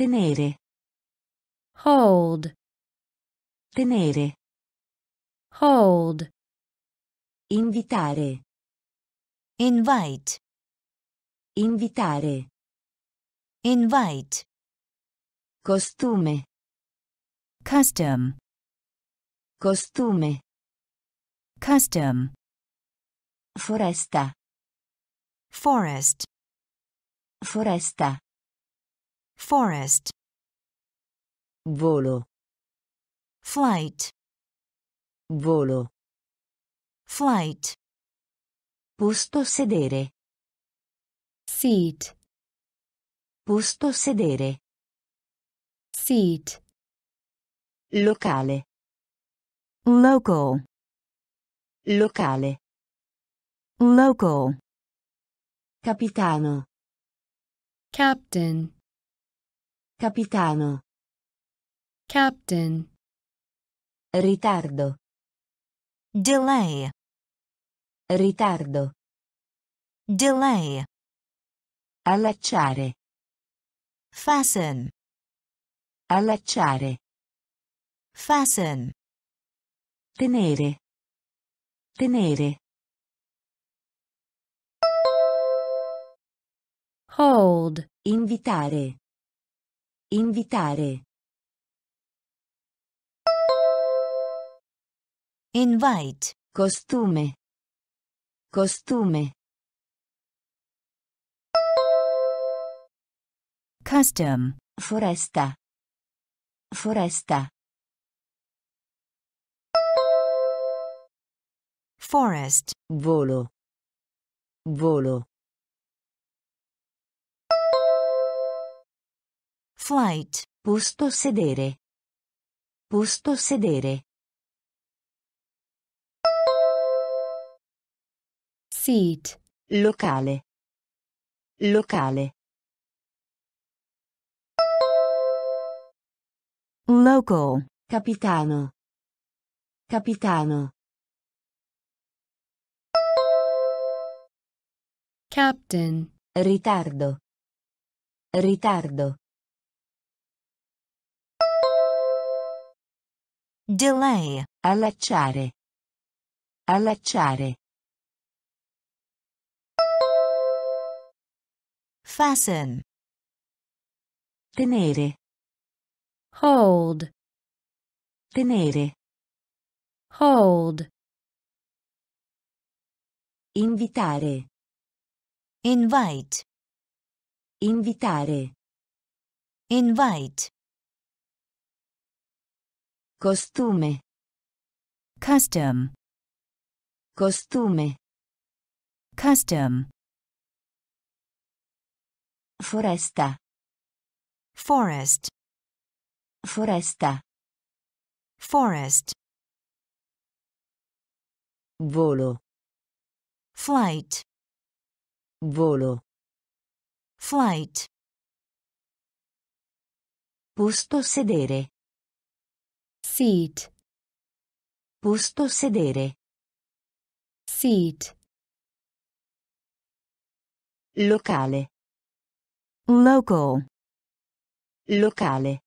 Tenere. hold, Tenere. hold, Invitare. invite, Invitare. invite, Costume. custom, Costume. custom, Foresta. forest, Foresta. Forest, Volo. flight, Volo. flight, Posto sedere. seat, Posto sedere. seat, Locale. local, Locale. local, Capitano. captain, Capitano. captain, Ritardo. delay, Ritardo. delay, Allacciare. fasten, Allacciare. fasten, Tenere. Tenere. hold, Invitare. Invitare. invite, Costume. Costume. custom, Foresta. Foresta. forest, Volo. Volo. Flight, Posto sedere. Posto sedere. seat, Locale. Locale. local, Capitano. Capitano. captain, Ritardo. Ritardo. Delay, Allacciare. Allacciare. fasten, Tenere. hold, Tenere. hold, Invitare. invite, Invitare. invite, Costume. custom, Costume. custom, Foresta. forest, Foresta. forest, Volo. flight, Volo. flight, Posto sedere. Seat, Posto sedere. seat, Locale. local, Locale.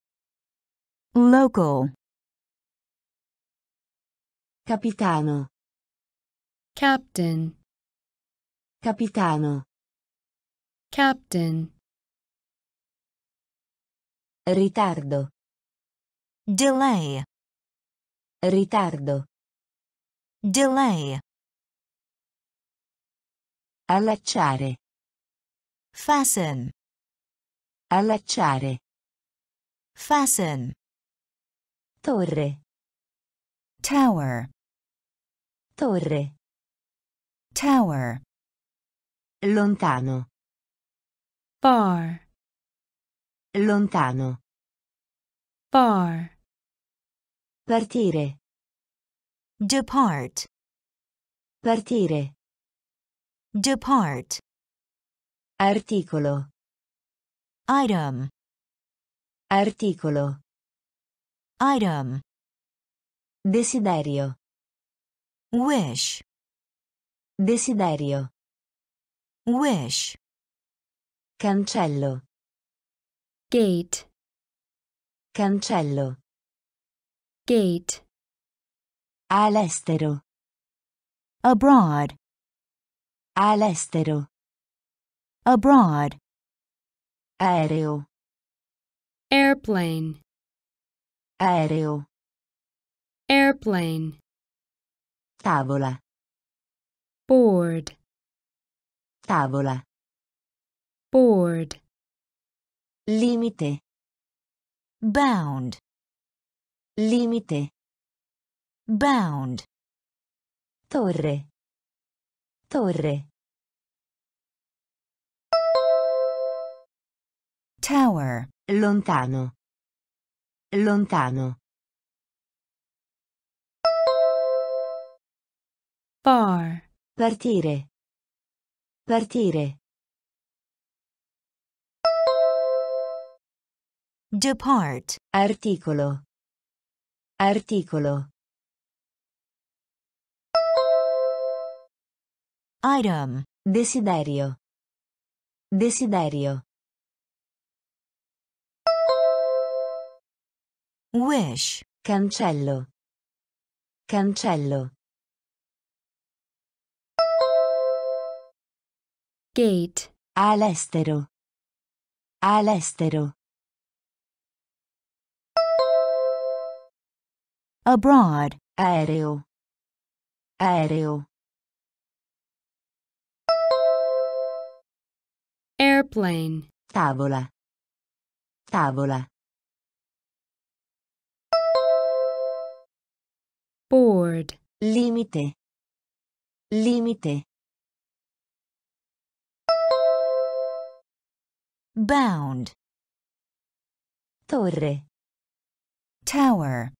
local, Capitano. captain, Capitano. captain, Ritardo. delay, Ritardo. delay, Allacciare. fasten, Allacciare. fasten, Torre. tower, Torre. tower, Lontano. bar, Lontano. bar, Partire. depart, Partire. depart, Articolo. item, Articolo. item, Desiderio. wish, Desiderio. wish, Cancello. gate, Cancello. Gate, All'estero. abroad, All'estero. abroad, Aereo. airplane, Aereo. airplane, Tavola. board, Tavola. board, Limite. bound, Limite. bound, Torre. Torre. tower, Lontano. Lontano. far, Partire. Partire. depart, Articolo. Articolo. item, Desiderio. Desiderio. wish, Cancello. Cancello. gate, All'estero. All'estero. Abroad, Aereo. Aereo. airplane, Tavola. Tavola. board, Limite. Limite. bound, Torre. tower,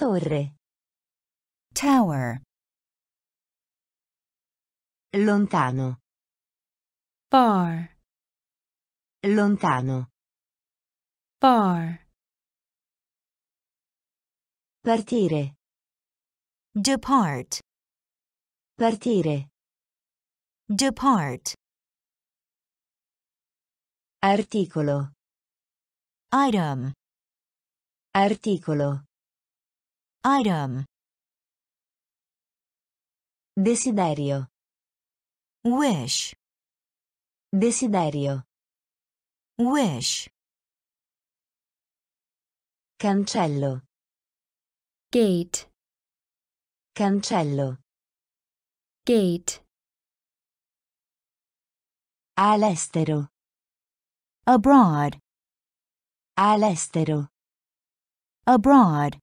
Torre. tower, Lontano. far, Lontano. far, Partire. depart, Partire. depart, Articolo. item, Articolo. Item, Desiderio. wish, Desiderio. wish, Cancello. gate, Cancello. gate, All'estero. abroad, All'estero. abroad,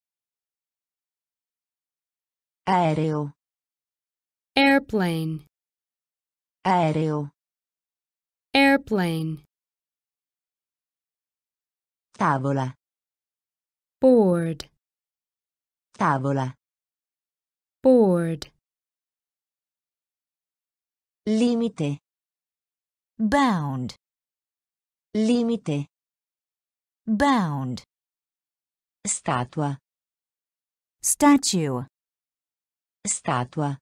Aereo. airplane, Aereo. airplane, Tavola. board, Tavola. board, Limite. bound, Limite. bound, Statua. statue, Statua.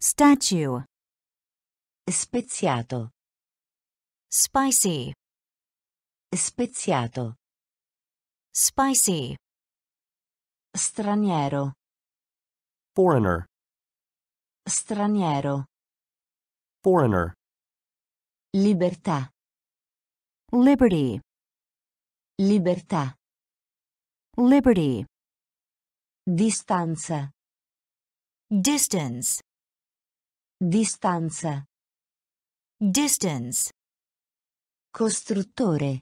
statue, Speziato. spicy, Speziato. spicy, Straniero. foreigner, Straniero. foreigner, Libertà. liberty, Libertà. liberty, Distanza. Distance, Distanza. distance, Costruttore.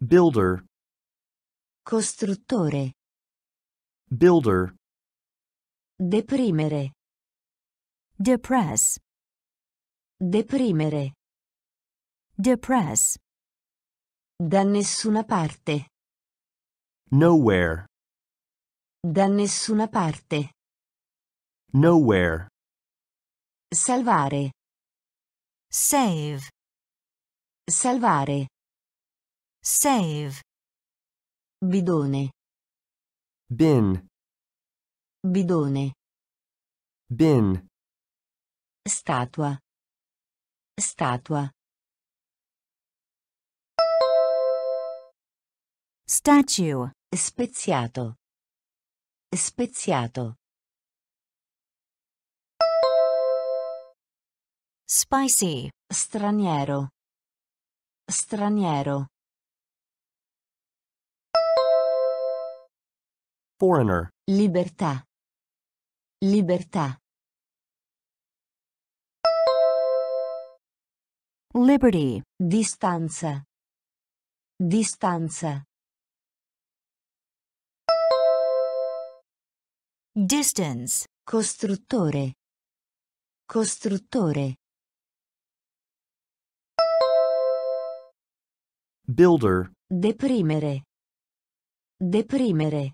builder, Costruttore. builder, Deprimere. depress, Deprimere. depress, Da nessuna parte. nowhere, Da nessuna parte. Nowhere, Salvare. save, Salvare. save, Bidone. bin, Bidone. bin, Statua. Statua. statue, Speziato. Speziato. Spicy, Straniero. Straniero. foreigner, Libertà. Libertà. liberty, Distanza. Distanza. distance, Costruttore. Costruttore. Builder, Deprimere. Deprimere.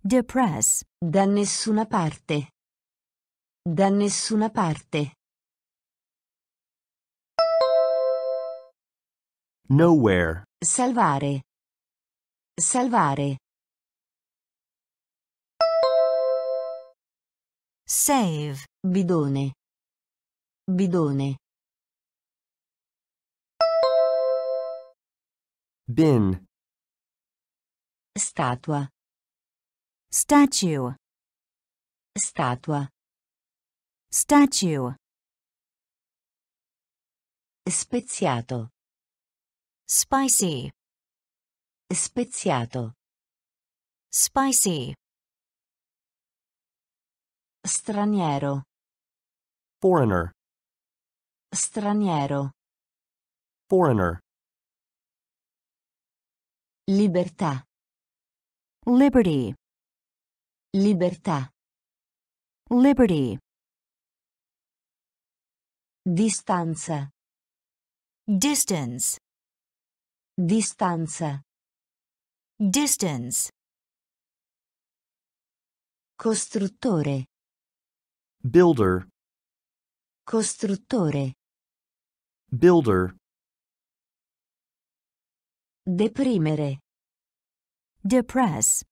depress, Da nessuna parte. Da nessuna parte. nowhere, Salvare. Salvare. save, Bidone. Bidone. Bin, Statua. statue, Statua. statue, Speziato. spicy, Speziato. spicy, Straniero. foreigner, Straniero. foreigner, Libertà. liberty, Libertà. liberty, Distanza. distance, Distanza. distance, Costruttore. builder, Costruttore. builder, Deprimere. Depress,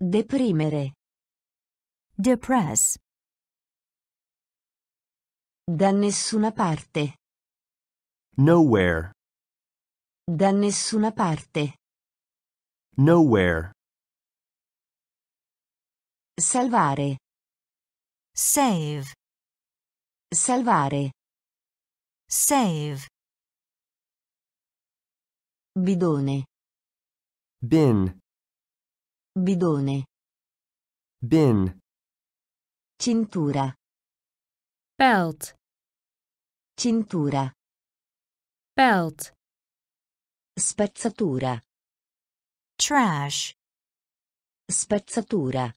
Deprimere. depress, Da nessuna parte. nowhere, Da nessuna parte. nowhere, Salvare. save, Salvare. save, Bidone. Bin, Bidone. bin, Cintura. belt, Cintura. belt, Spezzatura. trash, Spezzatura.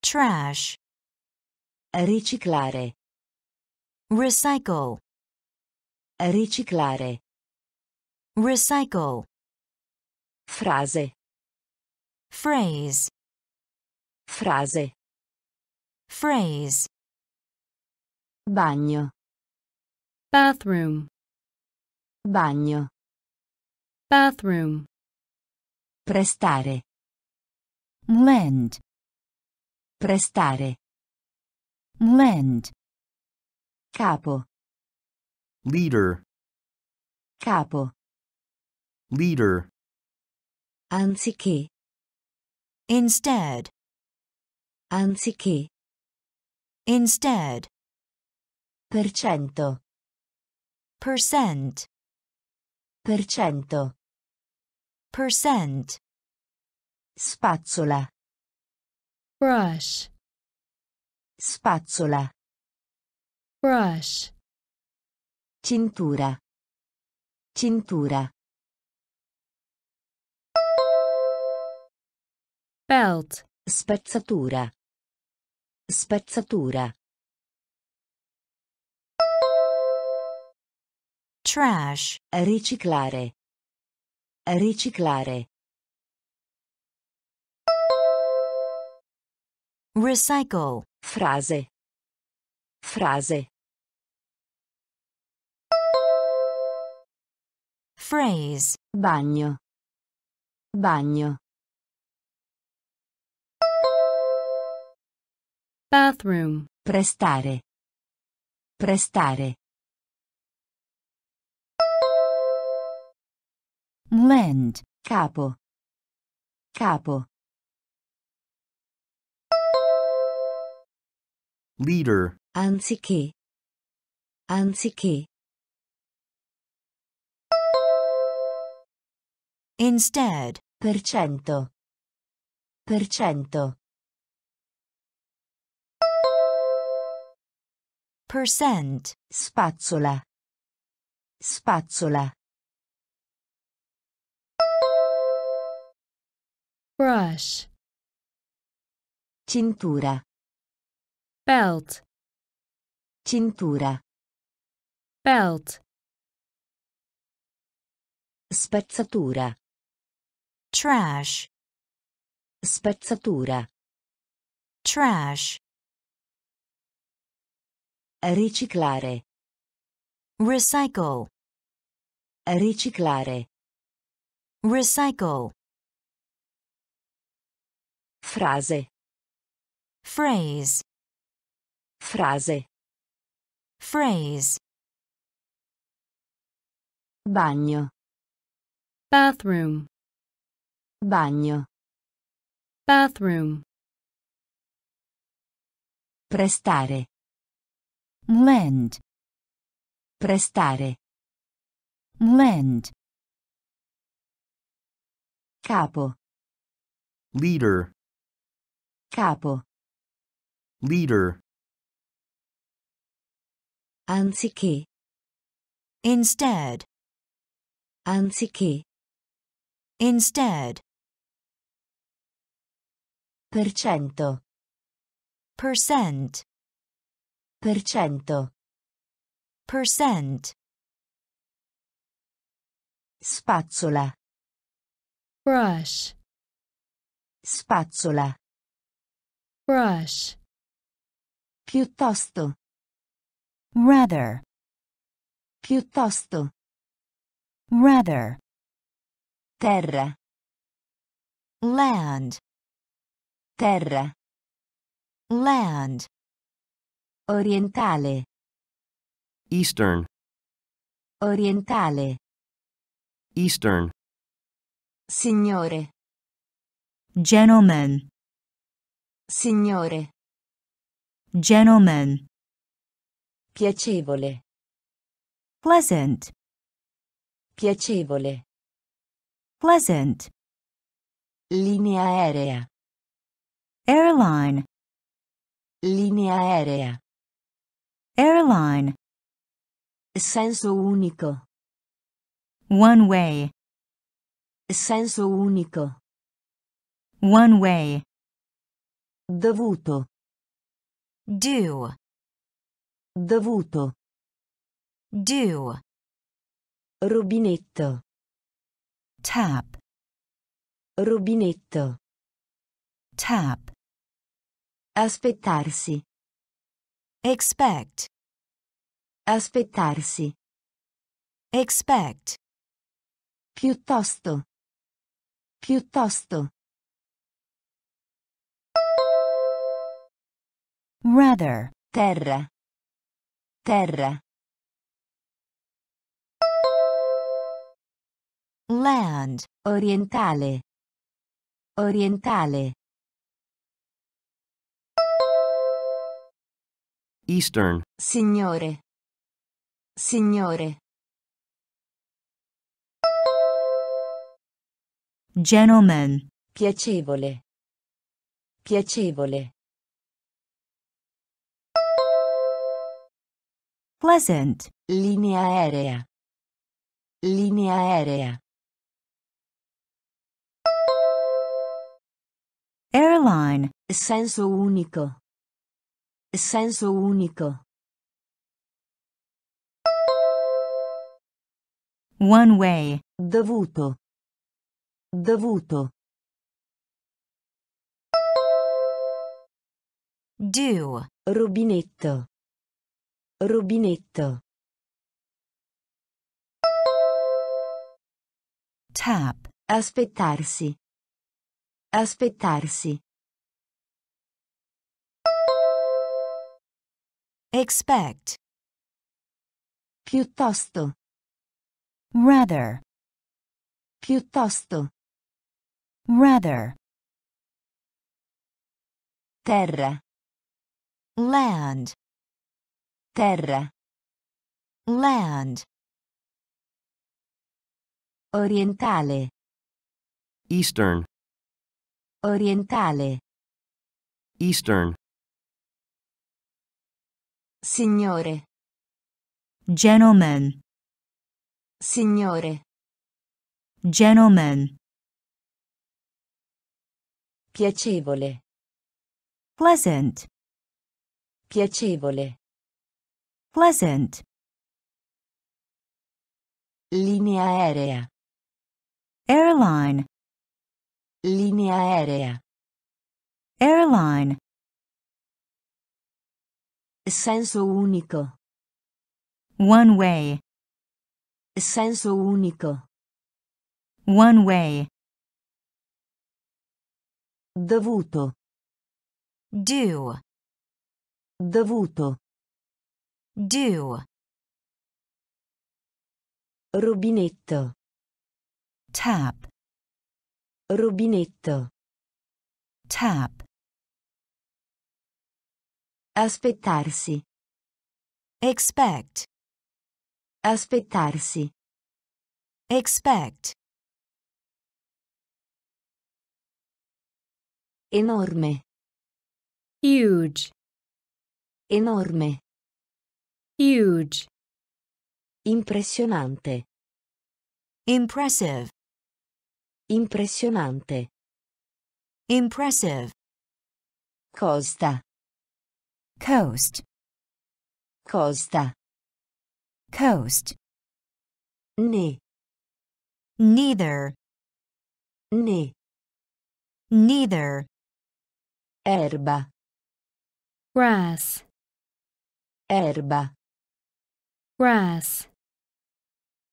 trash, Riciclare. recycle, Riciclare. recycle, Frase. phrase, Frase. phrase, Bagno. bathroom, Bagno. bathroom, Prestare. lend, Prestare. lend, Capo. leader, Capo. leader, Anziché. instead, Anziché. instead, Per cento. percent, Per cento. percent, Spazzola. brush, Spazzola. brush, Cintura. Cintura. Belt, Spezzatura. Spezzatura. trash, Riciclare. Riciclare. recycle, Frase. Frase. phrase, Bagno. Bagno. Bathroom, Prestare. Prestare. lend, capo, capo, leader, anziché, anziché, instead, per cento, per cento, percent, spazzola, spazzola, brush, cintura, belt, cintura, belt, spezzatura, trash, spezzatura, trash, riciclare, recycle, riciclare, recycle, frase, phrase, frase, phrase, bagno, bathroom, bagno, bathroom, prestare, lend, prestare, lend, capo, leader, capo, leader, anziché, instead, anziché, instead, per cento, percent, per cento, percent, spazzola, brush, spazzola, brush, piuttosto, rather, piuttosto, rather, terra, land, terra, land, orientale, eastern, orientale, eastern, signore, gentleman, signore, gentleman, piacevole, pleasant, piacevole, pleasant, linea aerea, airline, linea aerea, airline, senso unico, one way, senso unico, one way, dovuto, due, dovuto, due, rubinetto, tap, rubinetto, tap, aspettarsi, expect, aspettarsi, expect, piuttosto, piuttosto, rather, terra, terra, land, orientale, orientale, eastern, signore, signore, gentleman, piacevole, piacevole, pleasant, linea aerea, linea aerea, airline, senso unico, senso unico, one way, dovuto, dovuto, due, rubinetto, rubinetto, tap, aspettarsi, aspettarsi, expect, piuttosto, rather, Piuttosto. rather, Terra. land, Terra. land, Orientale. Eastern, Orientale. Eastern, Signore. gentleman, Signore. gentleman, Piacevole. pleasant, Piacevole. pleasant, Linea aerea. airline, Linea aerea. airline, Senso unico. one way, Senso unico. one way, Dovuto. do, Dovuto. do, Rubinetto. tap, Rubinetto. tap, Aspettarsi. expect, Aspettarsi. expect, Enorme. huge, Enorme. huge, Impressionante. impressive, Impressionante. impressive, Costa. Coast, Costa. coast, Ne. neither, Ne. neither, Erba. grass, Erba. grass,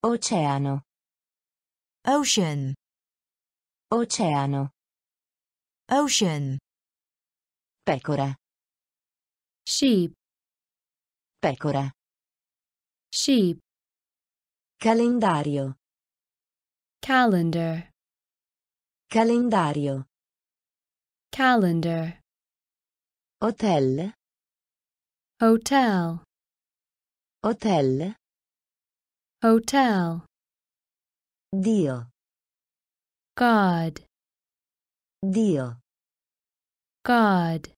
Oceano. ocean, Oceano. ocean, Pecora. Sheep, Pecora. sheep, Calendario. calendar, Calendario. calendar, Hotel. hotel, Hotel. hotel, Dio. God, Dio. God,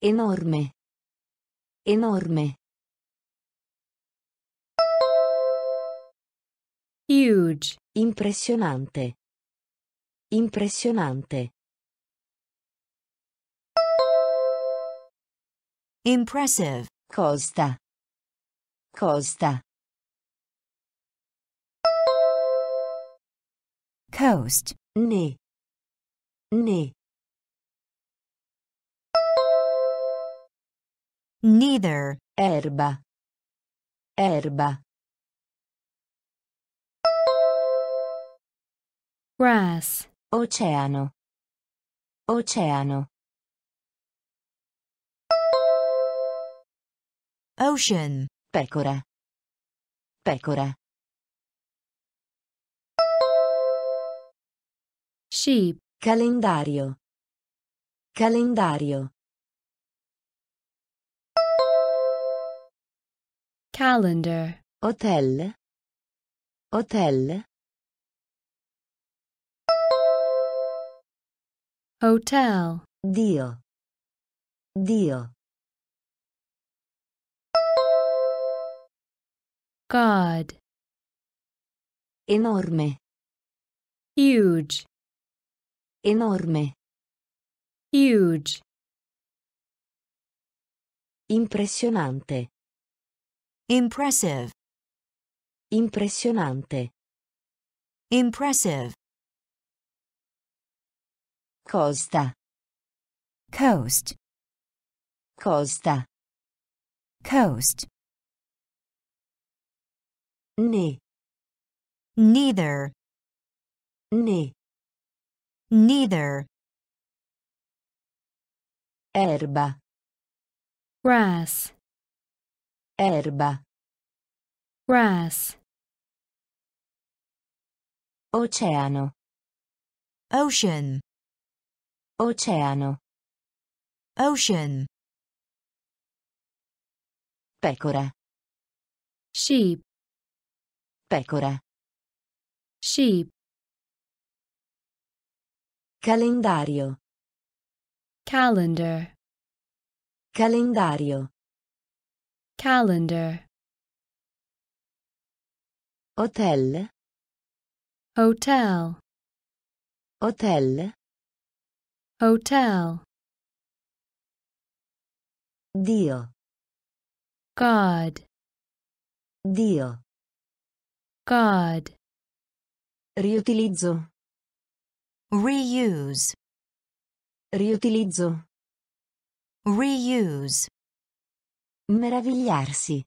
Enorme. Enorme. huge, Impressionante. Impressionante. impressive, Costa. Costa. coast, Ne. Ne. Neither, Erba. Erba. grass, Oceano. Oceano. ocean, Pecora. Pecora. sheep, Calendario. Calendario. Calendar, Hotel. Hotel. hotel, Dio. Dio. God, Enorme. huge, Enorme. huge, Impressionante. Impressive, Impressionante. impressive, Costa. coast, Costa. coast, Ne. neither, Ne. neither, Erba. grass, Erba. grass, Oceano. ocean, Oceano. ocean, Pecora. sheep, Pecora. sheep, Calendario. calendar, Calendario. Calendar, Hotel. hotel, Hotel. hotel, Dio. God, Dio. God, Riutilizzo. reuse, Riutilizzo. reuse, Meravigliarsi.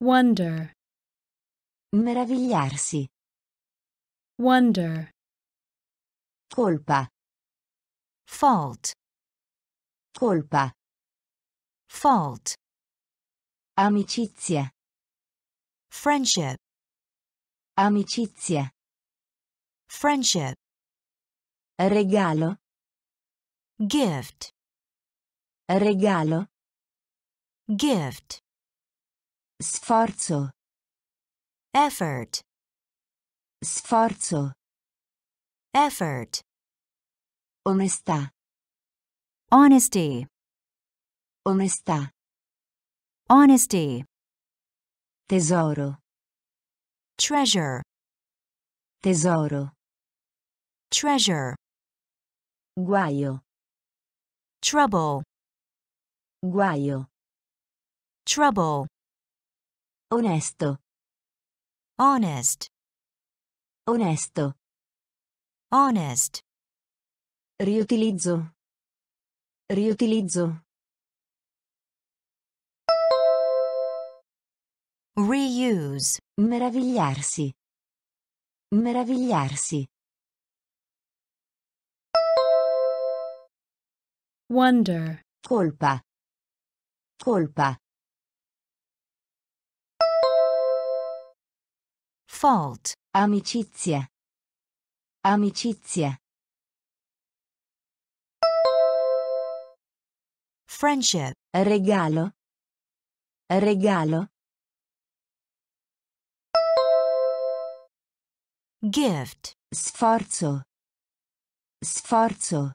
wonder, Meravigliarsi. wonder, Colpa. fault, Colpa. fault, Amicizia. friendship, Amicizia. friendship, Regalo. gift, Regalo. Gift, Sforzo. effort, Sforzo. effort, Onestà. honesty, Onestà. honesty, Tesoro. treasure, Tesoro. treasure, Guaio. trouble, Guaio. Trouble, Onesto. honest, Onesto. honest, Riutilizzo. Riutilizzo. reuse, Meravigliarsi. Meravigliarsi. wonder, Colpa. Colpa. Fault, Amicizia. Amicizia. friendship, Regalo. Regalo. gift, Sforzo. Sforzo.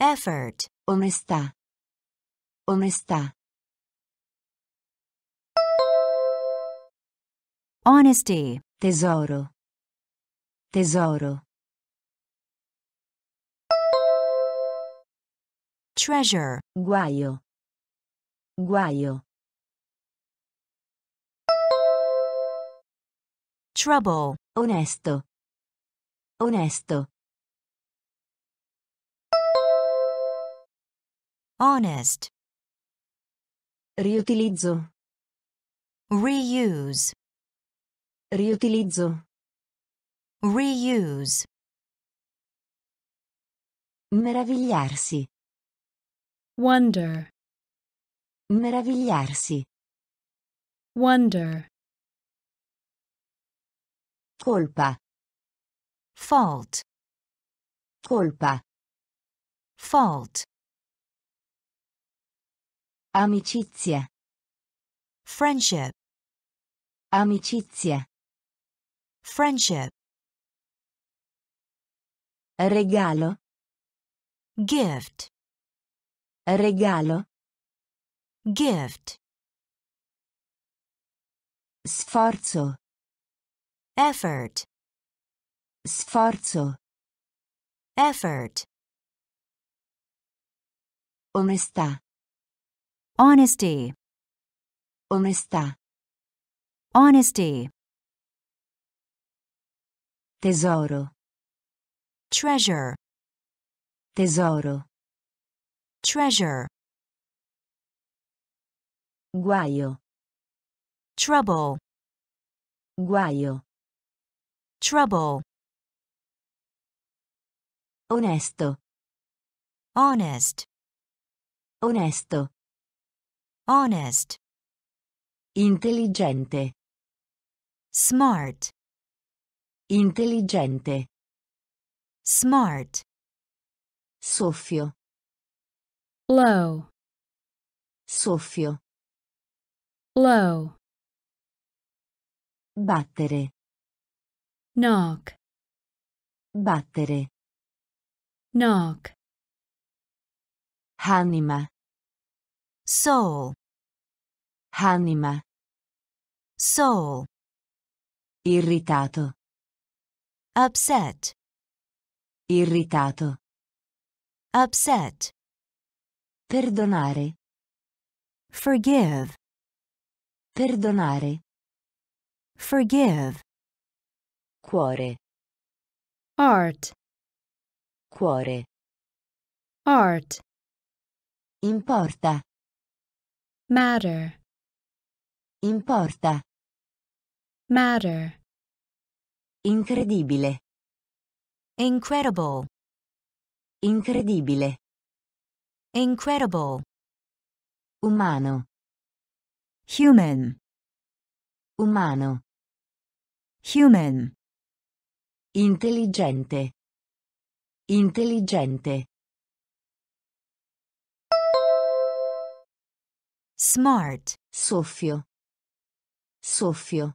effort, Onestà. Onestà. Honesty, Tesoro. Tesoro. treasure, Guaio. Guaio. trouble, Onesto. Onesto. honest, Riutilizzo. reuse, Riutilizzo. reuse, Meravigliarsi. wonder, Meravigliarsi. wonder, Colpa. fault, Colpa. fault, Amicizia. friendship, Amicizia. Friendship, Regalo. gift, Regalo. gift, Sforzo. effort, Sforzo. effort, Onestà. honesty, Onestà. honesty, Tesoro. treasure, Tesoro. treasure, Guaio. trouble, Guaio. trouble, Onesto. honest, Onesto. honest, Intelligente. smart, Intelligente. smart, Soffio. blow, Soffio. blow, Battere. knock, Battere. knock, Anima. soul, Anima. soul, Irritato. Upset, Irritato. upset, Perdonare. forgive, Perdonare. forgive, Cuore. art, Cuore. art, Importa. matter, Importa. matter, Incredibile. incredible, Incredibile. incredible, Umano. human, Umano. human, Intelligente. Intelligente. smart, Soffio. Soffio.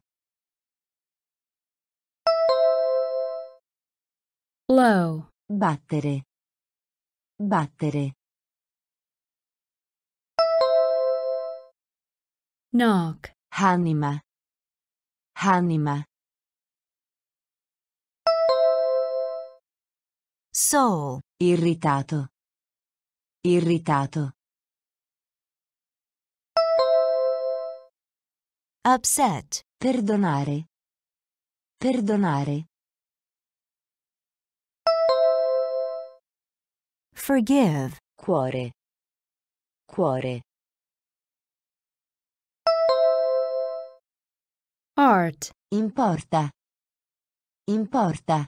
Blow, Battere. Battere. knock, Anima. Anima. soul, Irritato. Irritato. upset, Perdonare. Perdonare. Forgive, Cuore. Cuore. art, Importa. Importa.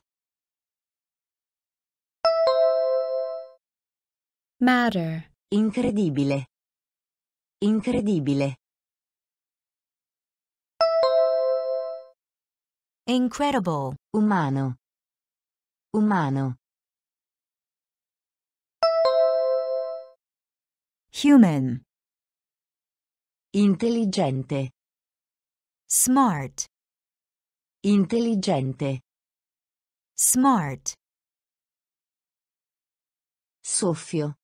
matter, Incredibile. Incredibile. incredible, Umano. Umano. Human, Intelligente. smart, Intelligente. smart, Soffio.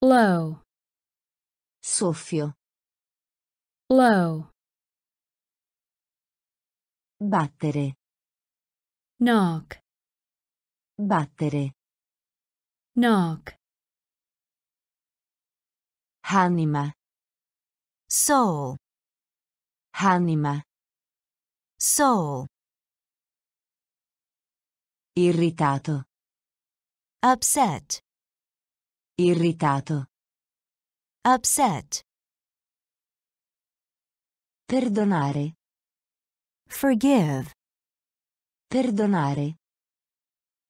blow, Soffio. blow, Battere. knock, Battere. knock, Anima. soul, Anima. soul, Irritato. upset, Irritato. upset, Perdonare. forgive, Perdonare.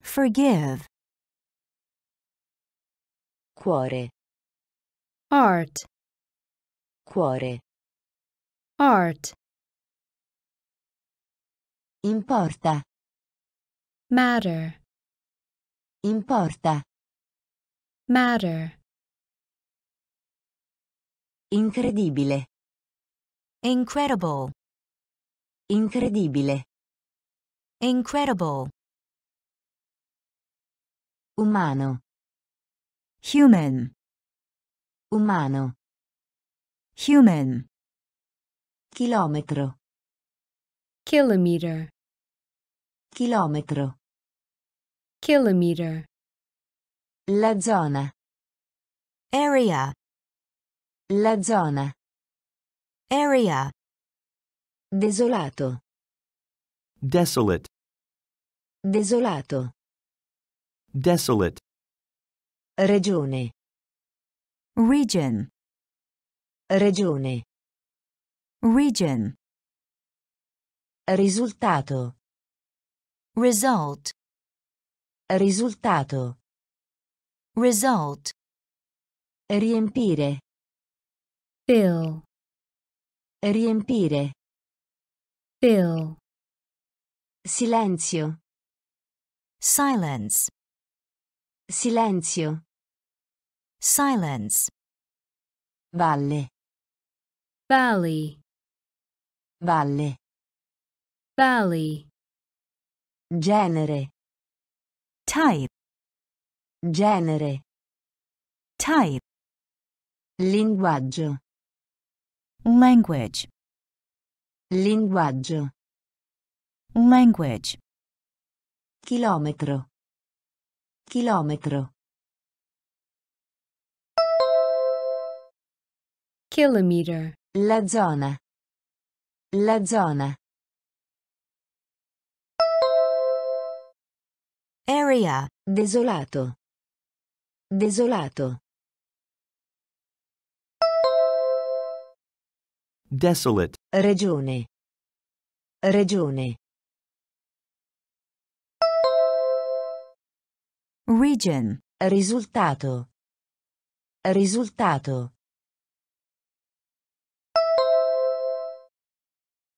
forgive, Cuore. Art, Cuore. art, Importa. matter, Importa. matter, Incredibile. incredible, Incredibile. incredible, Umano. human, Umano. human, Chilometro. kilometer, Chilometro. kilometer, La zona. area, La zona. area, Desolato. Desolate. Desolato. Desolate. Regione. Region, Regione. region, Risultato. result, Risultato. result, Riempire. fill, Riempire. fill, Silenzio. silence, Silenzio. Silence, Valle. valley, Valle. valley, Genere. type, Genere. type, Linguaggio. language, Linguaggio. language, Chilometro. Chilometro. Kilometer, La zona. La zona. area, Desolato. Desolato. Desolate. Regione. Regione. region, Risultato. Risultato.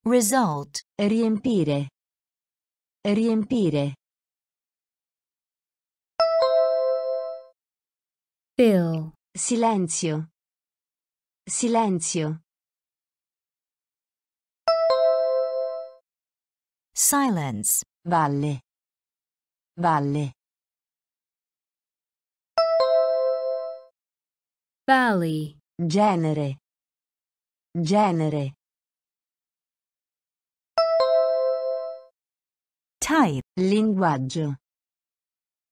Result, Riempire. Riempire. fill, Silenzio. Silenzio. silence, Valle. Valle. valley, Genere. Genere. Type, Linguaggio.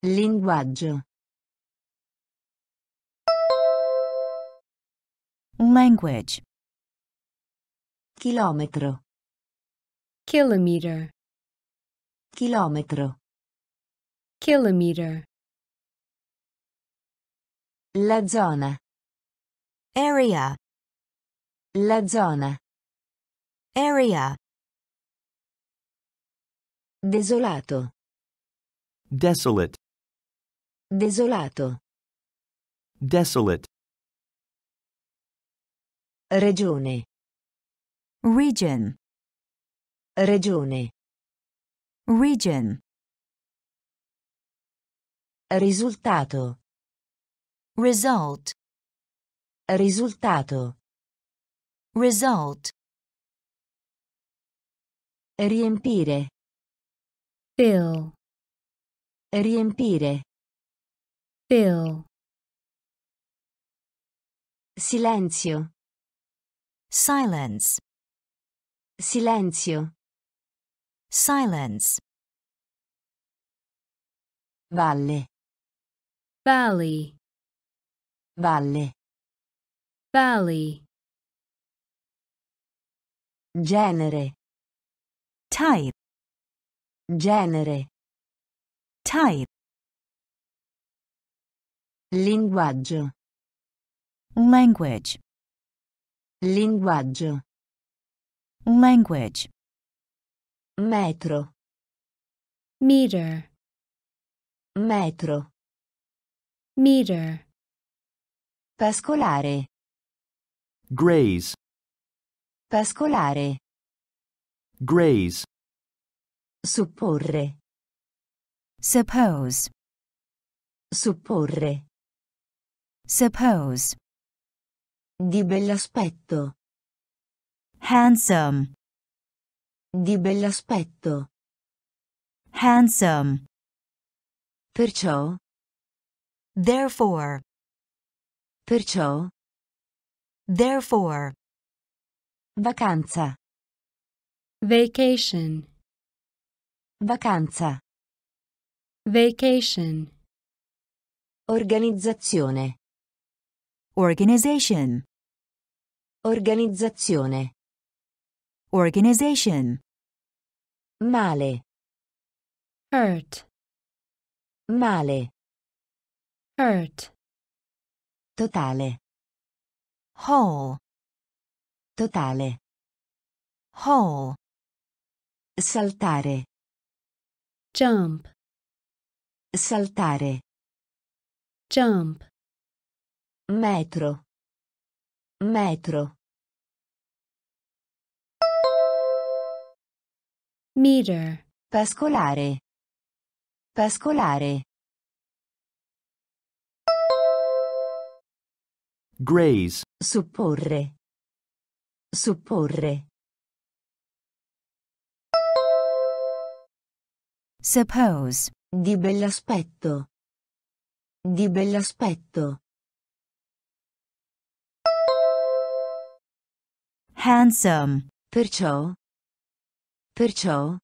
Linguaggio. language, Chilometro. kilometer, Chilometro. kilometer, La zona. area, La zona. area, Desolato. Desolate. Desolato. Desolate. Regione. region, Regione. region, Risultato. result, Risultato. result, Riempire. Fill, Riempire. fill, Silenzio. silence, Silenzio. silence, Valle. valley, Valle. valley, Genere. type, Genere. type, Linguaggio. language, Linguaggio. language, Metro. meter, Metro. meter, Pascolare. Graze. Pascolare. Graze. Supporre. suppose, Supporre. suppose, Di bell'aspetto. handsome, Di bell'aspetto. handsome, Perciò. therefore, Perciò. therefore, Vacanza. vacation, Vacanza. vacation, Organizzazione. organization, Organizzazione. organization, Male. hurt, Male. hurt, Totale. whole, Totale. whole, Saltare. Jump. Saltare. Jump. Metro. Metro. Meter. Pascolare. Pascolare. Graze. Supporre. Supporre. Suppose, Di bell'aspetto. Di bell'aspetto. handsome, Perciò. Perciò.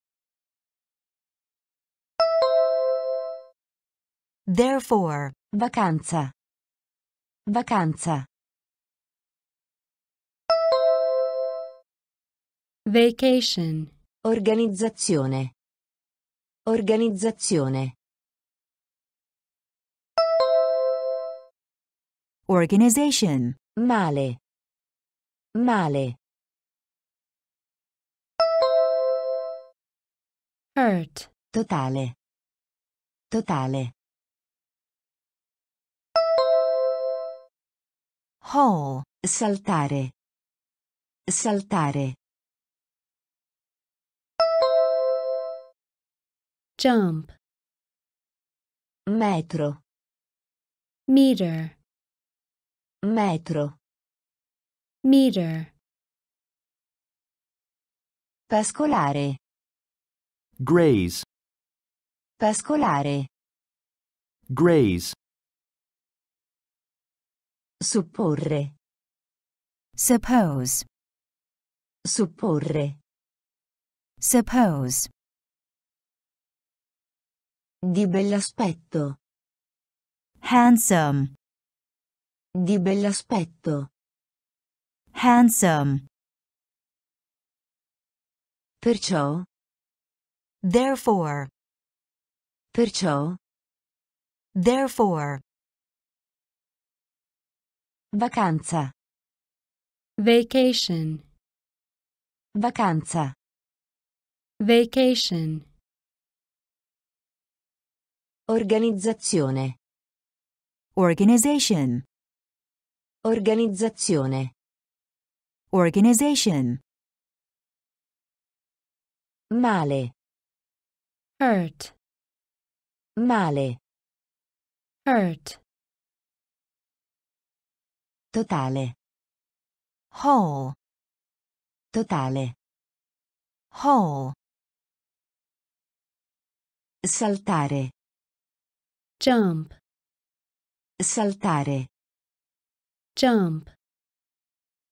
therefore, Vacanza. Vacanza. vacation, Organizzazione. Organizzazione. organization, Male. Male. hurt, Totale. Totale. whole, Saltare. Saltare. Jump, Metro. meter, Metro. meter, Pascolare. graze, Pascolare. graze, Supporre. suppose, Supporre. suppose, Di bell'aspetto. handsome, Di bell'aspetto. handsome, Perciò. therefore, Perciò. therefore, Vacanza. vacation, Vacanza. vacation, Organizzazione. organization, Organizzazione. organization, Male. hurt, Male. hurt, Totale. whole, Totale. whole, Saltare. Jump, Saltare. jump,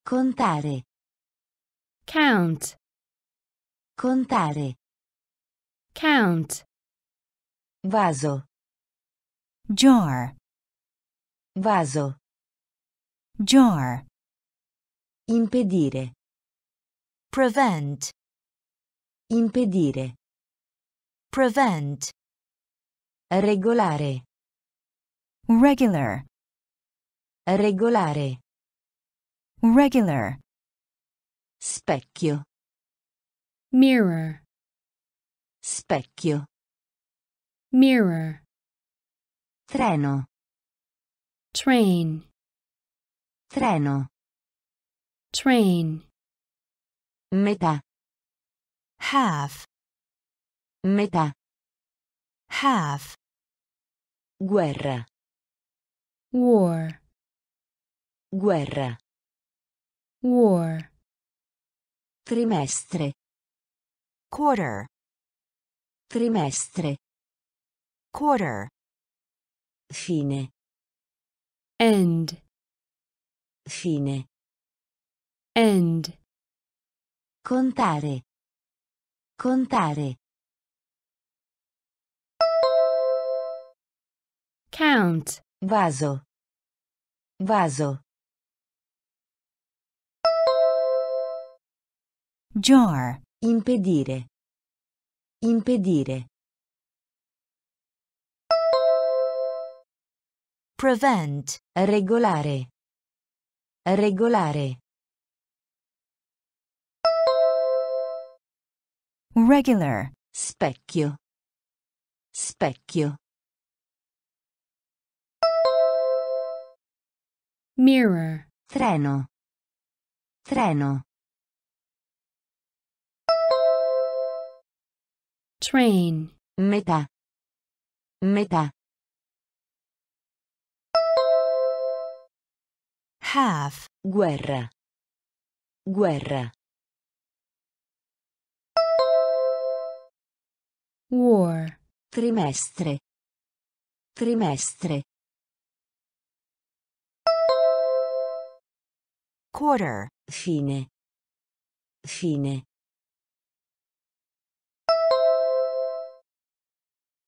Contare. count, Contare. count, Vaso. jar, Vaso. jar, Impedire. prevent, Impedire. prevent, Regolare. regular, Regolare. regular, Specchio. mirror, Specchio. mirror, Treno. train, Treno. train, Metà. half, Metà. Half, Guerra. war, Guerra. war, Trimestre. quarter, Trimestre. quarter, Fine. end, Fine. end, Contare. Contare. Count, Vaso. Vaso. jar, Impedire. Impedire. prevent, Regolare. Regolare. regular, Specchio. Specchio. Mirror, Treno. Treno. train, Metà. Metà. half, Guerra. Guerra. war, Trimestre. Trimestre. Quarter, Fine. Fine.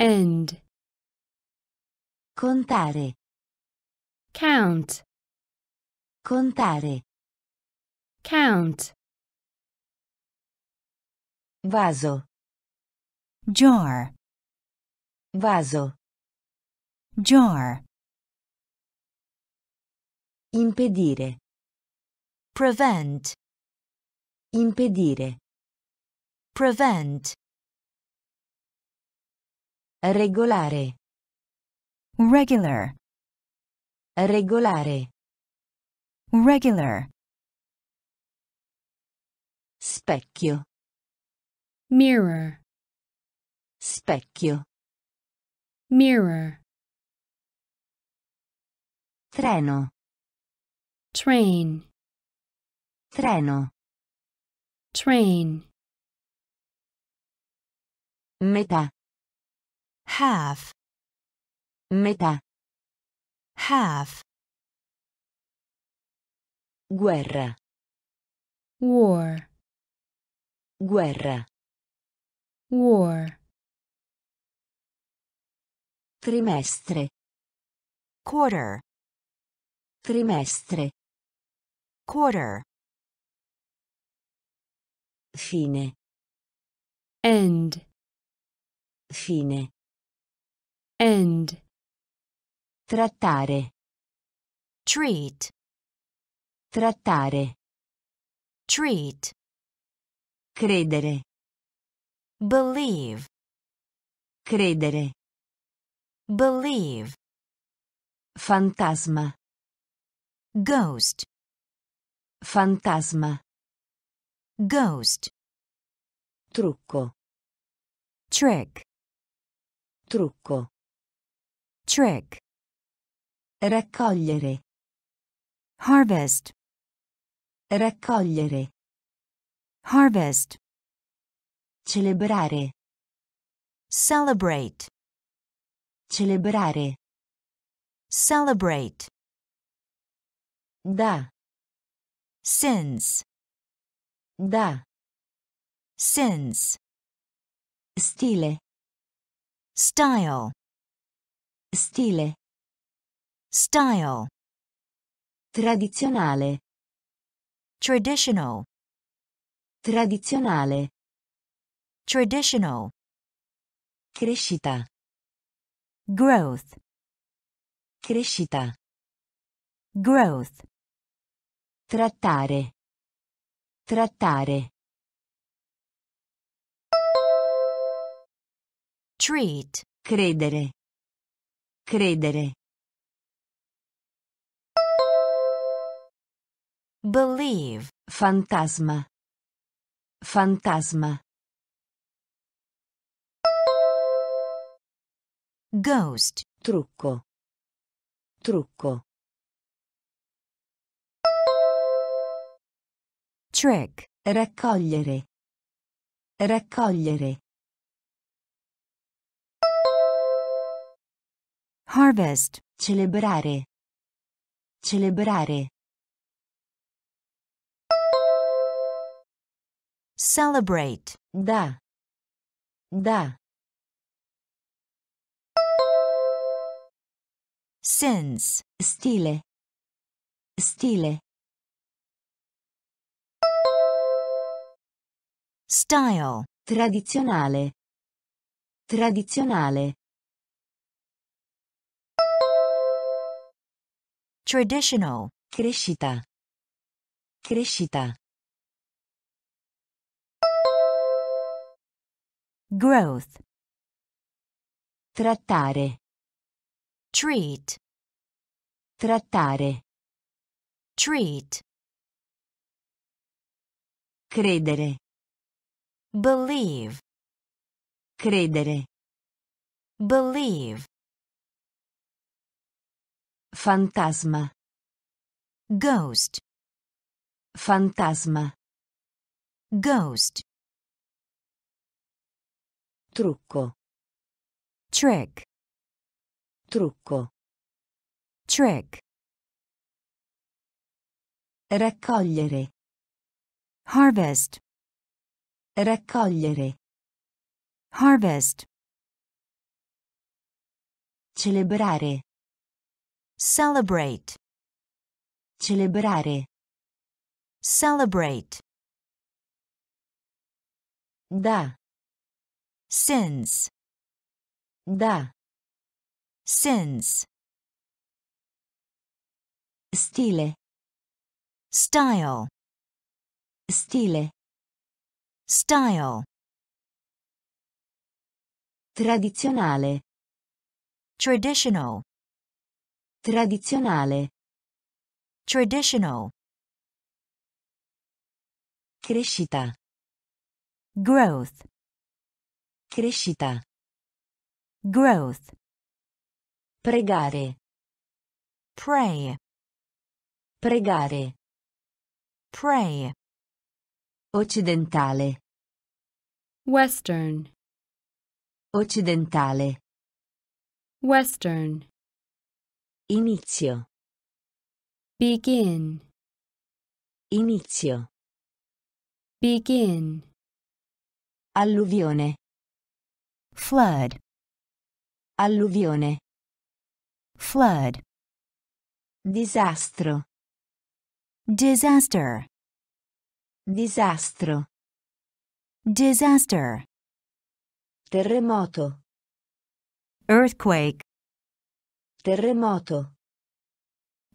end, Contare. count, Contare. count, Vaso. jar, Vaso. jar, Impedire. Prevent, Impedire. prevent, Regolare. regular, Regolare. regular, Specchio. mirror, Specchio. mirror, Treno. train, Treno. train, Metà. half, Metà. half, Guerra. war, Guerra. war, Trimestre. quarter, Trimestre. quarter, Fine. end, Fine. end, Trattare. treat, Trattare. treat, Credere. believe, Credere. believe, Fantasma. ghost, Fantasma. Ghost, Trucco. trick, Trucco. trick, Raccogliere. harvest, Raccogliere. harvest, Celebrare. celebrate, Celebrare. celebrate, Da. since, Da. since, Stile. style, Stile. style, Tradizionale. traditional, Tradizionale. traditional, Crescita. growth, Crescita. growth, Trattare. Trattare. treat, Credere. Credere. believe, Fantasma. Fantasma. ghost, Trucco. Trucco. Trick, Raccogliere. Raccogliere. harvest, Celebrare. Celebrare. celebrate, Da. Da. since, Stile. Stile. Style, Tradizionale. Tradizionale. traditional, Crescita. Crescita. growth, Trattare. treat, Trattare. treat, Credere. Believe, Credere. Believe. Fantasma. Ghost. Fantasma. Ghost. Trucco. Trick. Trucco. Trick. Raccogliere. Harvest. Raccogliere. Harvest. Celebrare. Celebrate. Celebrare. Celebrate. Da. Sins. Da. Sins. Stile. Style. Stile. Style. Tradizionale. Traditional. Tradizionale. Traditional. Crescita. Growth. Crescita. Growth. Pregare. Pray. Pregare. Pray. Occidentale. Western, Occidentale. Western. Inizio. Begin, Inizio. begin. Alluvione. Flood. Alluvione. Flood. Disastro. Disaster. Disastro. Disaster. Terremoto. Earthquake. Terremoto.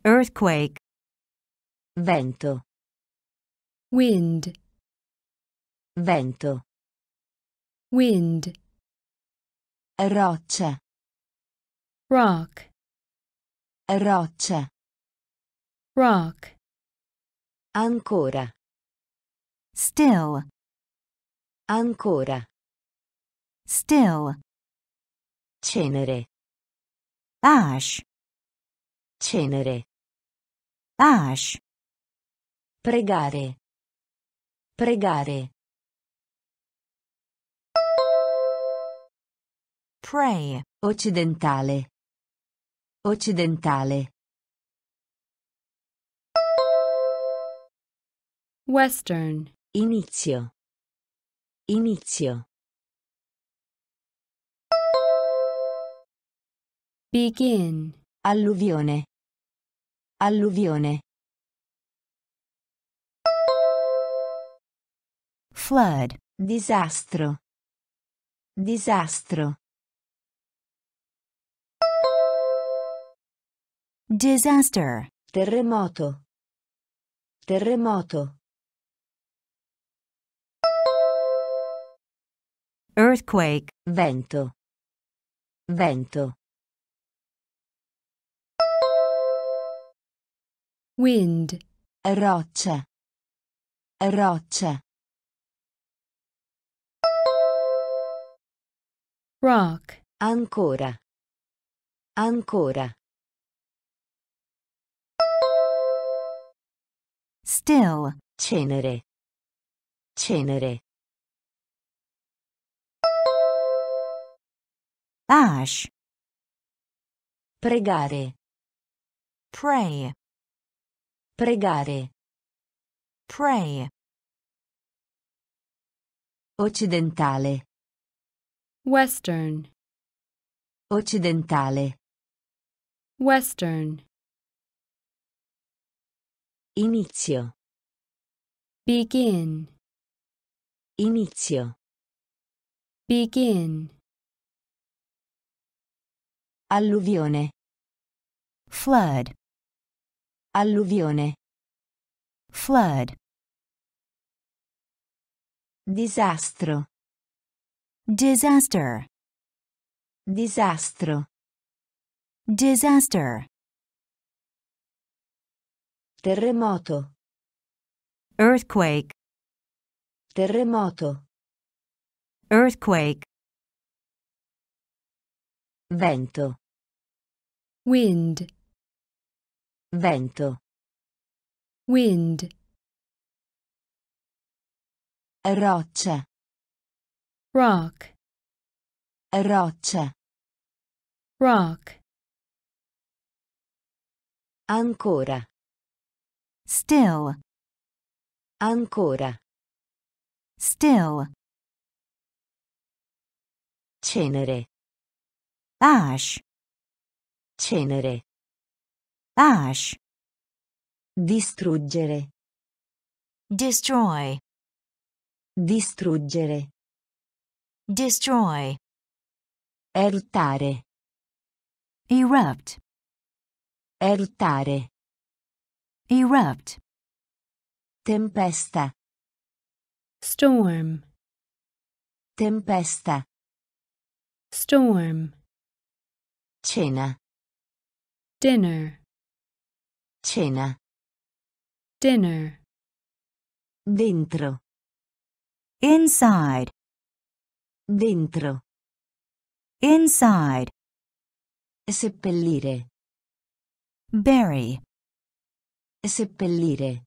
Earthquake. Vento. Wind, Vento. wind. Roccia. Rock, Roccia. rock. Ancora. Still. Ancora. Still. Cenere. Ash. Cenere. Ash. Pregare. Pregare. Pray. Occidentale. Occidentale. Western, Inizio. Inizio. begin. Alluvione. Alluvione. Flood. Disastro. Disastro. Disaster. Terremoto. Terremoto. Earthquake. Vento. Vento. Wind, Roccia. Roccia. rock. Ancora. Ancora. Still. Cenere. Cenere. Ash. Pregare. Pray. Pregare. Pray. Occidentale. Western, Occidentale. Western. Inizio. Begin, Inizio. begin. Alluvione. Flood. Alluvione. Flood. Disastro. Disaster. Disastro. Disaster. Terremoto. Earthquake. Terremoto. Earthquake. Vento. Wind, Vento. wind, Roccia. rock, Roccia. rock, Ancora. still, Ancora. still, Cenere. ash, Cenere. ash, Distruggere. destroy, Distruggere. destroy, Eruttare. erupt, Eruttare. erupt, Tempesta. storm, Tempesta. storm, Cena. Dinner, Cena. dinner, Dentro. inside, Dentro. inside, Seppellire. bury, Seppellire.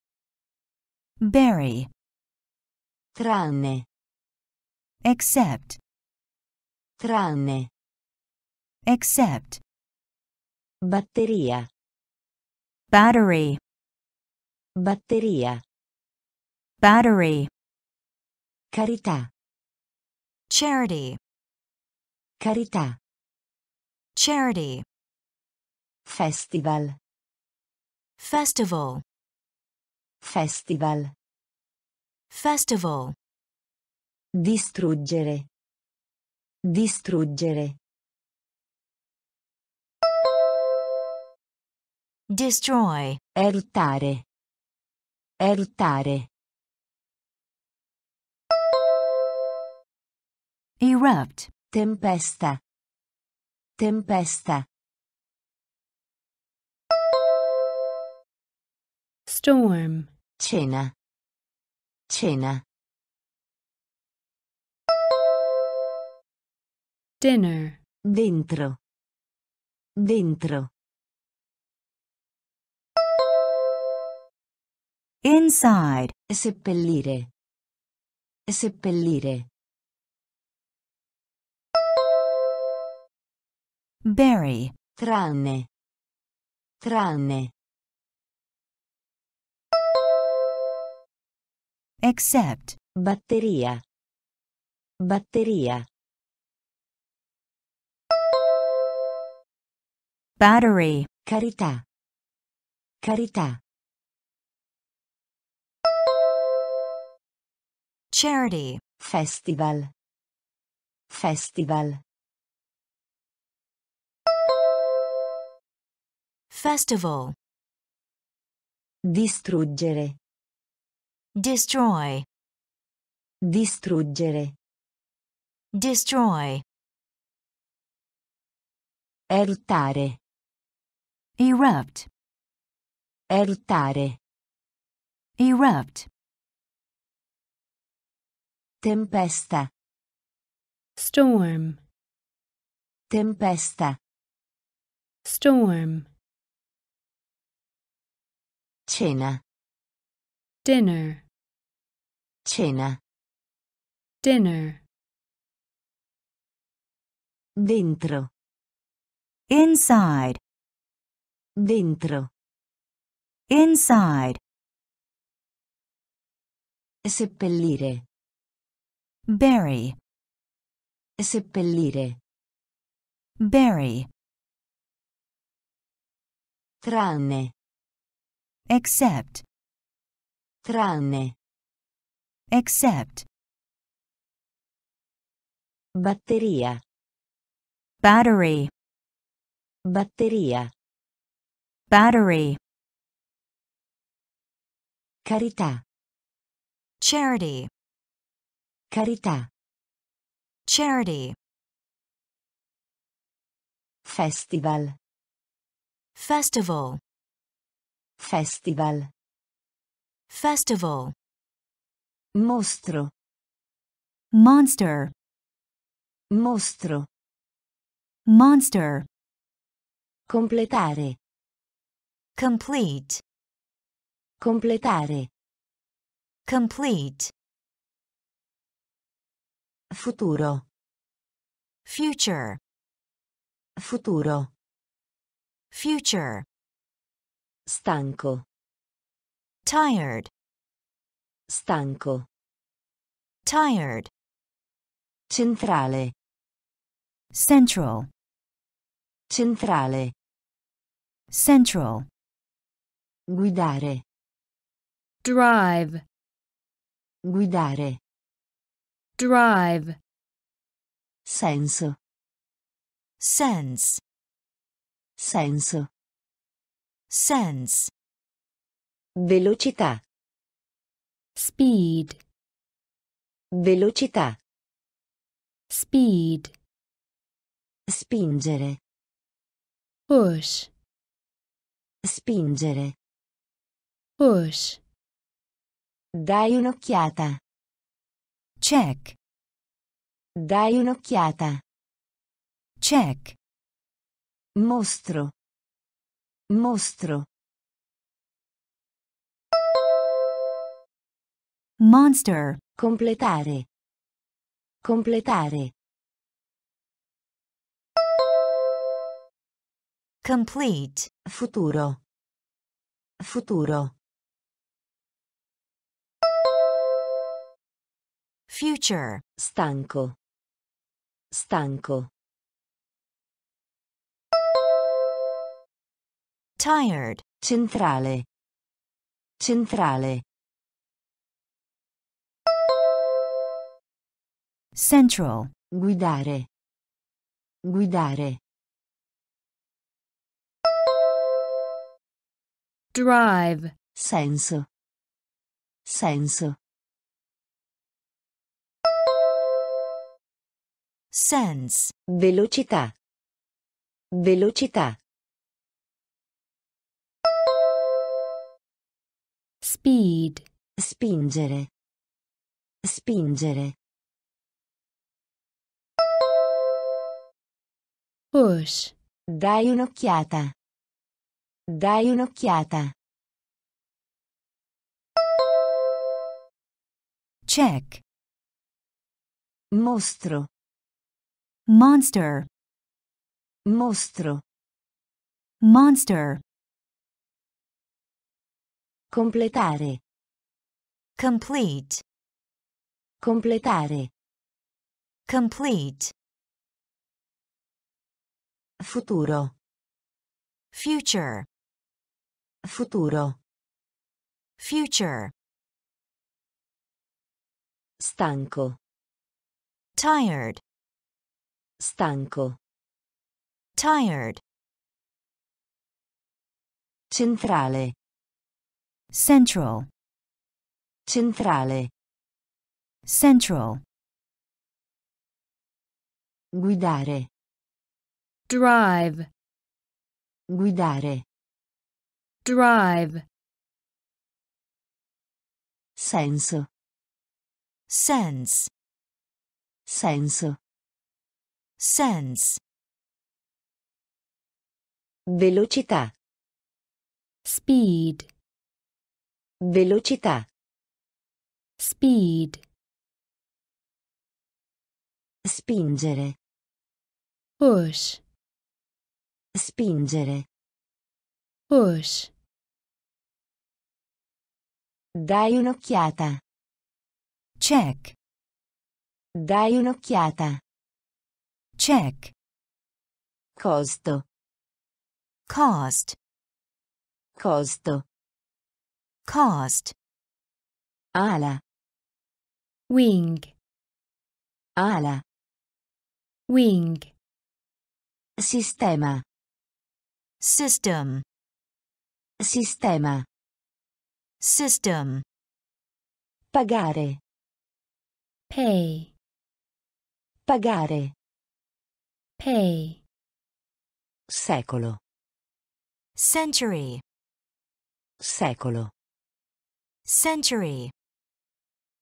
bury, Tranne. except, Tranne. except, Batteria. battery, Batteria. battery, Carità. charity, Carità. charity, Festival. festival, Festival. festival, Distruggere. Distruggere. Destroy, Eruttare. Eruttare. erupt, Tempesta. Tempesta. storm, Cena. Cena. dinner, Dentro. Dentro. Inside, Seppellire. Seppellire. bury, Tranne. Tranne. except, Batteria. Batteria. battery, Carità. Carità. Charity, Festival. Festival. festival, Distruggere. destroy, Distruggere. destroy, Eruttare. erupt, Eruttare. erupt, Tempesta. storm, Tempesta. storm, Cena. dinner, Cena. dinner, Dentro. inside, Dentro. inside, Seppellire. Bury, Seppellire. bury, Tranne. except, Tranne. except, Batteria. battery, Batteria. battery, Carità. charity, Carità. charity, Festival. festival, Festival. festival, Mostro. monster, Mostro. monster, Completare. complete, Completare. complete, Futuro. future, Futuro. future, Stanco. tired, Stanco. tired, Centrale. central, Centrale. central, Guidare. drive, Guidare. Drive, Senso. sense, Senso. sense, Velocità. speed, Velocità. speed, Spingere. push, Spingere. push, Dai un'occhiata. Check, Dai un'occhiata. check, Mostro. Mostro. monster, Completare. Completare. complete, Futuro. Futuro. Future, Stanco. Stanco. tired, Centrale. Centrale. central, Guidare. Guidare. drive, Senso. Senso. Sense, Velocità. Velocità. speed, Spingere. Spingere. push, Dai un'occhiata. Dai un'occhiata. check, Mostro. Monster, Mostro. monster, Completare. complete, Completare. complete, Futuro. future, Futuro. future, Stanco. tired, Stanco. tired, Centrale. central, Centrale. central, Guidare. drive, Guidare. drive, Senso. sense, Senso. Sense, Velocità. speed, Velocità. speed, Spingere. push, Spingere. push, Dai un'occhiata. check, Dai un'occhiata. Check, Costo. cost, Costo. cost, Ala. wing, Ala. wing, Sistema. system, Sistema. system, Pagare. pay, Pagare. Pay, Secolo. century, Secolo. century,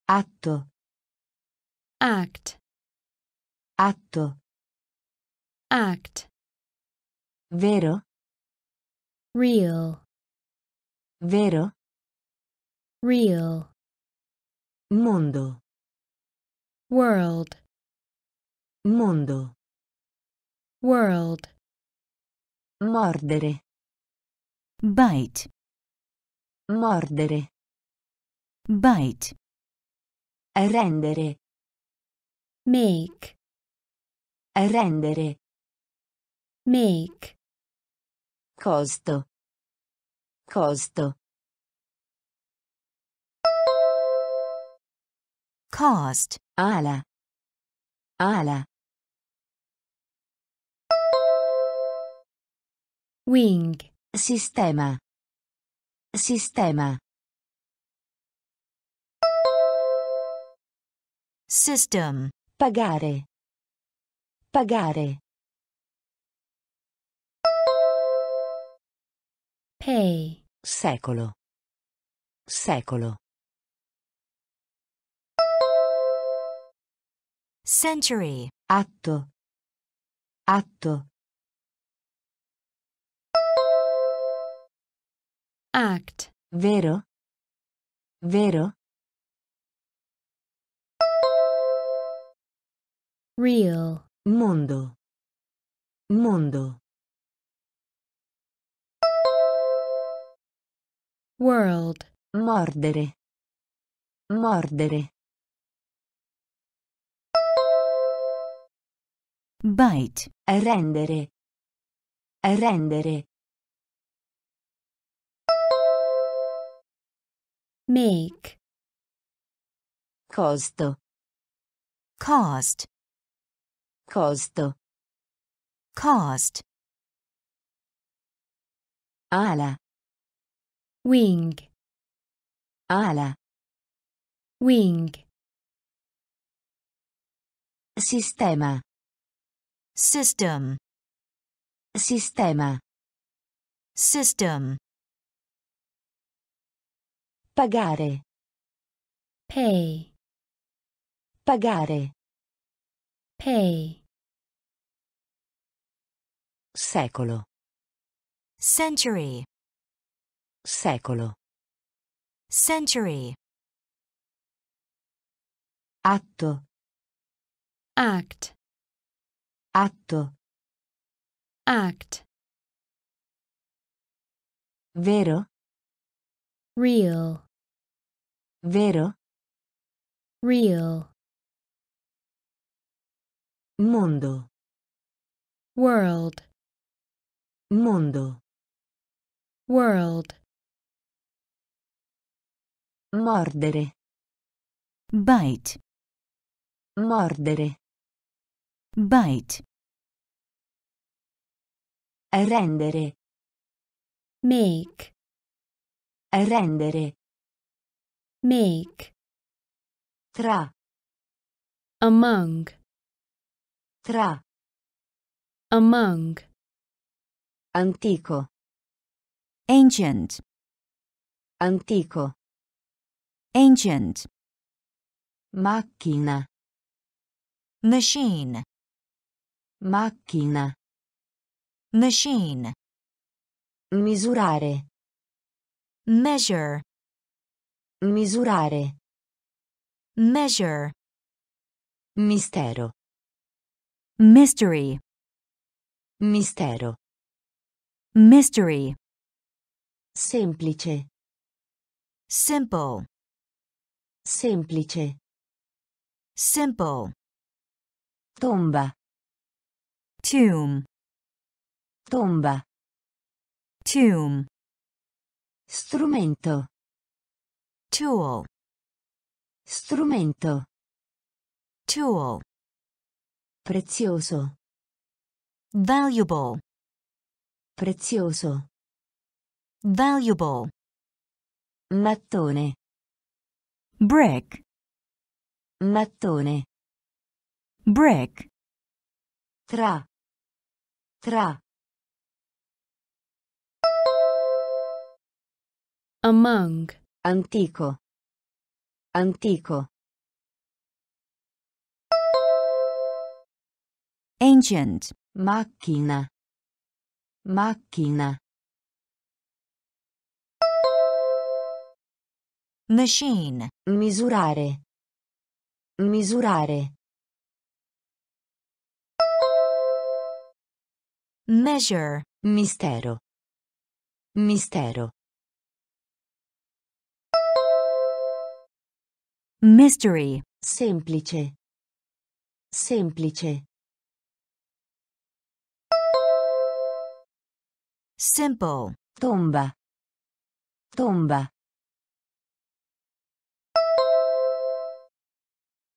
Atto. act, Atto. act, Vero? real, Vero? real, Mondo. world, Mondo. World, Mordere. bite, Mordere. bite, Rendere. make, Rendere. make, Costo. Costo. cost, Ala. Ala. Wing, Sistema. Sistema. system, Pagare. Pagare. pay, Secolo. Secolo. century, Atto. Atto. Act, Vero? Vero? real, Mondo. Mondo. world, Mordere. Mordere. bite, Rendere. Rendere. Make, Costo. cost, Costo. cost, Ala. wing, Ala. wing, Sistema. system, Sistema. system, Pagare. pay, Pagare. pay, Secolo. century, Secolo. century, Atto. act, Atto. act, Vero? Real, Vero? real, Mondo. world, Mondo. world, Mordere. bite, Mordere. bite, Rendere. make, Rendere. make, Tra. among, Tra. among, Antico. ancient, Antico. ancient, Macchina. machine, Macchina. machine, Misurare. Measure, Misurare. measure, Mistero. mystery, Mistero. mystery, Semplice. simple, Semplice. simple, Tomba. tomb, Tomba. tomb, Strumento. tool, Strumento. tool, Prezioso. valuable, Prezioso. valuable, Mattone. brick, Mattone. brick, Tra. Tra. Among, Antico. Antico. ancient, Macchina. Macchina. machine, Misurare. Misurare. measure, Mistero. Mistero. Mystery, Semplice. Semplice. simple, Tomba. Tomba.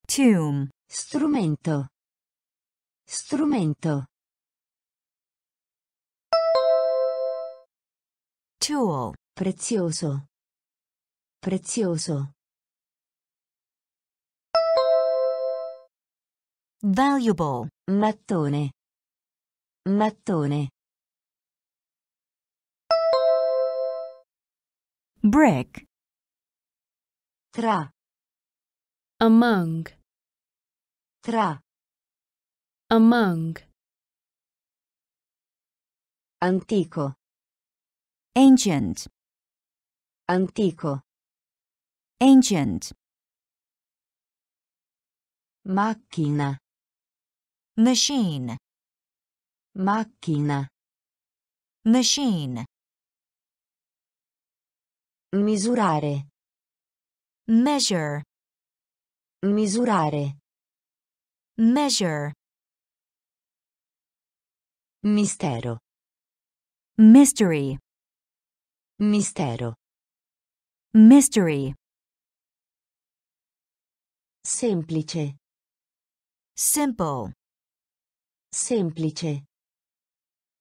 tomb, Strumento. Strumento. tool, Prezioso. Prezioso. Valuable, Mattone. Mattone. brick, Tra. among, Tra. among, Antico. ancient, Antico. ancient, Macchina. Machine, Macchina. machine, Misurare. measure, Misurare. measure, Mistero. mystery, Mistero. mystery, Semplice. simple, Semplice.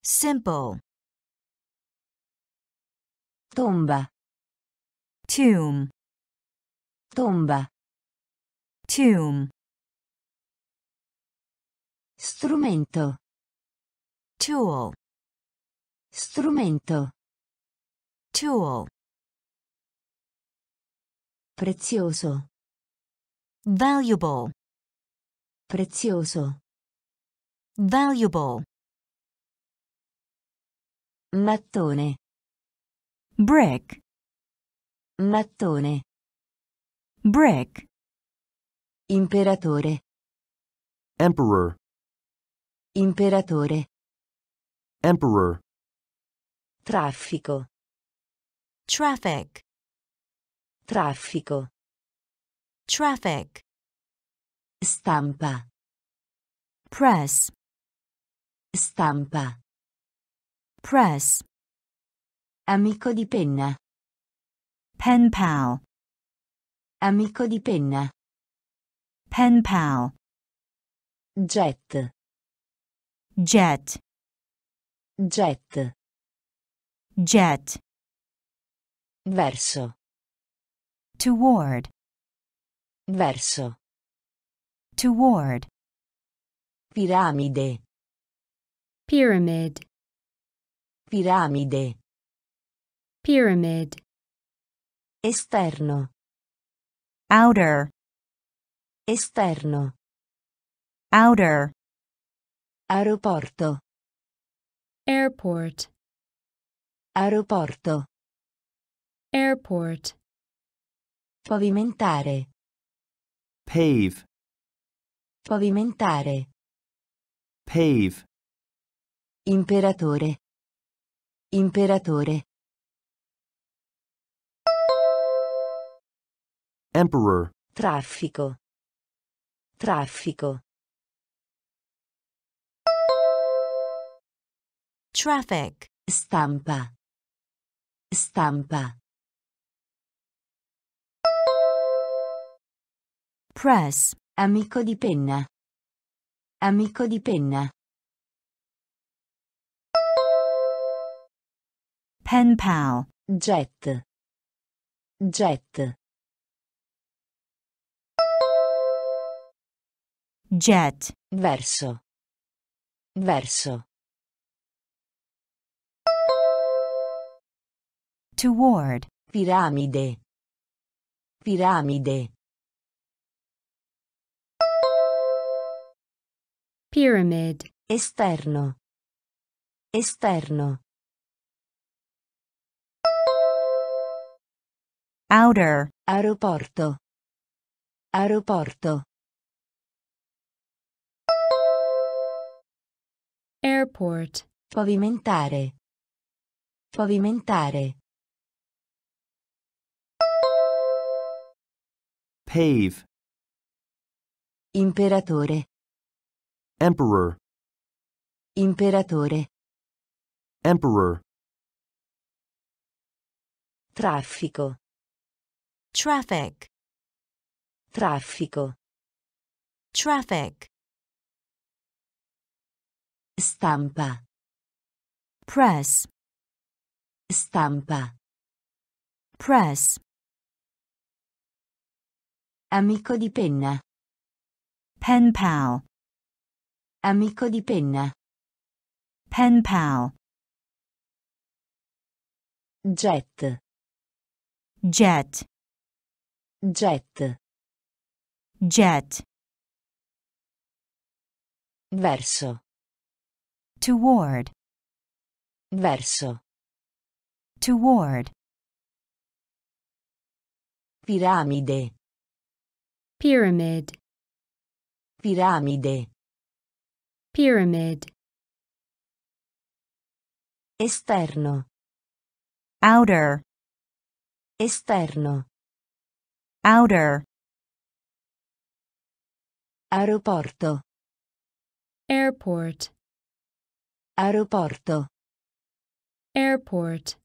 simple, Tomba. tomb, Tomba. tomb, Strumento. tool, Strumento. tool, Prezioso. valuable, Prezioso. Valuable, Mattone. brick, Mattone. brick, Imperatore. Emperor. Imperatore. Emperor. Traffico. traffic, Traffico. traffic, Stampa. press, Stampa. press, Amico di penna. pen pal, Amico di penna. pen pal, Jet. jet, Jet. jet, Verso. toward, Verso. toward, Piramide. Pyramid, Piramide. pyramid, Esterno. outer, Esterno. outer, Aeroporto. airport, Aeroporto. airport, Pavimentare. Pave. Pavimentare. Pave. Imperatore. Imperatore. Emperor. Traffico. Traffico. traffic, Stampa. Stampa. press, Amico di penna. Amico di penna. Pen pal, Jet. Jet. jet, Verso. Verso. toward, Piramide. Piramide. pyramid, Esterno. Esterno. Outer, Aeroporto. Aeroporto. airport, Pavimentare. Pavimentare. pave, Imperatore. emperor, Imperatore. emperor, Traffico. Traffic, Traffico. traffic, Stampa. press, Stampa. press, Amico di penna. pen pal, Amico di penna. pen pal, Jet. jet, Jet. jet, Verso. toward, Verso. toward, Piramide. pyramid, Piramide. pyramid, Esterno. outer, Esterno. Outer, Aeroporto. airport, Aeroporto. airport,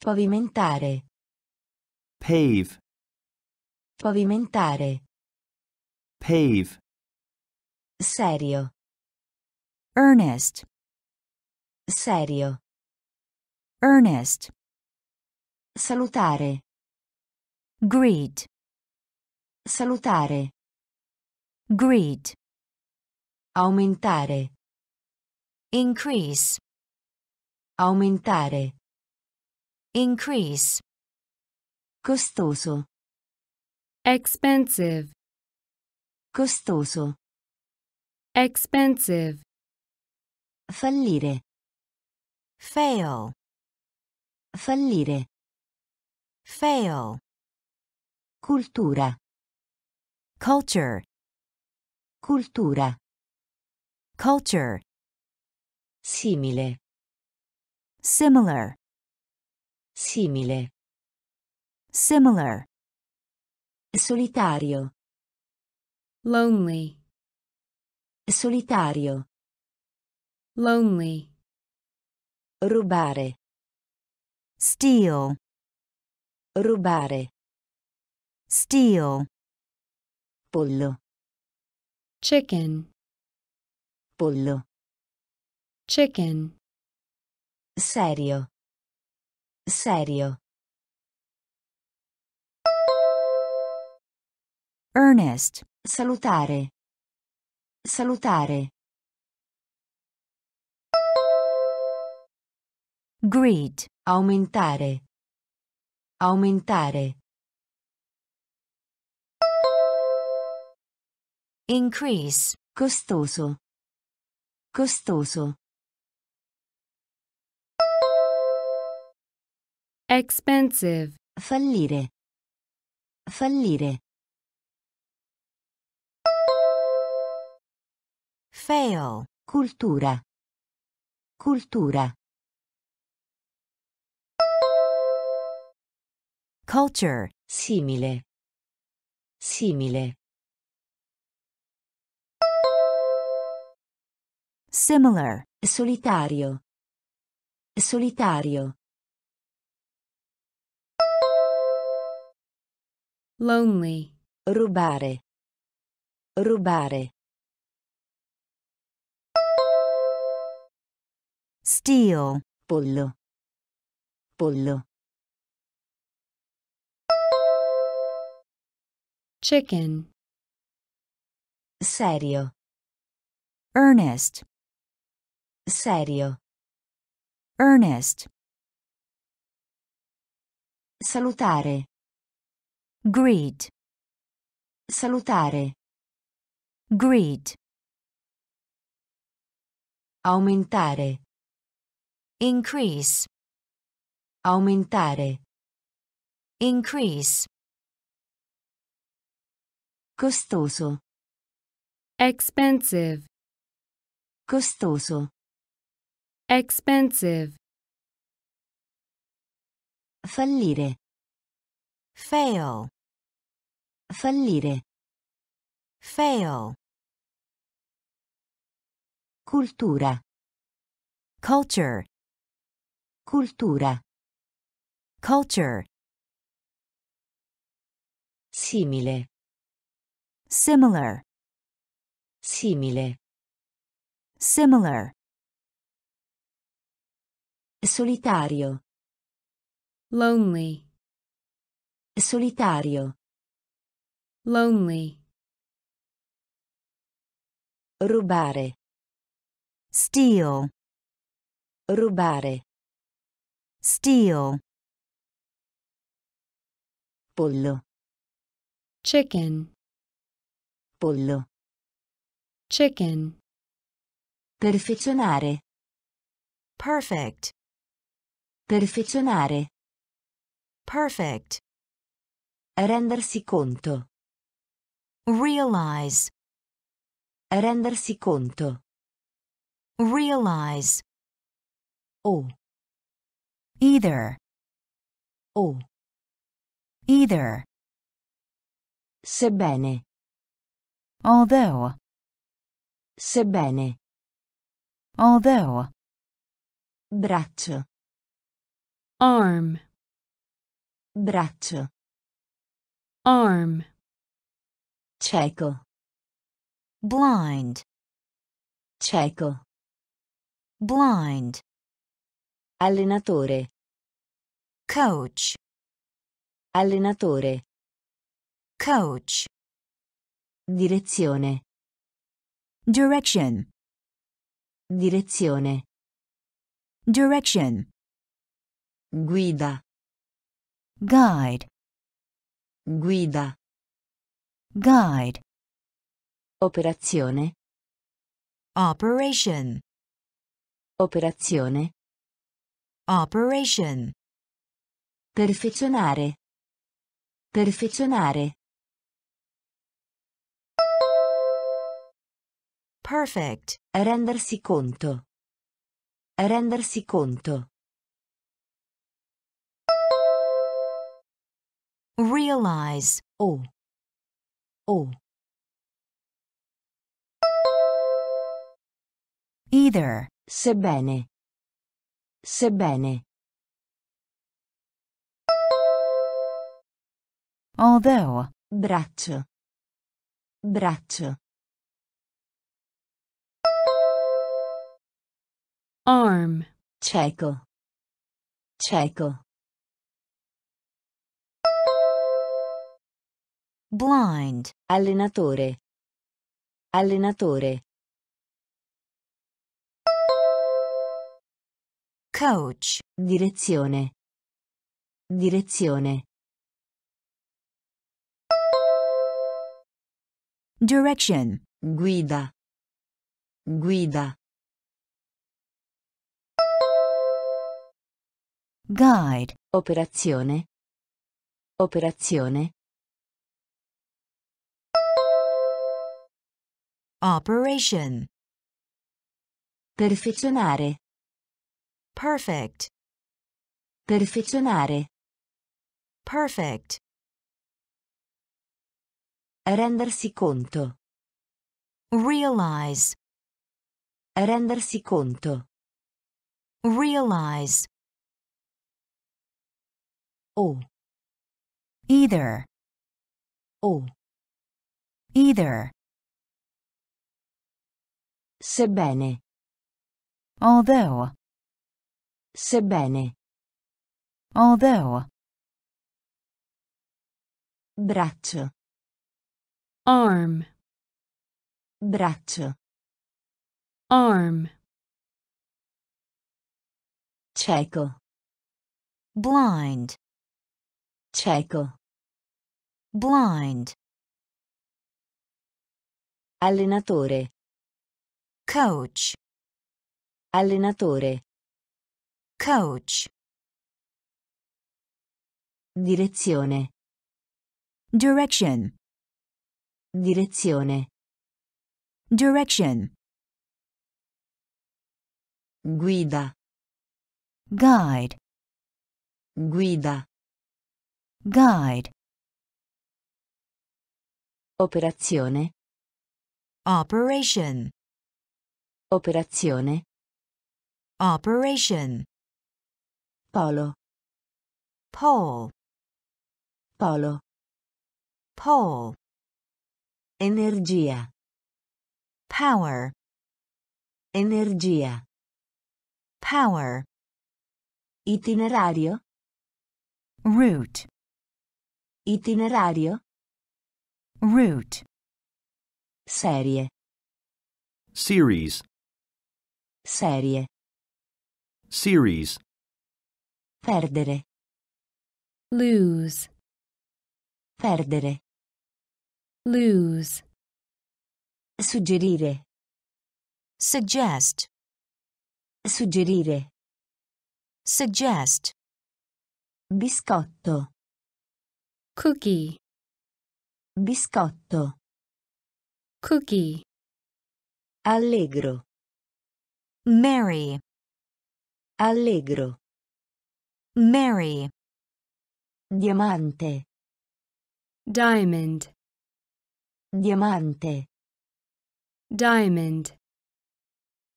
Pavimentare. pave, Pavimentare. pave, Serio. earnest, Serio. earnest, Salutare. greet, Salutare. greet, Aumentare. increase, Aumentare. increase, Costoso. expensive, Costoso. expensive, Fallire. fail, Fallire. Fail, Cultura. culture, Cultura. culture, Simile. similar, Simile. similar, Solitario. lonely, Solitario. lonely, Rubare. steal, Rubare. steal, Pollo. chicken, Pollo. chicken, Serio. Serio. earnest, Salutare. Salutare. greet, Aumentare. Aumentare. increase, Costoso. Costoso. expensive, Fallire. Fallire. fail, Cultura. Cultura. Culture, Simile. Simile. similar, Solitario. Solitario. lonely, Rubare. Rubare. steal, Pollo. Pollo. Chicken, Serio. earnest, Serio. earnest, Salutare. greet, Salutare. greet, Aumentare. increase, Aumentare. increase, Costoso. expensive, Costoso. expensive, Fallire. fail, Fallire. fail, Cultura. culture, Cultura. culture, Simile. Similar, Simile. similar, Solitario. lonely, Solitario. lonely, Rubare. steal, Rubare. steal, Pollo. chicken, Pollo. chicken, Perfezionare. perfect, Perfezionare. perfect, Rendersi conto. realize, Rendersi conto. realize, O. either, O. either, Sebbene. Although, Sebbene. although, Braccio. arm, Braccio. arm, Cieco. blind, Cieco. blind, Allenatore. coach, Allenatore. coach, Direzione. direction, Direzione. direction, Guida. guide, Guida. guide, Operazione. operation, Operazione. operation, Perfezionare. Perfezionare. Perfect, Rendersi conto. Rendersi conto. realize, O. O. either, Sebbene. Sebbene. although, Braccio. Braccio. Arm, Cieco. Cieco. blind, Allenatore. Allenatore. coach, Direzione. Direzione. direction, Guida. Guida. Guide, Operazione. Operazione. operation, Perfezionare. perfect, Perfezionare. perfect, Rendersi conto. realize, Rendersi conto. realize, O. either, O. either, Sebbene. although, Sebbene. although, Braccio. arm, Braccio. arm, Cieco. blind, Cieco. blind, Allenatore. coach, Allenatore. coach, Direzione. direction, Direzione. direction, Guida. guide, Guida. Guide, Operazione. operation, Operazione. operation, Polo. pole, Polo. pole, Energia. power, Energia. power, Itinerario. route, Itinerario. route, Serie. series, Serie. series, Perdere. lose, Perdere. lose, Suggerire. suggest, Suggerire. suggest, Biscotto. Cookie, Biscotto. cookie, Allegro. merry, Allegro. merry, Diamante. diamond, Diamante. diamond,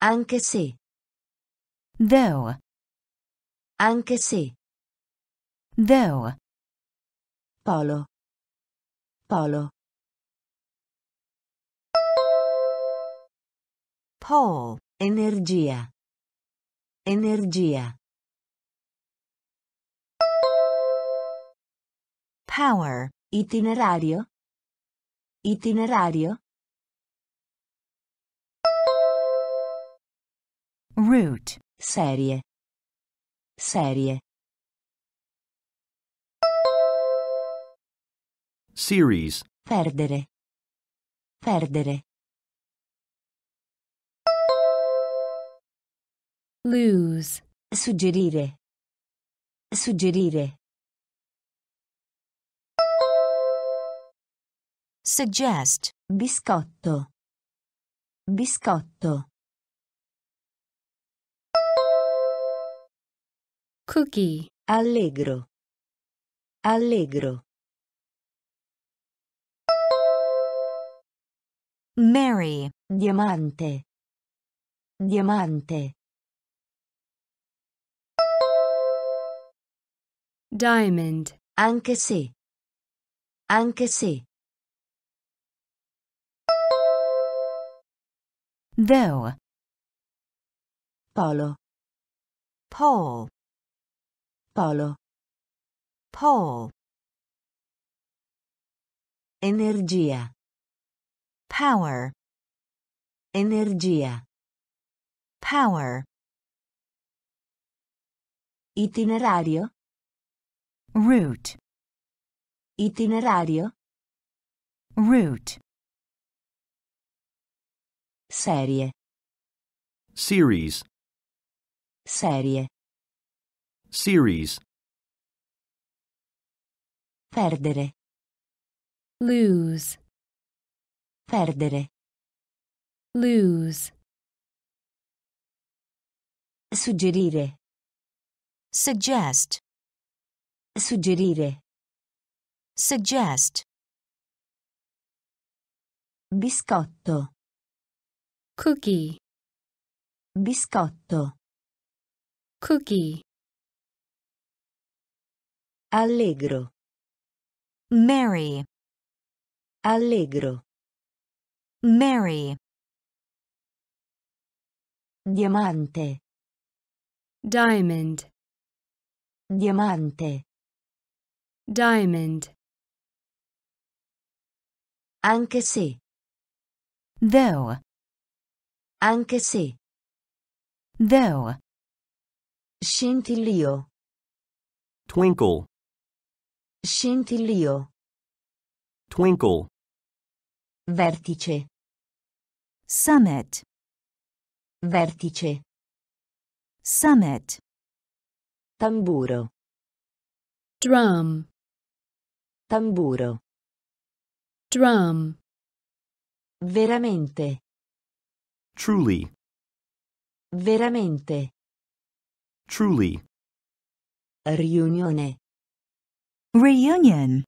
Anche se. though, Anche se. though, Polo. Polo. pole, Energia. Energia. power, Itinerario. Itinerario. route, Serie. Serie. Series, Perdere. Perdere. lose, Suggerire. Suggerire. suggest, Biscotto. Biscotto. cookie, Allegro. Allegro. Merry, Diamante. Diamante. diamond, Anche se. Anche se. though, Polo. pole, Polo. pole, Energia. Power, Energia. power, Itinerario. route, Itinerario. route, Serie. series, Serie. series, Perdere. lose, Perdere. lose, Suggerire. suggest, Suggerire. suggest, Biscotto. cookie, Biscotto. cookie, Allegro. merry, Allegro. Merry, Diamante. diamond, Diamante. diamond, Anche se. though, Anche se. though, Scintillio. twinkle, Scintillio. twinkle, Vertice. Summit, Vertice. summit, tamburo, drum, tamburo, drum, veramente, truly, veramente, truly, riunione, reunion,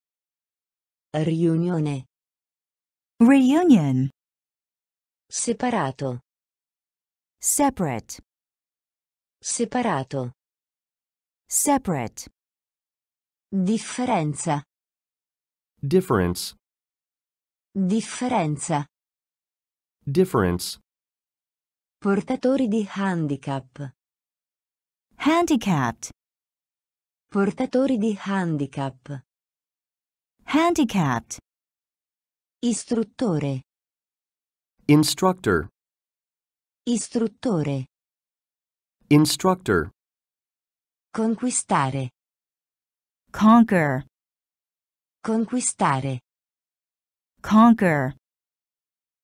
riunione, reunion, separato, separate, separato, separate, differenza, difference, differenza, difference, portatori di handicap, handicapped, portatori di handicap, handicapped, istruttore, instructor, istruttore, instructor, conquistare, conquer, conquistare, conquer,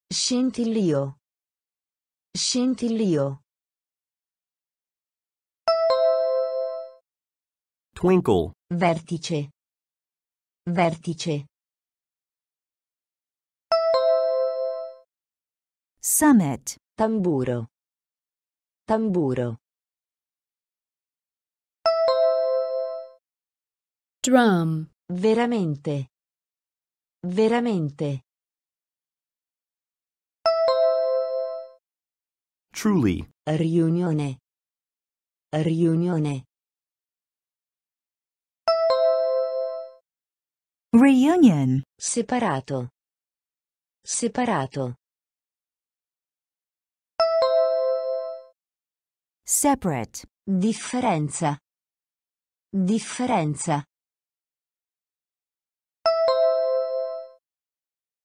scintillio, scintillio, twinkle, vertice, vertice, summit, tamburo, tamburo, drum, veramente, veramente, truly, riunione, riunione, reunion, separato, separato, separate, differenza, differenza,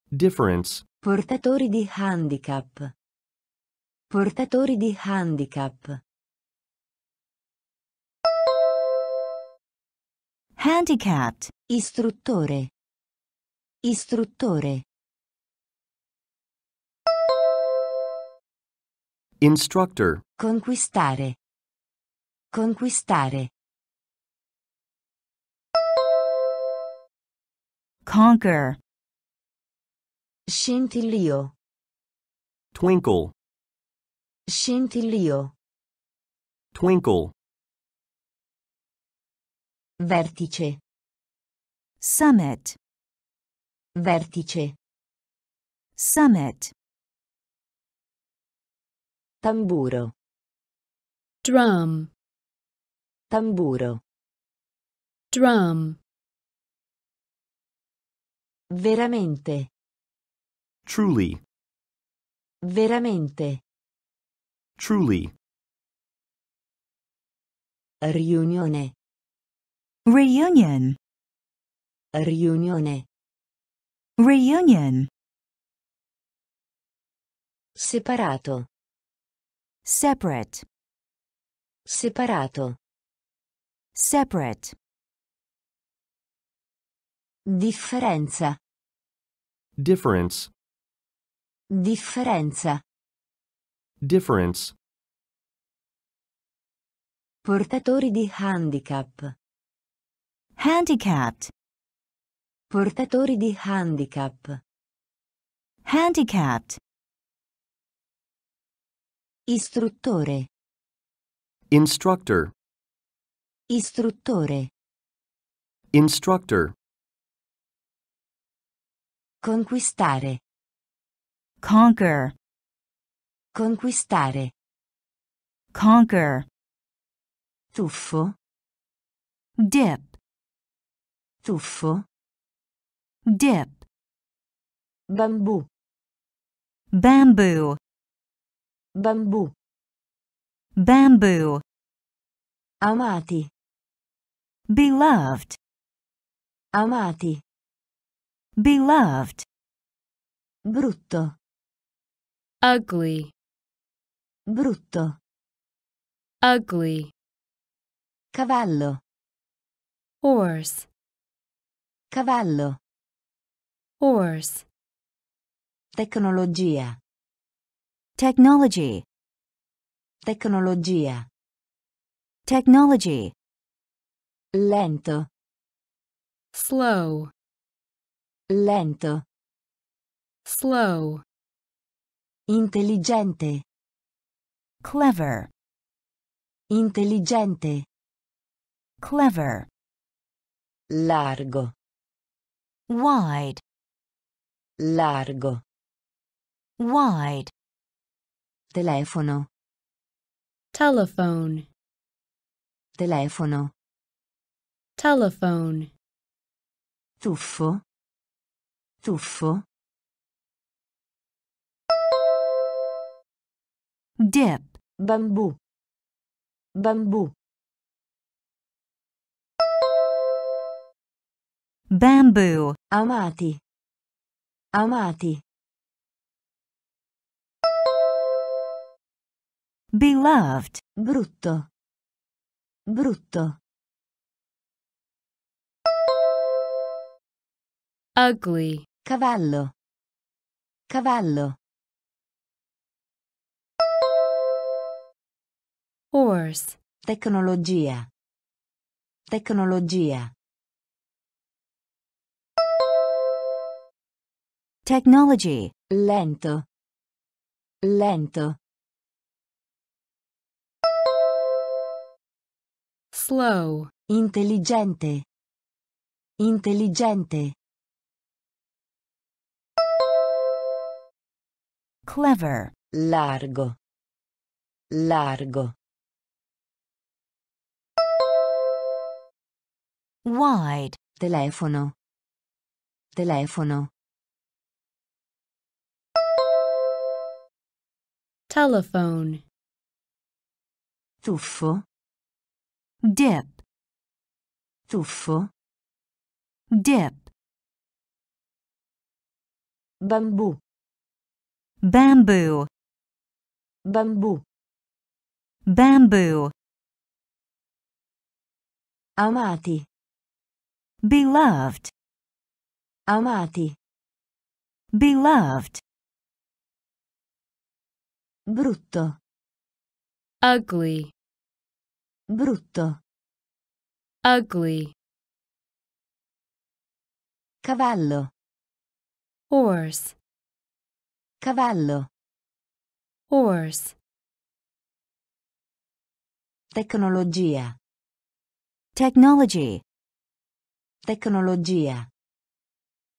difference, portatori di handicap, portatori di handicap, handicapped, istruttore, istruttore, instructor, conquistare, conquistare, conquer, scintillio, twinkle, scintillio, twinkle, vertice, summit, vertice, summit, tamburo, drum, tamburo, drum, veramente, truly, veramente, truly, riunione, reunion, riunione, reunion, separato, separate, separato, separate, differenza, difference, differenza, difference, portatori di handicap, handicapped, portatori di handicap, handicapped, istruttore, instructor, istruttore, instructor, conquistare, conquer, conquistare, conquer, tuffo, dip, tuffo, dip, bambù, bamboo, bambù, bamboo, amati, beloved, amati, beloved, brutto, ugly, brutto, ugly, cavallo, horse, cavallo, horse, tecnologia, technology, tecnologia, Technology. Lento. slow, Lento. slow, Intelligente. Clever. Intelligente. Clever. Largo. Wide. Largo. Wide. Telefono. telephone, Telefono. telephone, Tuffo. Tuffo. Dip. Bambù. Bambù. Bamboo. Amati. Amati. Beloved. Brutto. Brutto. ugly, Cavallo. Cavallo. horse, Tecnologia. Tecnologia. Technology. Lento. Lento. Slow, Intelligente. Intelligente. Clever. Largo. Largo. Wide. Telefono. Telefono. telephone, Tuffo. Dip. Tuffo. Dip. Bambù. Bamboo. Bambù. Bamboo. Amati. Beloved. Amati. Beloved. Brutto. ugly, Brutto. ugly, Cavallo. horse, Cavallo. horse, Tecnologia. Technology. Tecnologia.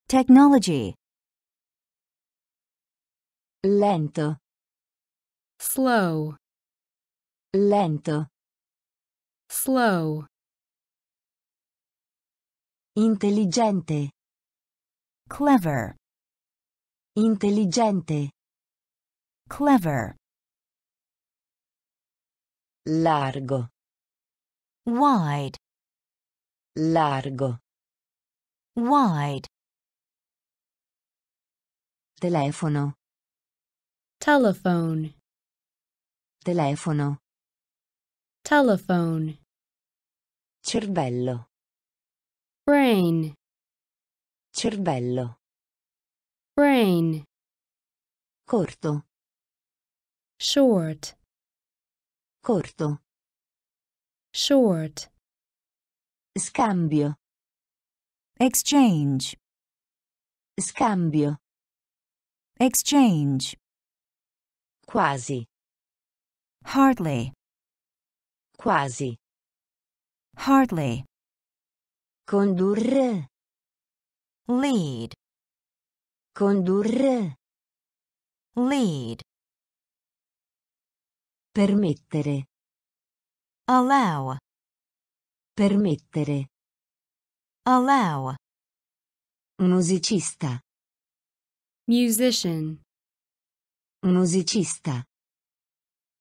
Technology. Lento. slow, Lento. Slow, Intelligente. Clever. Intelligente. Clever. Largo. Wide. Largo. Wide. Telefono. telephone, Telefono. telephone, Cervello. brain, Cervello. brain, Corto. short, Corto. short, Scambio. Exchange. Scambio. Exchange. Quasi. Hardly. Quasi. Hardly. Condurre. Lead. Condurre. Lead. Permettere. Allow. Permettere. Allow. Musicista. musician, Musicista.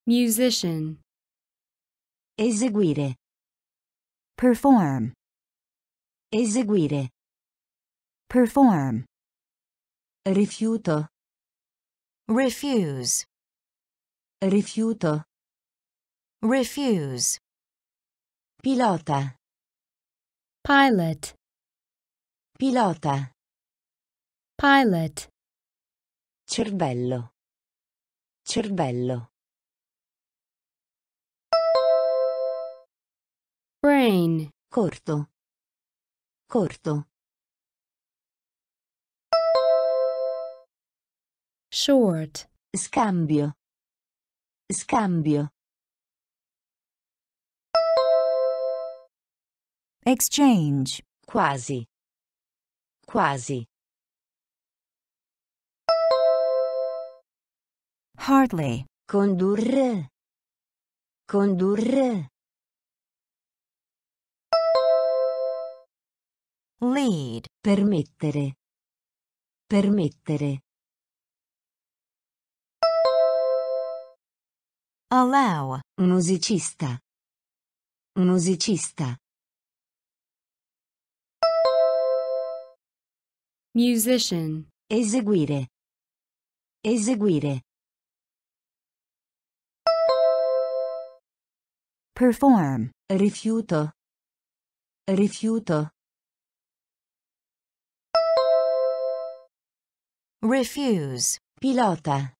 musician, Eseguire. Perform. Eseguire. Perform. Rifiuto. Refuse. Rifiuto. Refuse. Pilota. pilot, Pilota. pilot, Cervello. Cervello. Brain, corto, corto, short, scambio, scambio, exchange, quasi, quasi, hardly, condurre, condurre, lead, permettere, permettere, allow, musicista, musicista, musician, eseguire, eseguire, perform, rifiuto, rifiuto, refuse, pilota,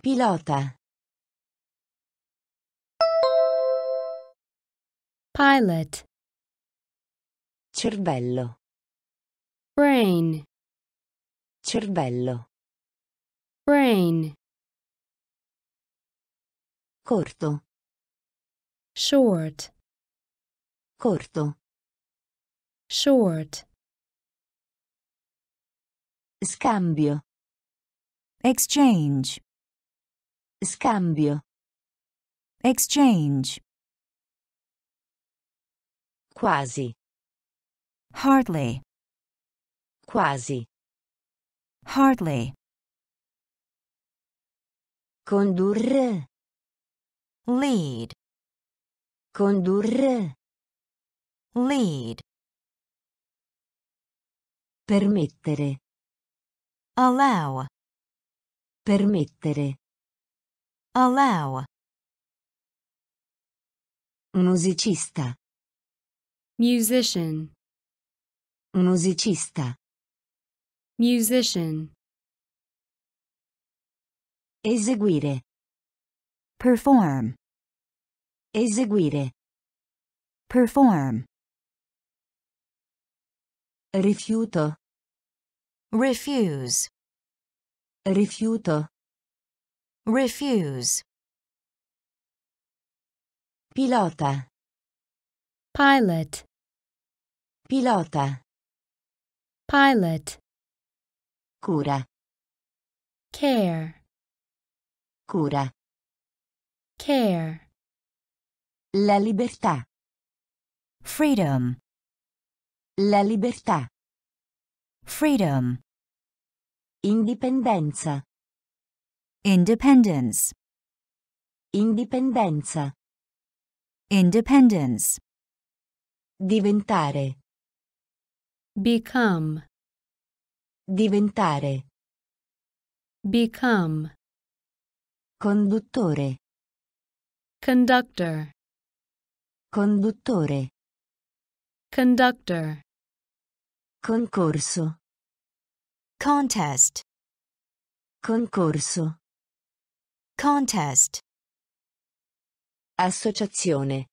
pilota, pilot, cervello, brain, cervello, brain, corto, short, corto, short, scambio, exchange, scambio, exchange, quasi, hardly, quasi, hardly, condurre, lead, condurre, lead, permettere, allow, permettere, allow, musicista, musician, musicista, musician, eseguire, perform, eseguire, perform, rifiuto, refuse, rifiuto, refuse, pilota, pilot, pilota, pilot, cura, care, cura, care, la libertà, freedom, la libertà, freedom, indipendenza, independence, indipendenza, independence, diventare, become, diventare, become, conduttore, conductor, conduttore, conductor, concorso, contest, concorso, contest, associazione,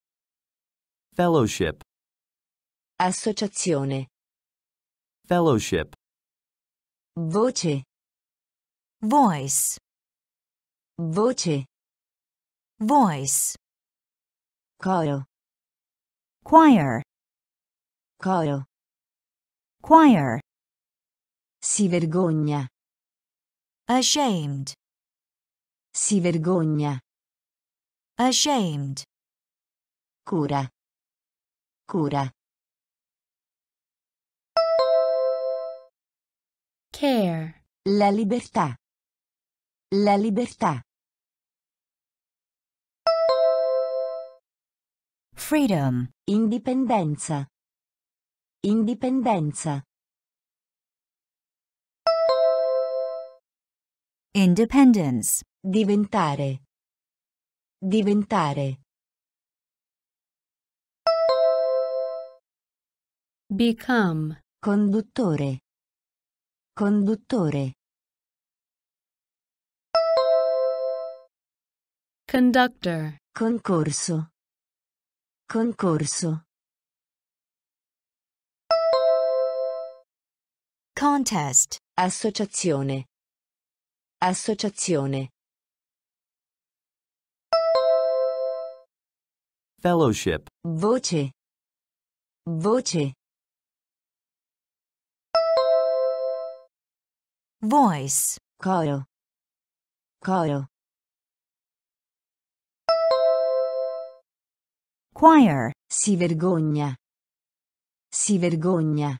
fellowship, associazione, fellowship, voce, voice, voce, voice, coro, choir, coro, choir, si vergogna, ashamed, si vergogna, ashamed, cura, cura, care, la libertà, la libertà, freedom, indipendenza, indipendenza, independence, diventare, diventare, become, conduttore, conduttore, conductor, concorso, Concorso. Contest. Associazione. Associazione. Fellowship. Voce. Voce. Voice. Coro. Coro. Choir. Si vergogna. Si vergogna.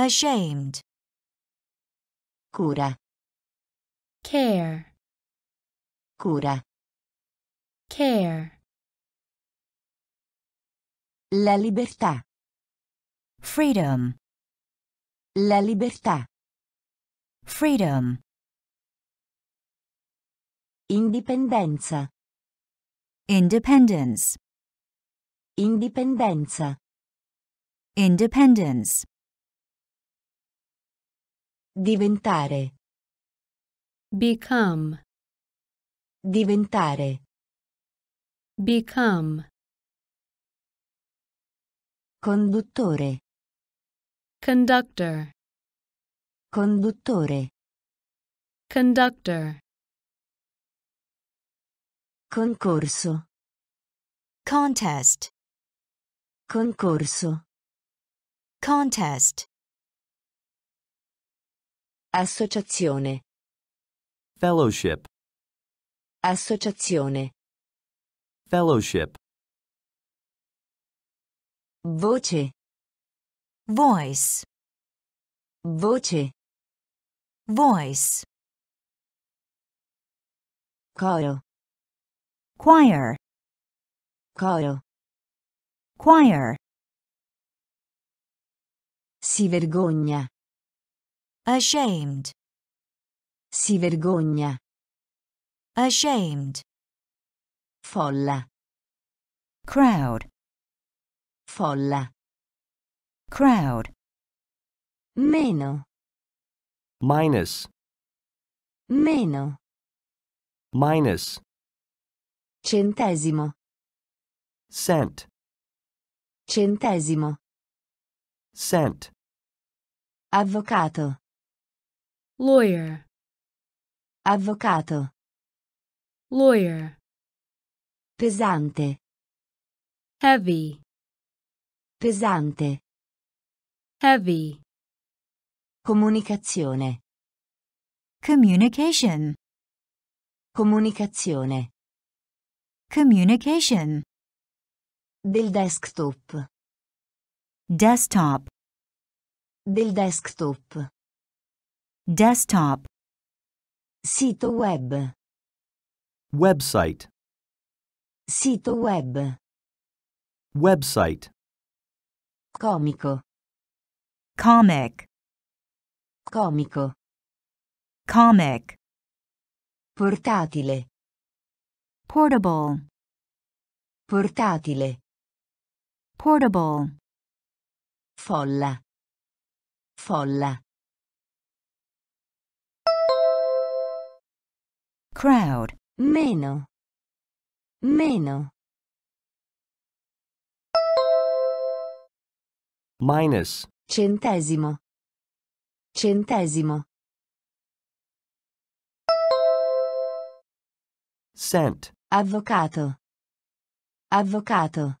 Ashamed. Cura. care, Cura. care, La libertà. Freedom. La libertà. Freedom. Indipendenza. Independence. Indipendenza. Independence. Diventare. become, Diventare. become, Conduttore. conductor, Conduttore. conductor, Concorso. Contest. Concorso. Contest. Associazione. Fellowship. Associazione. Fellowship. Voce. Voice. Voce. Voice. Coro. Choir. Coro. Choir. Si vergogna. Ashamed. Si vergogna. Ashamed. Folla. Crowd. Folla. Crowd. Meno. Minus. Meno. Minus. Centesimo. Cent. Centesimo. Cent. Avvocato. Lawyer, Avvocato. lawyer, Pesante. heavy, Pesante. heavy, Comunicazione. Communication. Comunicazione. Communication. Del desktop. Desktop. Del desktop. Desktop. Sito web. Website. Sito web. Website. Comico. Comic. Comico. Comic. Portatile. Portable. Portatile. Portable. Folla. Folla. Crowd. Meno. Meno. Minus. Centesimo. Centesimo. Cent. Avvocato. Avvocato.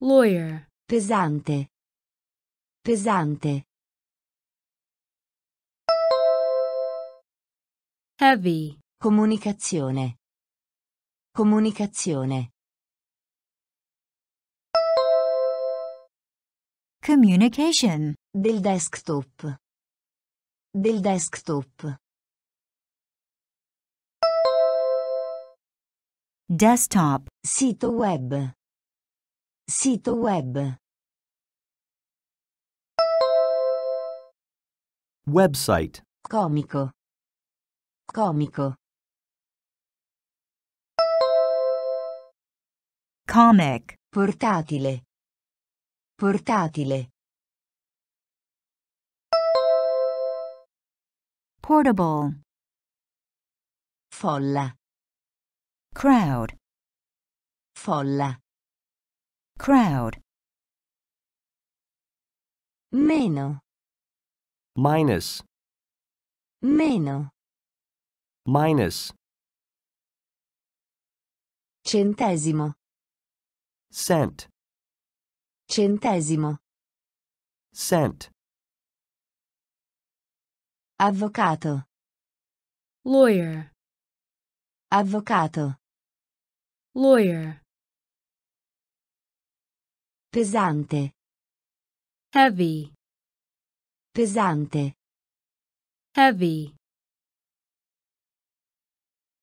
lawyer, Pesante. Pesante. Heavy, Comunicazione. Comunicazione. Communication. Del desktop. Del desktop. Desktop. Sito web. Sito web. Website. Comico. Comico. Comic. Portatile. Portatile. portable, folla, crowd, folla, crowd, meno, minus, meno, minus, centesimo, cent, centesimo, cent, avvocato, lawyer, avvocato, lawyer, pesante, heavy, pesante, heavy,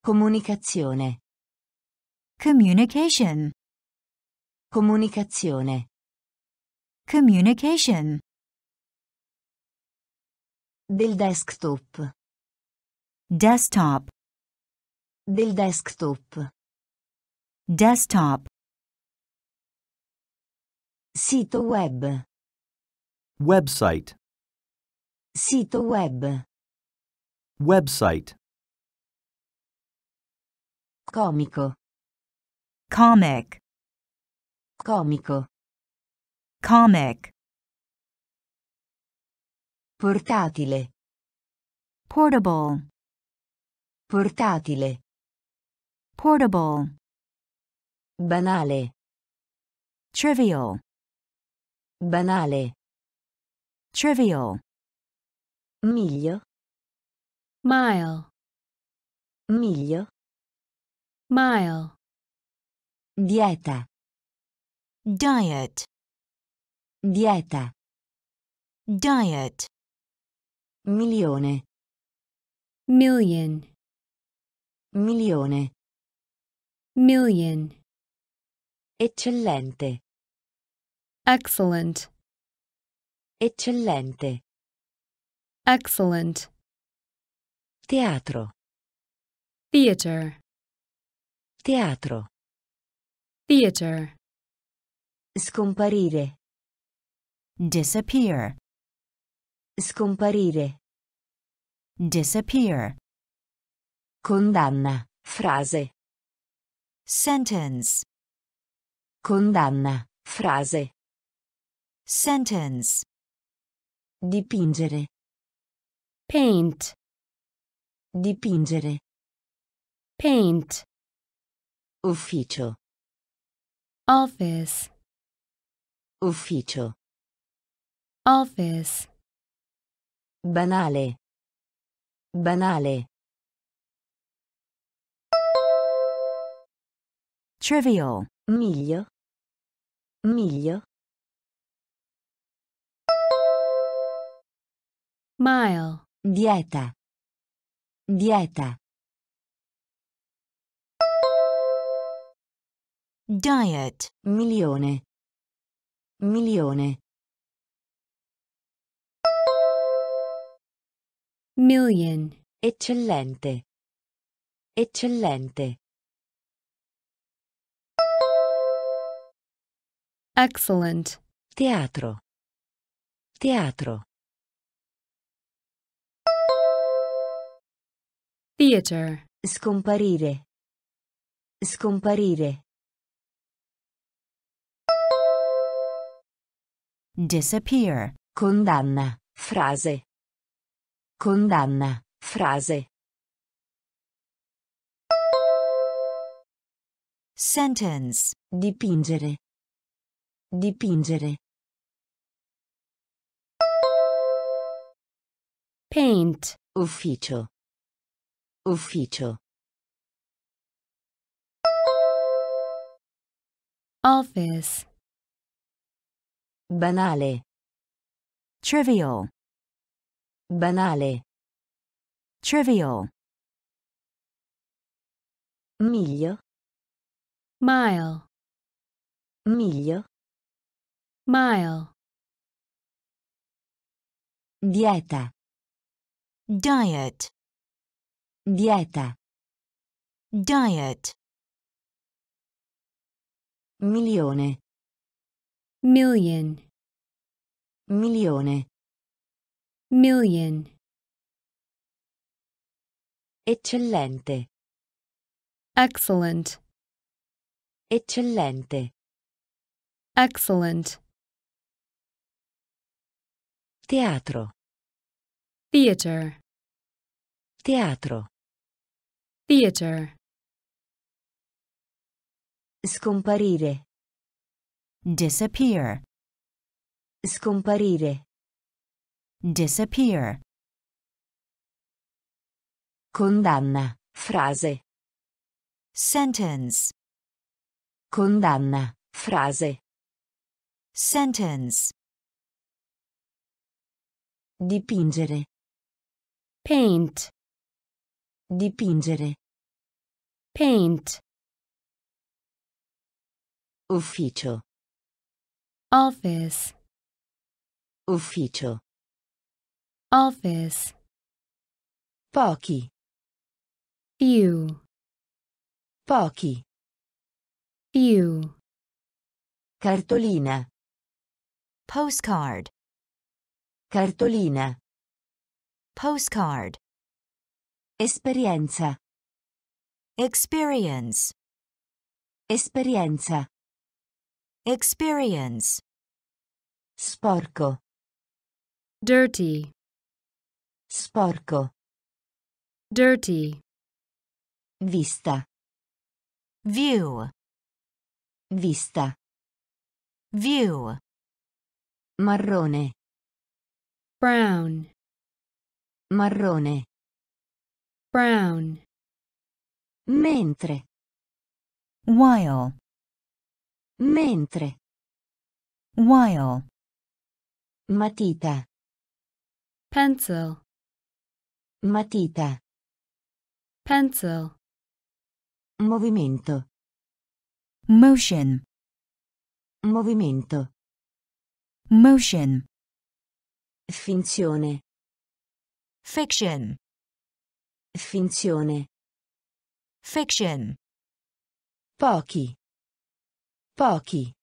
comunicazione, communication, comunicazione, communication, del desktop, desktop, del desktop, desktop, sito web, website, sito web, website, comico, comic, comico, comic, portatile, portable, portatile, portable, banale, trivial, banale, trivial, miglio, mile, miglio, mile, dieta, diet, dieta, diet, milione, million, milione, million, eccellente, excellent, eccellente, excellent, teatro, theater, teatro, theater, scomparire, disappear, scomparire, disappear, condanna, frase, sentence, condanna, frase, sentence, dipingere, paint, dipingere, paint, ufficio, office, ufficio, office, banale, banale, trivial, miglio, miglio, mile, dieta, dieta, diet, milione, milione, million, eccellente, eccellente, excellent, teatro, teatro, theater, scomparire, scomparire, disappear, condanna, frase, condanna, frase, sentence, dipingere, dipingere, paint, ufficio, ufficio, office, banale, trivial, banale, trivial, miglio, mile, miglio, mile, dieta, diet, dieta, diet, milione, million, milione, million, Eccellente. excellent, Eccellente. excellent, Teatro. theater, Teatro. theater, Scomparire. Disappear, Scomparire. disappear, Condanna. Frase. sentence, Condanna. Frase. sentence, Dipingere. paint, Dipingere. paint, Ufficio. Office, Ufficio. office, Pochi. few, Pochi. few, Cartolina. postcard, Cartolina. postcard, Esperienza. experience, Esperienza. Experience, Sporco. dirty, Sporco. dirty, Vista. view, Vista. view, Marrone. brown, Marrone. brown, Mentre. while, Mentre. while, Matita. pencil, Matita. pencil, Movimento. motion, Movimento. motion, Finzione. fiction, Finzione. fiction, Pochi. Pochi.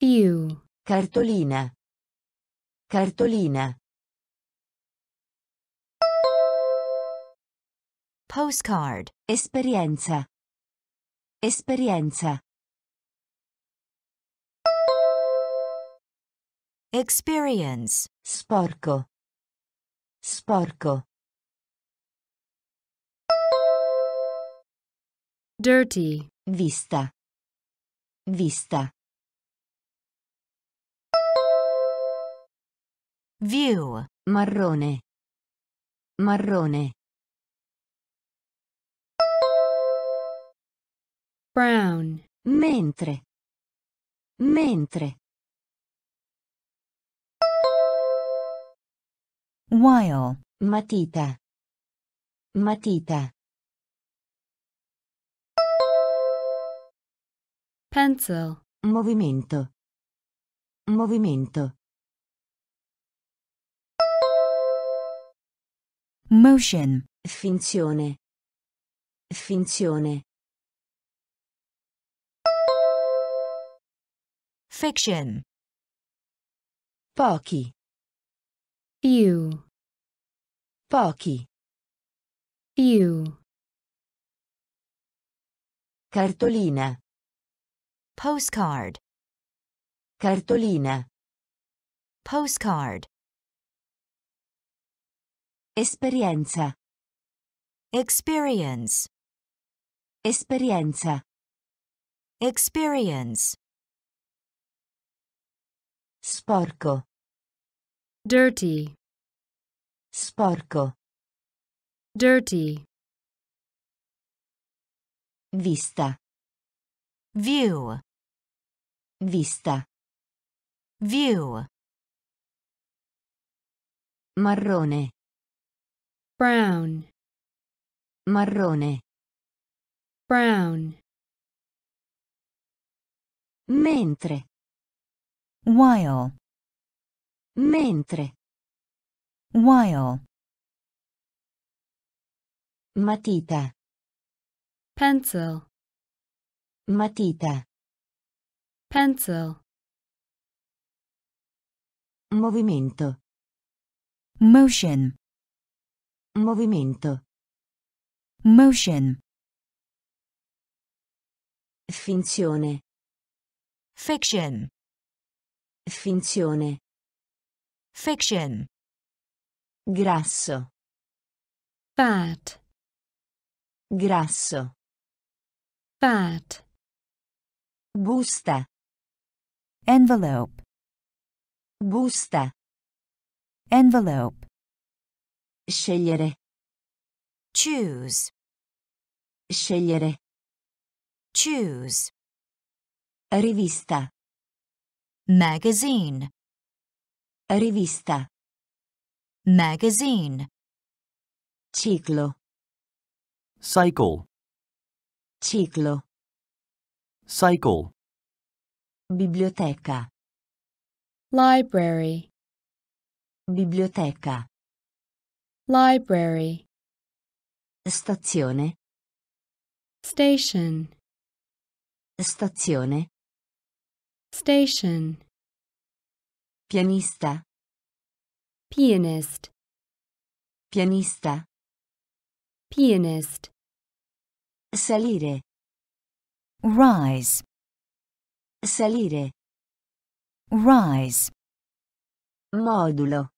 few, Cartolina. Cartolina. postcard, Esperienza. Esperienza. experience, Sporco. Sporco. Dirty, Vista. Vista. view, Marrone. Marrone. brown, Mentre. Mentre. while, Matita. Matita. Pencil, Movimento. Movimento. motion, Finzione. Finzione. fiction, Pochi. few, Pochi. few, Cartolina. Postcard, Cartolina. postcard, Esperienza. experience, Esperienza. experience, Sporco. dirty, Sporco. dirty, Vista. view, Vista. view, Marrone. brown, Marrone. brown, Mentre. while, Mentre. while, Matita. pencil, Matita. Pencil, Movimento. motion, movimento, motion, finzione, fiction, finzione, fiction, grasso, fat, grasso, fat, busta, envelope, busta, envelope, scegliere, choose, scegliere, choose, rivista, magazine, rivista, magazine, ciclo, cycle, ciclo, cycle, biblioteca, library, biblioteca, library, stazione, station, stazione, station, pianista, pianist, pianista, pianist, salire, rise, salire, rise, modulo,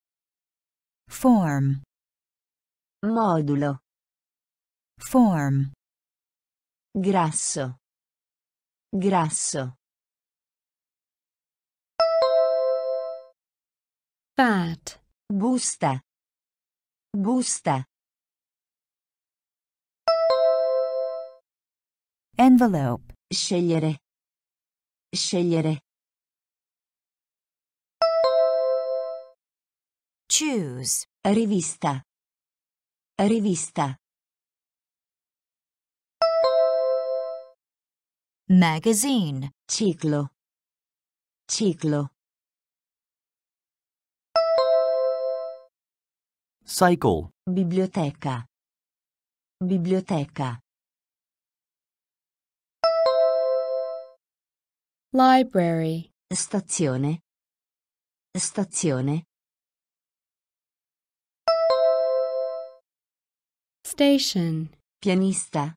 form, modulo, form, grasso, grasso, fat, busta, busta, envelope, scegliere, scegliere, choose, rivista, rivista, magazine, ciclo, ciclo, cycle, biblioteca, biblioteca, library, stazione, stazione, station, pianista,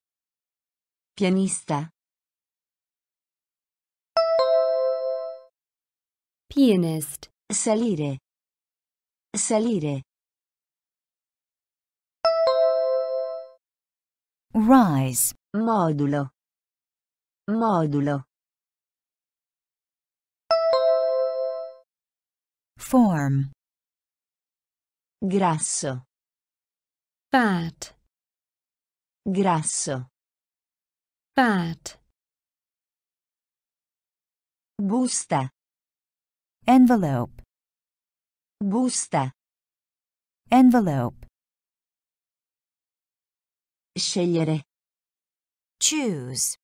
pianista, pianist, salire, salire, rise, modulo, modulo, form, grasso, fat, grasso, fat, busta, envelope, busta, envelope, scegliere, choose,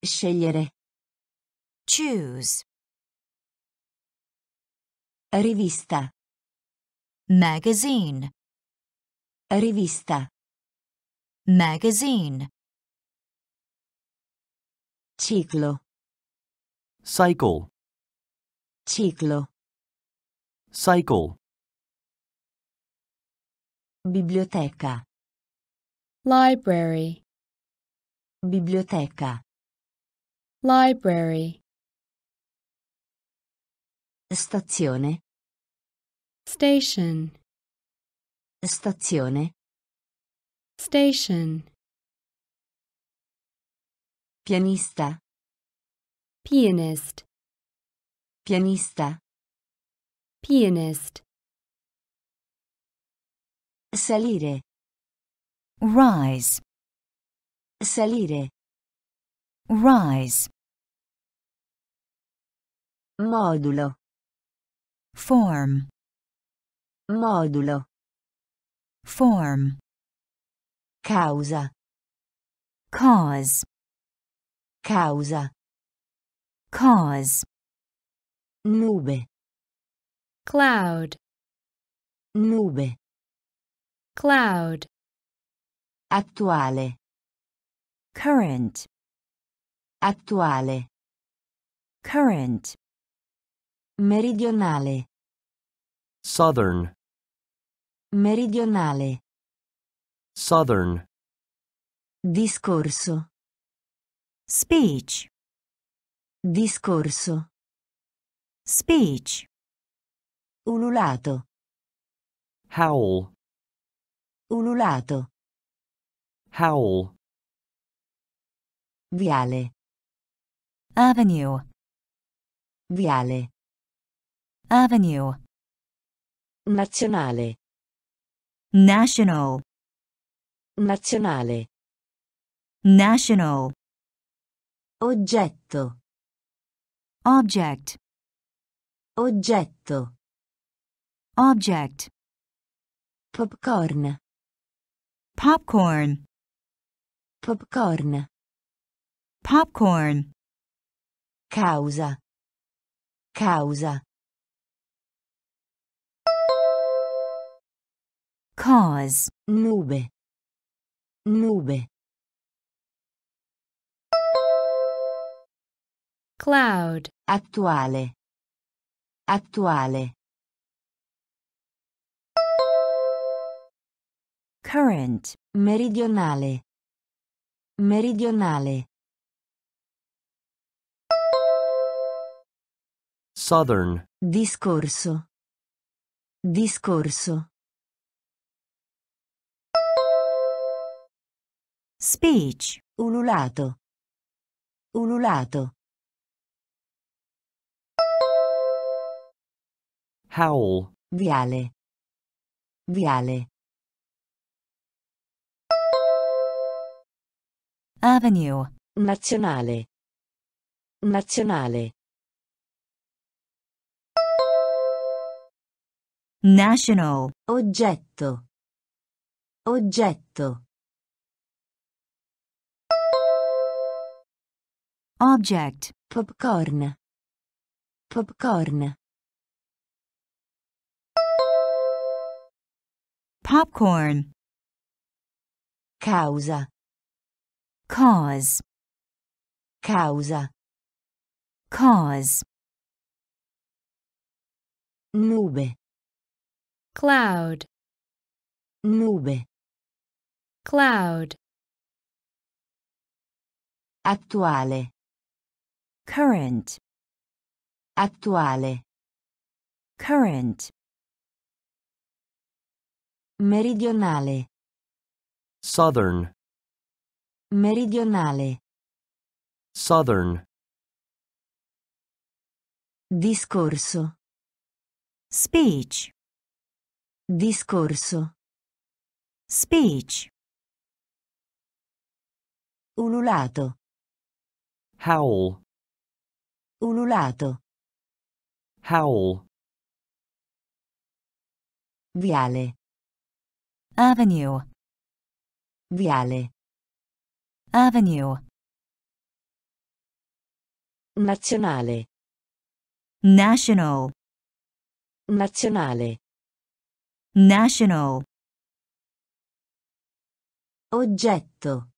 scegliere, choose, rivista, magazine, rivista, magazine, ciclo, cycle, ciclo, cycle, biblioteca, library, biblioteca, library, stazione, station, stazione, station, pianista, pianist, pianista, pianist, salire, rise, salire, rise, modulo, form, modulo, form, causa, cause, causa, cause, nube, cloud, nube, cloud, attuale, current, attuale, current, meridionale, southern, Meridionale. Southern. Discorso. speech, Discorso. speech, Ululato. Howl. Ululato. Howl. Viale. avenue, Viale. avenue, Nazionale. national, Nazionale. national, Oggetto. object, Oggetto. object, Popcorn. popcorn, Popcorn. popcorn, Causa. Causa. Cause, Nube. Nube. cloud, Attuale. Attuale. current, Meridionale. Meridionale. Southern. Discorso. Discorso. Speech, Ululato. Ululato. Howl. Viale. Viale. avenue, Nazionale. Nazionale. national, Oggetto. Oggetto. Object, Popcorn. Popcorn. popcorn, Causa. cause, Causa. cause, Nube. cloud, Nube. cloud, Attuale. Current, Attuale. current, Meridionale. Southern. Meridionale. Southern. Discorso. speech, Discorso. speech, Ululato. Howl. Ululato. Howl. Viale. avenue, Viale. avenue, Nazionale. national, Nazionale. national, Oggetto.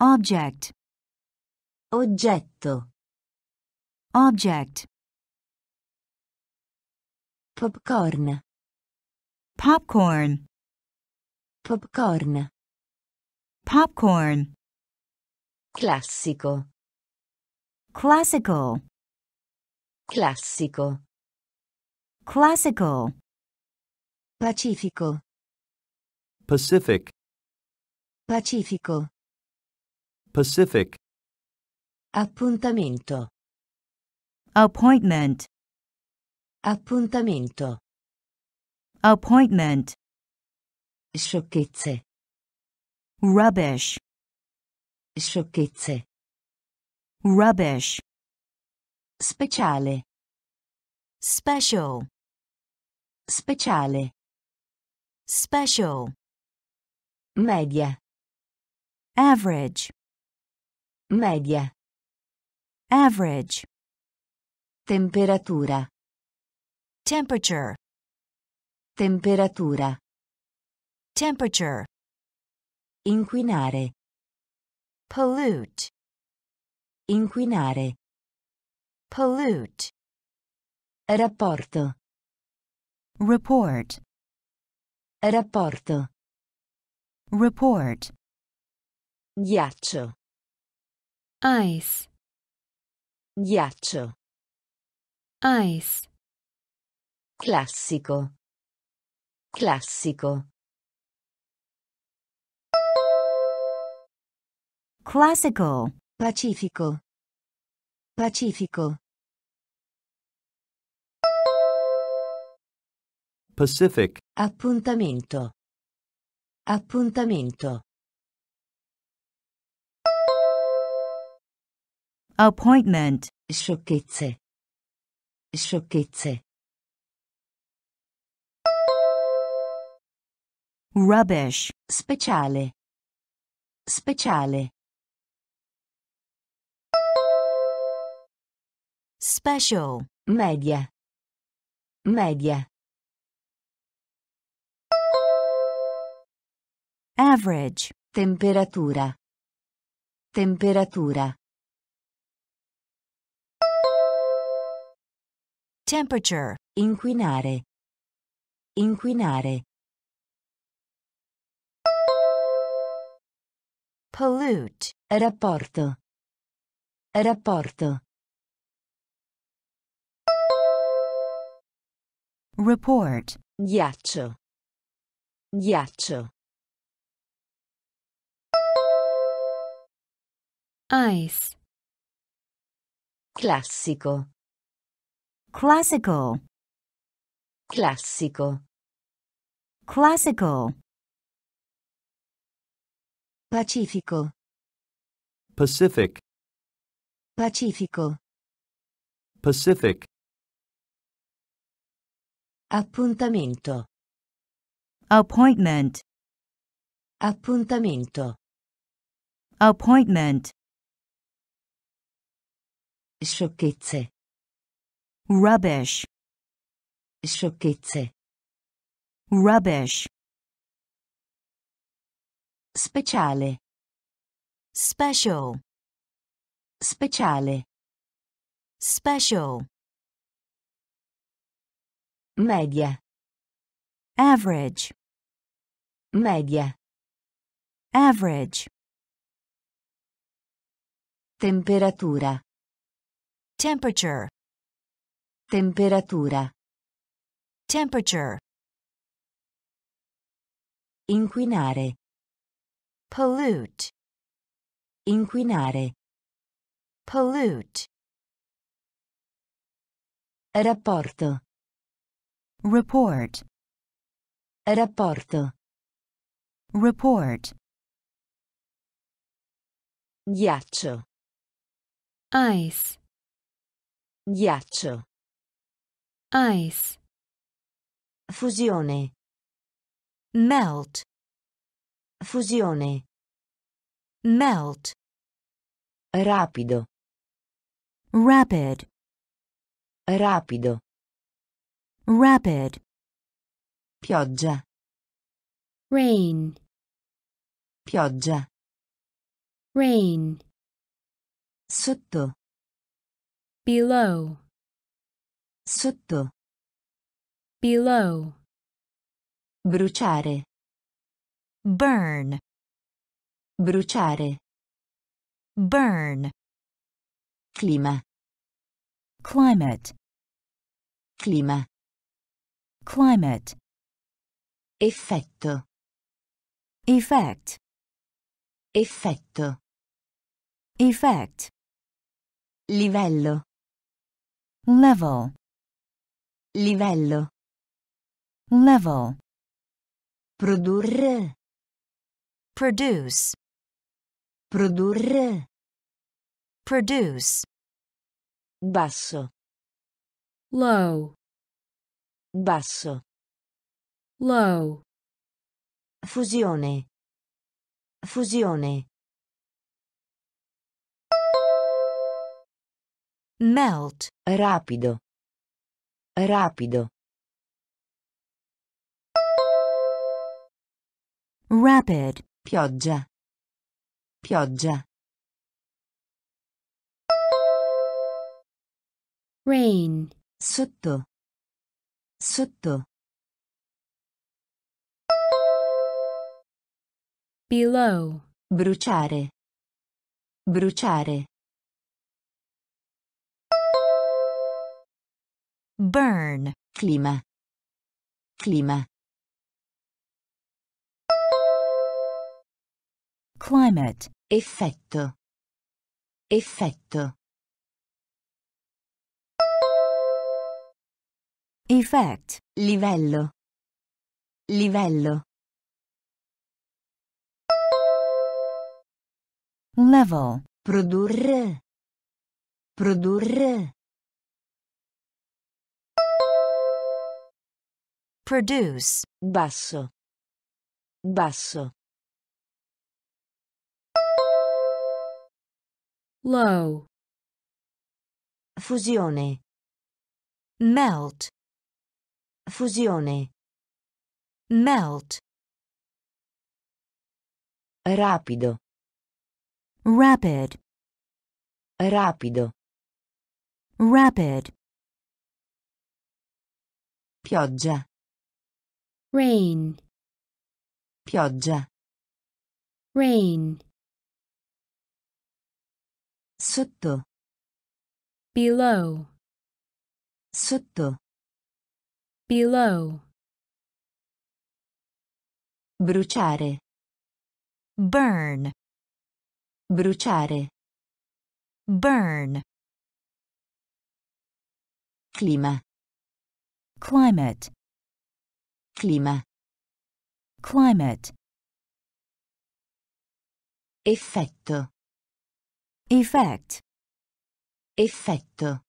object, Oggetto. Object, Popcorn. popcorn, Popcorn. popcorn, Classico. classical, Classico. classical, Pacifico. Pacific. Pacifico. Pacific. Appuntamento. Appointment, Appuntamento. appointment, Sciocchezze. rubbish, Sciocchezze. rubbish, Speciale. special, Speciale. special, Media. average, Media. average, Temperatura. temperature, Temperatura. temperature, Inquinare. pollute, Inquinare. pollute, Rapporto. report, Rapporto. report, Ghiaccio. ice, Ghiaccio. Ice, Classico. Classico. classical, Pacifico. Pacifico. Pacific, Appuntamento. Appuntamento. appointment, Sciocchezze. Sciocchezze. rubbish, Speciale. Speciale. special, Media. Media. average, Temperatura. Temperatura. Temperature, Inquinare. Inquinare. pollute, Rapporto. Rapporto. report, Ghiaccio. Ghiaccio. ice, Classico. Classical, Classico. classical, Pacifico. Pacific, Pacifico. Pacific, Appuntamento. appointment, Appuntamento. appointment, Sciocchezze. Rubbish, Sciocchezze. rubbish, Speciale. special, Speciale. special, Media. average, Media. average, Temperatura. temperature, Temperatura. temperature, Inquinare. pollute, Inquinare. pollute, Rapporto. report, Rapporto. report, Ghiaccio. ice, Ghiaccio. Ice, Fusione. melt, Fusione. melt, Rapido. rapid, Rapido. rapid, Pioggia. rain, Pioggia. rain, Sotto. below, Sotto. below, Bruciare. burn, Bruciare. burn, Clima. climate, Clima. climate, Effetto. effect, Effetto. effect, Livello. level, Livello. level, Produrre. produce, Produrre. produce, Basso. low, Basso. low, Fusione. Fusione. melt, Rapido. Rapido. rapid, Pioggia. Pioggia. rain, Sotto. Sotto. below, Bruciare. Bruciare. Burn, Clima. Clima. climate, Effetto. Effetto. effect, Livello. Livello. level, Produrre. Produrre. Produce, Basso. Basso. low, Fusione. melt, Fusione. melt, Rapido. rapid, Rapido. rapid, Pioggia. Rain, Pioggia. rain, Sotto. below, Sotto. below, Bruciare. burn, Bruciare. burn, Clima. climate, Clima. climate, Effetto. effect, Effetto.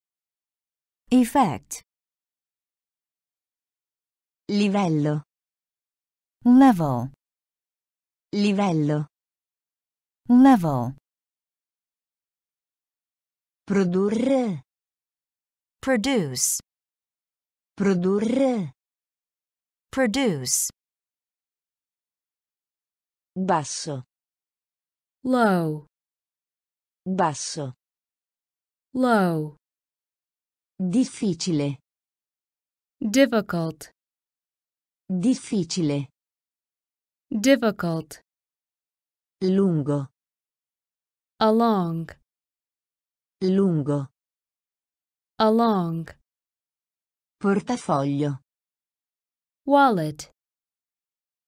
effect, Livello. level, Livello. level, Produrre. produce, Produrre. Produce, Basso. low, Basso. low, Difficile. difficult, Difficile. difficult, Lungo. along, Lungo. along, Portafoglio. Wallet,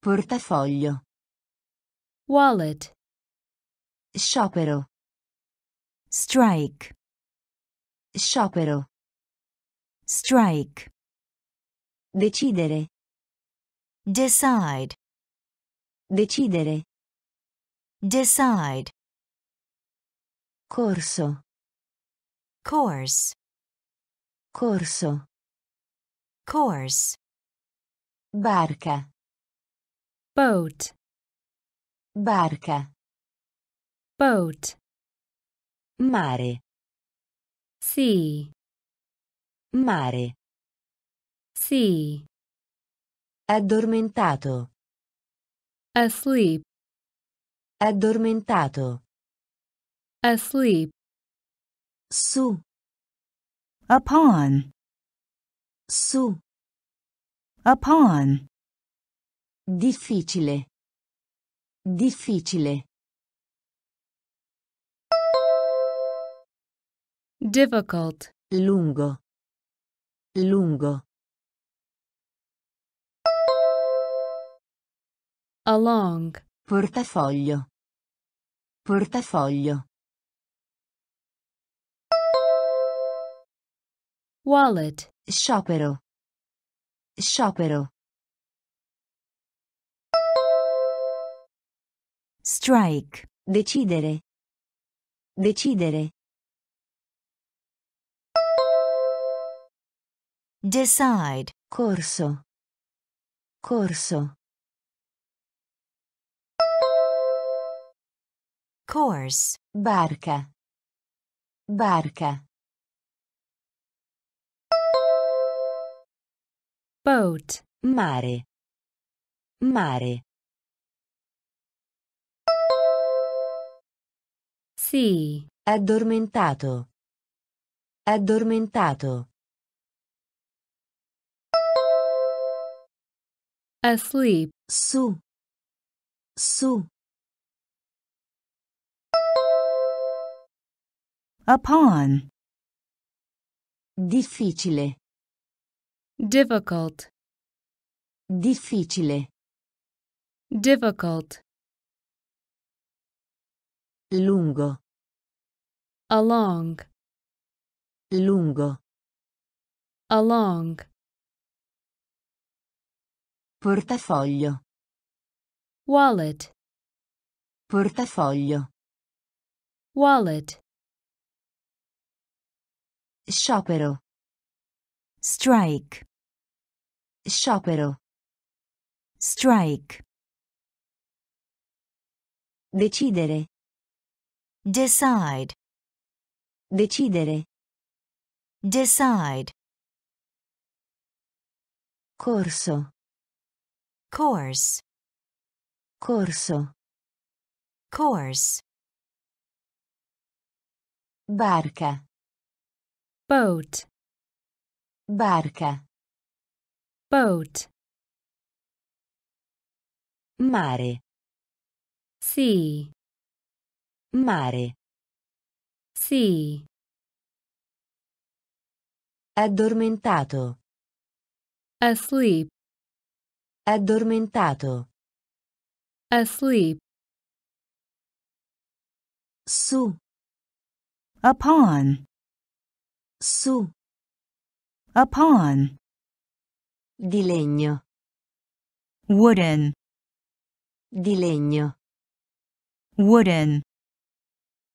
Portafoglio. wallet, Sciopero. strike, Sciopero. strike, Decidere. decide, Decidere. decide, Corso. course, Corso. course, Barca. boat, Barca. boat, Mare. sea, Mare. sea, Addormentato. asleep, Addormentato. asleep, Su. upon, Su. Upon, Difficile. Difficile. difficult, Lungo. Lungo. along, Portafoglio. Portafoglio. wallet, Sciopero. Sciopero. strike, Decidere. Decidere. decide, Corso. Corso. course, Barca. Barca. Boat. Mare. Mare. Sì. Addormentato. Addormentato. Asleep. Su. Su. Upon. Difficile difficult, Difficile. difficult, Lungo. along, Lungo. along, Portafoglio. wallet, Portafoglio. wallet, Sciopero. strike, Sciopero. strike, Decidere. decide, Decidere. decide, Corso. course, Corso. course, Barca. boat, Barca. Boat, Mare. sea, Mare. sea, Addormentato. asleep, Addormentato. asleep, Su. upon, Su. upon, Di legno. wooden, Di legno. wooden,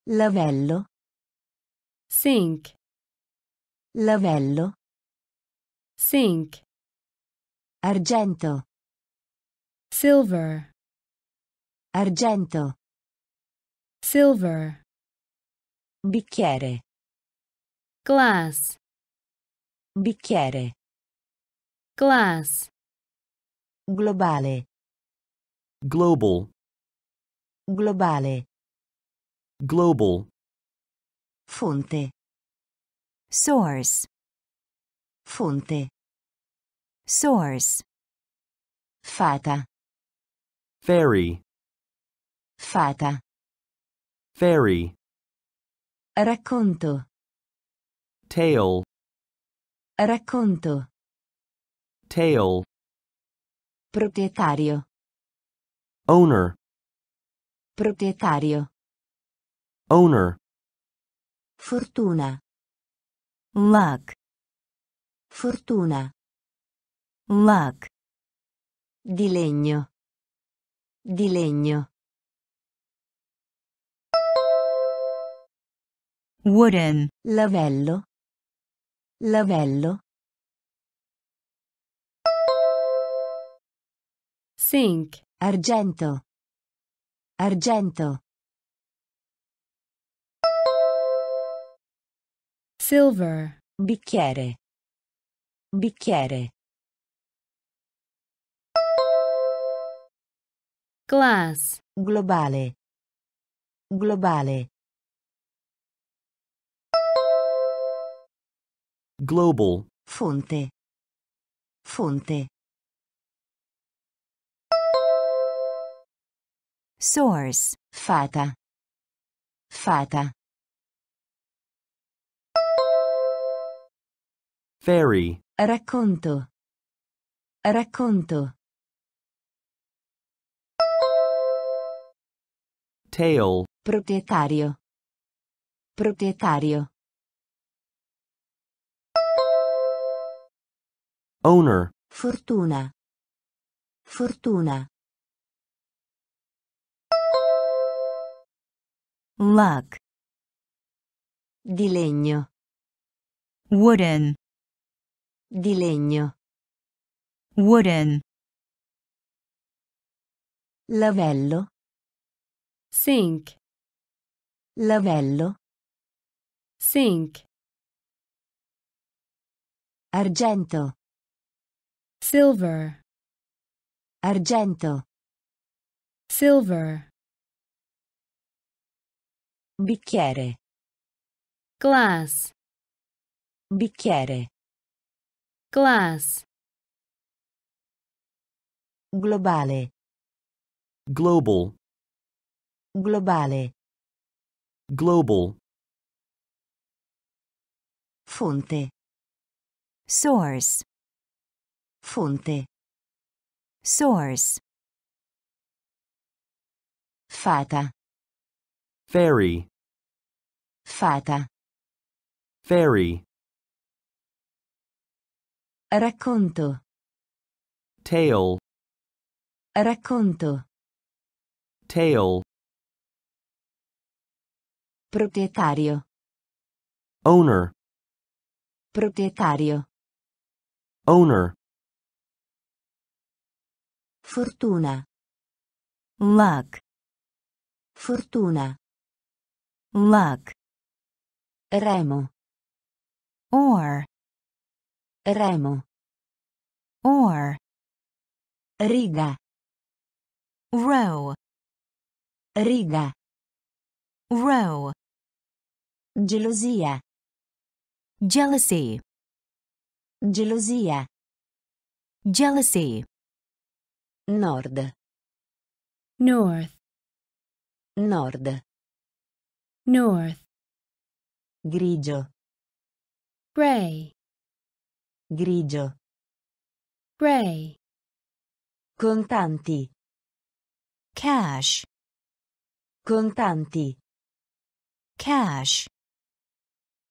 Lavello. sink, Lavello. sink, Argento. silver, Argento. silver, Bicchiere. glass, Bicchiere. Glass, Globale. global, Globale. global, Fonte. source, Fonte. source, Fata. ferry, Fata. ferry, Racconto. tale, Racconto. Tale, Proprietario. owner, Proprietario. owner, Fortuna. luck, Fortuna. luck, Di legno. Di legno. wooden, Lavello. Lavello. Sink, Argento. Argento. silver, Bicchiere. Bicchiere. glass, Globale. Globale. global, Fonte. Fonte. Source, Fata. Fata. ferry, Racconto. Racconto. tale, Proprietario. Proprietario. owner, Fortuna. Fortuna. Luck, Di legno. wooden, Di legno. wooden, Lavello. sink, Lavello. sink, Argento. silver, Argento. silver, Bicchiere. glass, Bicchiere. glass, Globale. global, Globale. global, Fonte. source, Fonte. source, Fata. Fairy. Fata. Fairy. Racconto. Tale. Racconto. Tale. Proprietario. Owner. Proprietario. Owner. Fortuna. luck, Fortuna. Luck, Remo. or, Remo. or, Riga. row, Riga. row, Gelosia. jealousy, Gelosia. jealousy, Nord. North. Nord. North. Grigio. Gray. Grigio. Gray. Contanti. cash, Contanti. cash,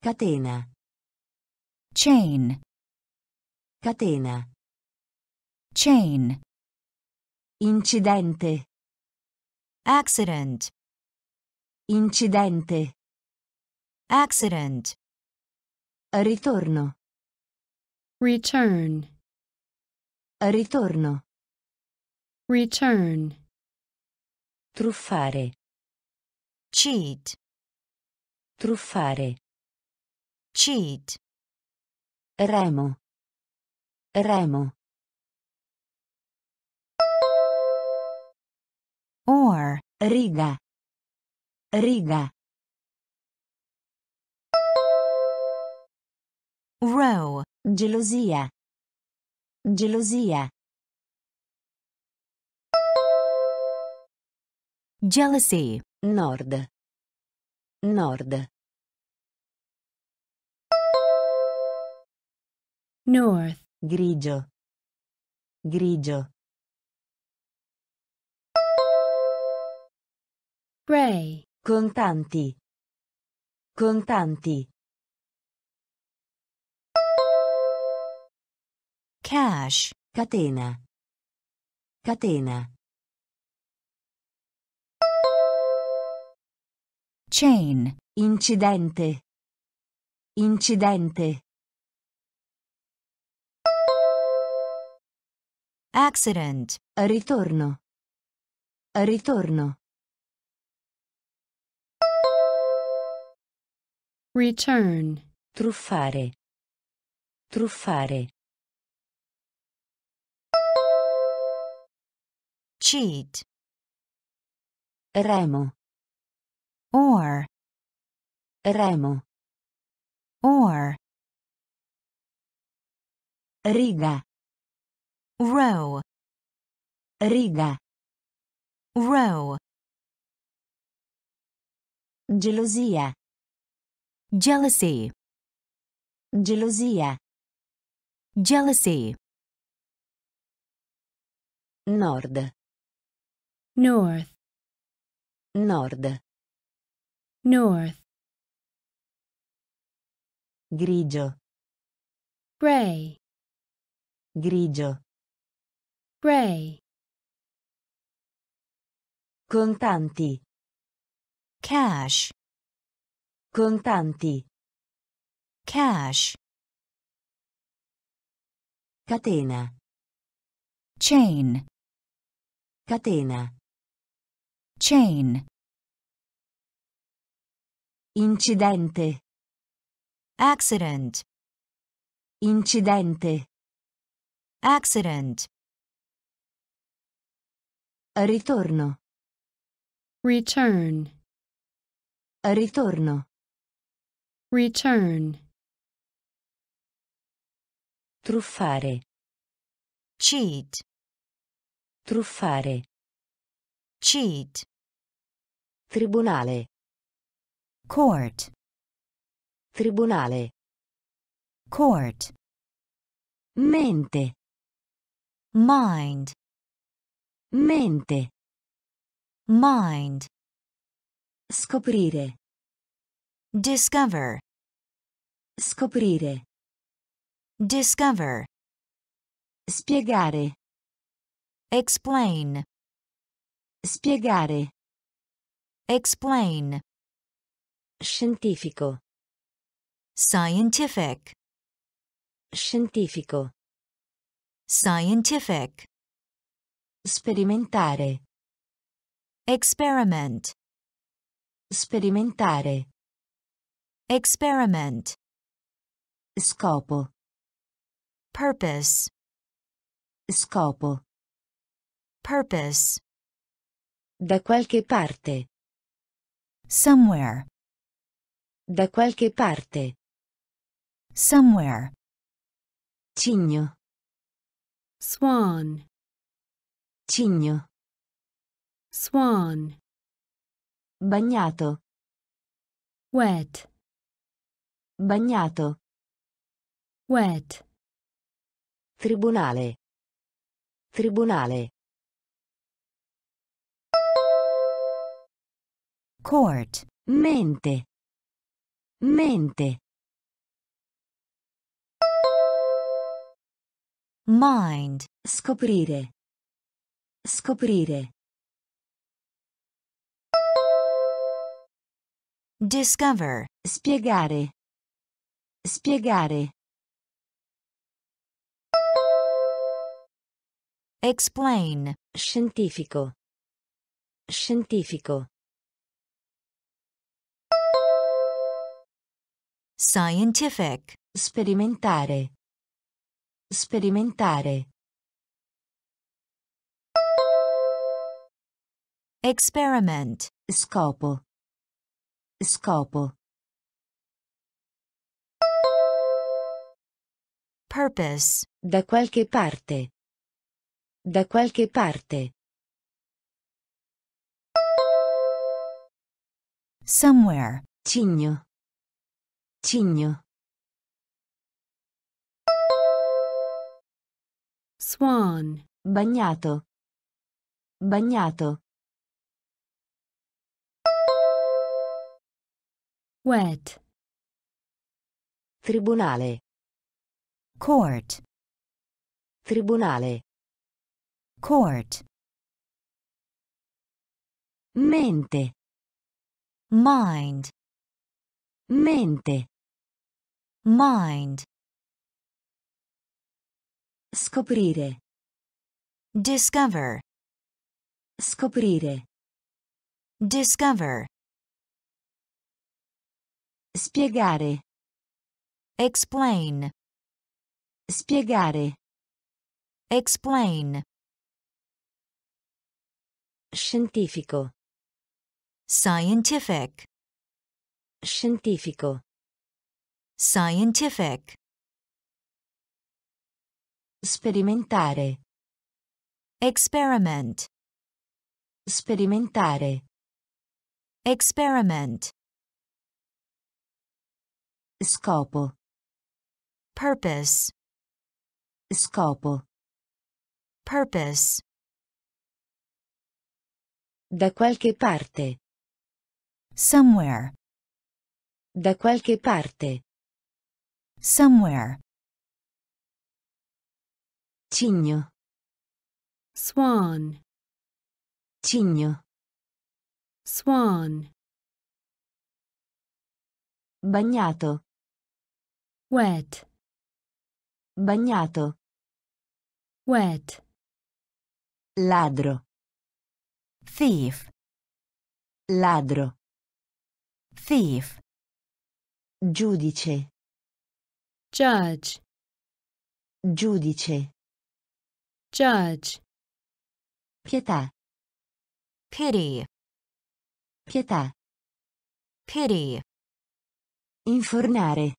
Catena. chain, Catena. chain, Incidente. accident, Incidente. accident, Ritorno. Return. Ritorno. Return. Truffare. cheat, Truffare. cheat, Remo. Remo. or, Riga. Riga. row, Gelosia. Gelosia. jealousy, Nord. Nord. North. Grigio. Grigio. Gray. Contanti. Contanti. cash, Catena. Catena. chain, Incidente. Incidente. accident, Ritorno. Ritorno. Return. Truffare. Truffare. cheat, Remo. or, Remo. or, Riga. row, Riga. row, Gelosia. Jealousy, Gelosia. jealousy, Nord. North. Nord. North. Grigio. Gray. Grigio. Gray. Contanti. cash, Contanti. cash, Catena. chain, Catena. chain, Incidente. accident, Incidente. accident, Ritorno. Return. Ritorno. Return. Truffare. cheat, Truffare. cheat, Tribunale. court, Tribunale. court, mente, mind, mente, mind, scoprire, discover, scoprire, discover, spiegare, explain, spiegare, explain, scientifico, scientific, scientifico, scientific, sperimentare, experiment, sperimentare, experiment, scopo, purpose, scopo, purpose, da qualche parte, somewhere, da qualche parte, somewhere, cigno, swan, cigno, swan, bagnato, wet, bagnato, wet, tribunale, tribunale, court, mente, mente, mind, scoprire, scoprire, discover, spiegare, spiegare, explain, scientifico, scientifico, scientific, sperimentare, sperimentare, experiment, scopo, scopo, purpose, da qualche parte, da qualche parte, somewhere, cigno, cigno, swan, bagnato, bagnato, wet, tribunale, court, tribunale, court, mente, mind, mente, mind, scoprire, discover, scoprire, discover, spiegare, explain, spiegare, explain, scientifico, scientific, scientifico, scientific, sperimentare, experiment, sperimentare, experiment, scopo, purpose, scopo, purpose, da qualche parte, somewhere, da qualche parte, somewhere, cigno, swan, cigno, swan, bagnato, wet, bagnato, wet, ladro, thief, ladro, thief, giudice, judge, giudice, judge, pietà, pity, pietà, pity, infornare,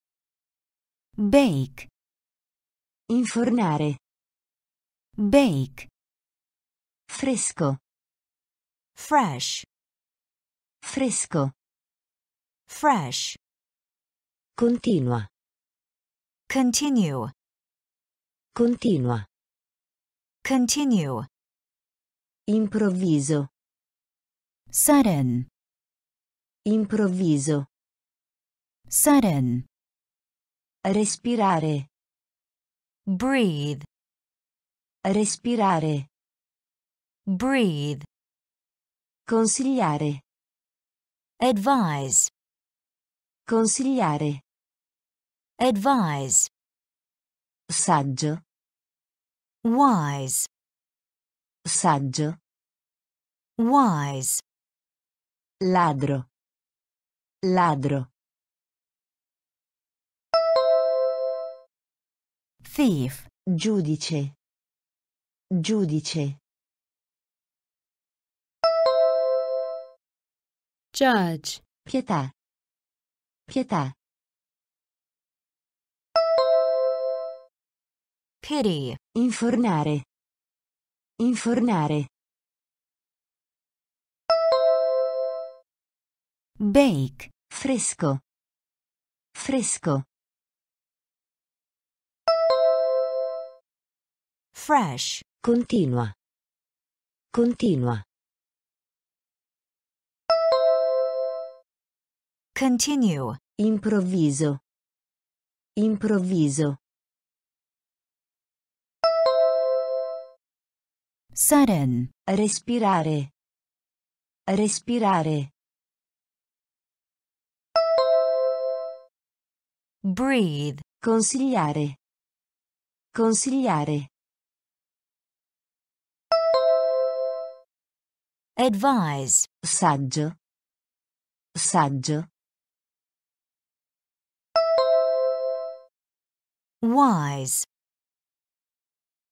bake, infornare, bake, fresco, fresh, fresco, fresh, continua, Continue. Continua. Continue. Improvviso. Sudden. Improvviso. Sudden. Respirare. Breathe. Respirare. Breathe. Consigliare. Advise. Consigliare. Advise. Saggio. Wise. Saggio. Wise. Ladro. Ladro. Thief. Giudice. Giudice. judge, Pietà. Pietà. Pity. Infornare. Infornare. Bake. Fresco. Fresco. Fresh. Continua. Continua. Continue. Improvviso. Improvviso. Sudden. Respirare. Respirare. Breathe. Consigliare. Consigliare. Advise. Saggio. Saggio. Wise.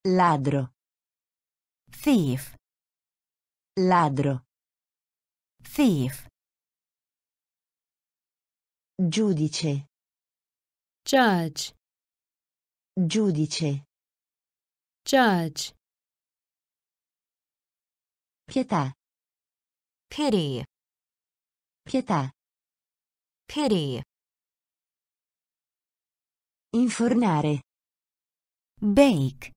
Ladro. Thief. Ladro. Thief. Giudice. judge, Giudice. judge, Pietà. Pity. Pietà. Pity. Infornare. Bake.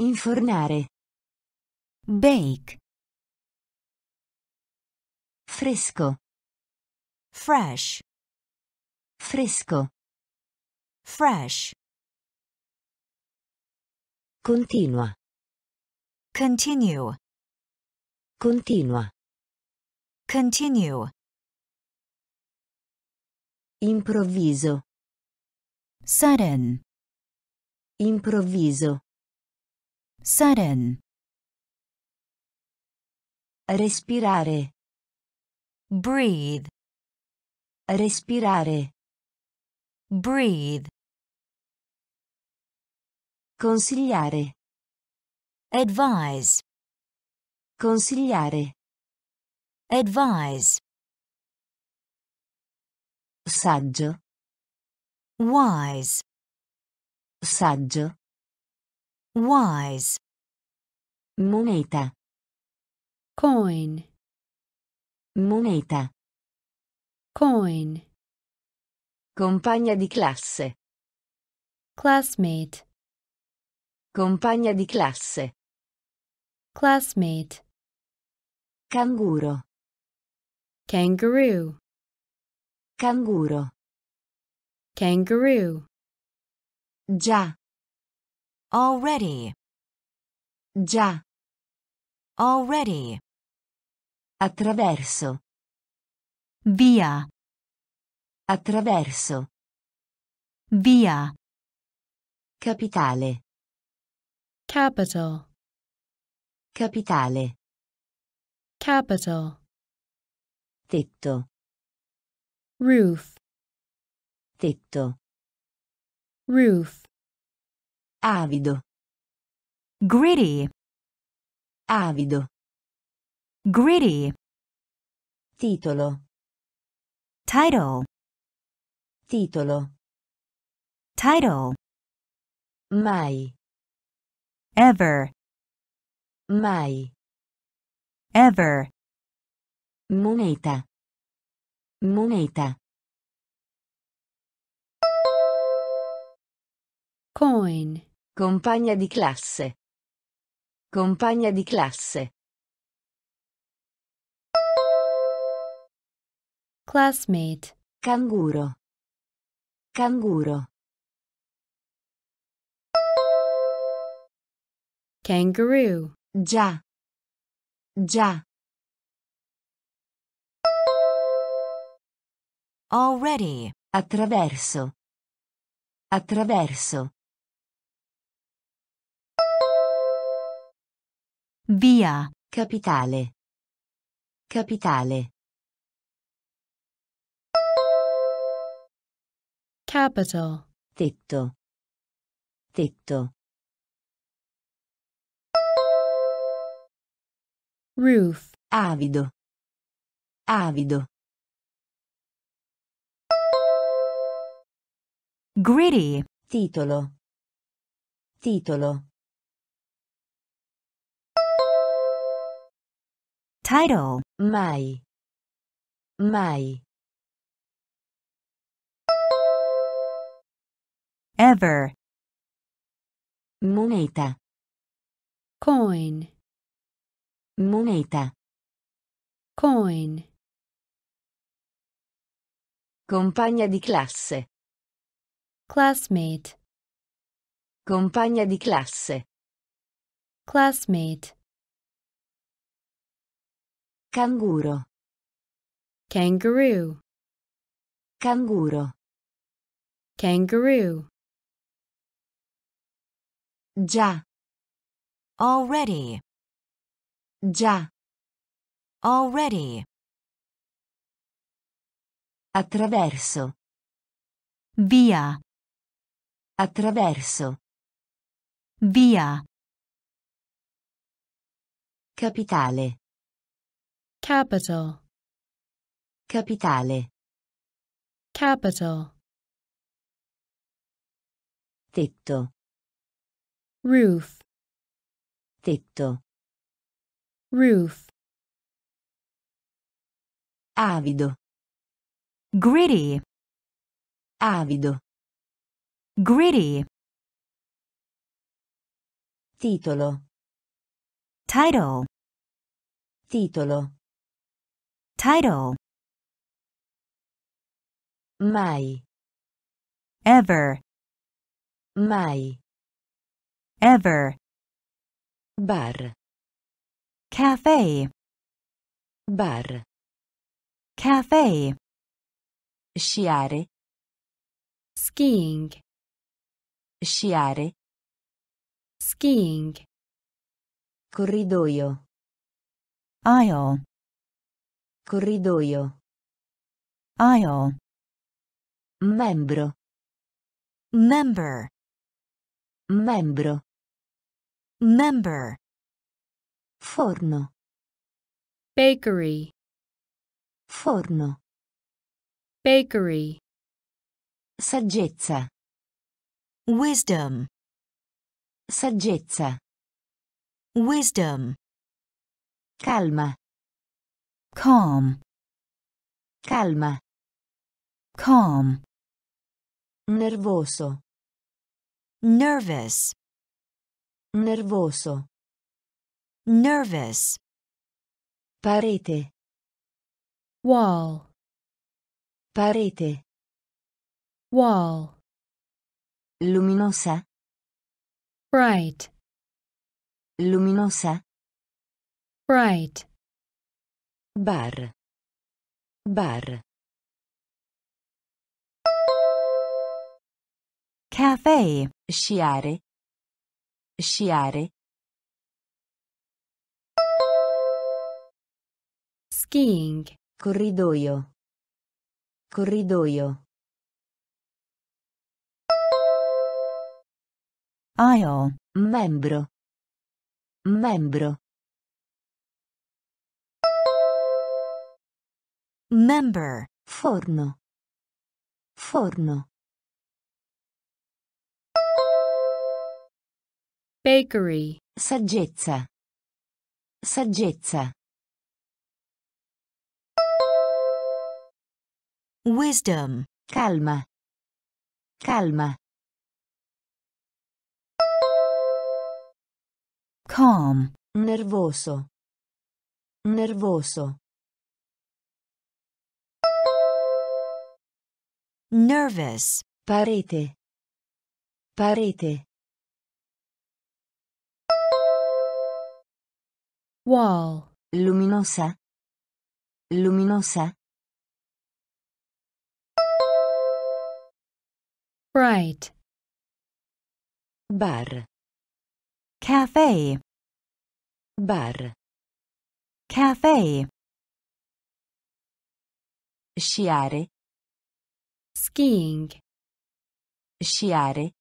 Infornare. Bake. Fresco. Fresh. Fresco. Fresh. Continua. Continue. Continua. Continue. Improvviso. Sudden. Improvviso. Sudden. Respirare. Breathe. Respirare. Breathe. Consigliare. Advise. Consigliare. Advise. Saggio. Wise. Saggio. Wise. Moneta. coin, Moneta. coin, Compagna di classe. classmate, Compagna di classe. classmate, Canguro. Kangaroo, Canguro. kangaroo, Già. Already. Già. Already. Attraverso. Via. Attraverso. Via. Capitale. capital, Capitale. capital, Tetto. roof, Tetto. roof, Avido. Gritty. Avido. Gritty. Titolo. Title. Titolo. Title. Mai. Ever. Mai. Ever. Moneta. Moneta. coin, Compagna di classe. Compagna di classe. classmate, Canguro. Canguro. kangaroo, Già. Già. Already, Attraverso. Attraverso. via, Capitale. Capitale. capital, Tetto. Tetto. roof, Avido. Avido. Gritty, Titolo. Titolo. title, Mai. Mai. ever, Moneta. coin, Moneta. coin, Compagna di classe. Classmate, Compagna di classe. classmate, Canguro. kangaroo, Canguro. kangaroo, Già. already, Già. already, Attraverso. via, Attraverso. via, Capitale. capital, Capitale. capital, Tetto. roof, Tetto. roof, Avido. gritty, Avido. Gritty, Titolo. title, Titolo. title, Mai. ever, Mai. ever, Bar. cafe, Bar. cafe, Sciare. skiing, Sciare. skiing, Corridoio. aisle, Corridoio. aisle, Membro. member, Membro. member, Forno. bakery, Forno. bakery, Saggezza. Wisdom, Saggezza. wisdom, Calma. calm, Calma. calm, Nervoso. nervous, Nervoso. nervous, Parete. wall, Parete. wall, Luminosa. bright, Luminosa. bright, Bar. Bar. cafe, Sciare. Sciare. skiing, Corridoio. Corridoio. Aisle, Membro. Membro. member, Forno. Forno. bakery, Saggezza. Saggezza. wisdom, Calma. Calma. Calm, nervoso, nervoso, nervous, parete, parete, wall, luminosa, luminosa, bright, bar, cafe, bar, cafe, sciare, skiing, sciare,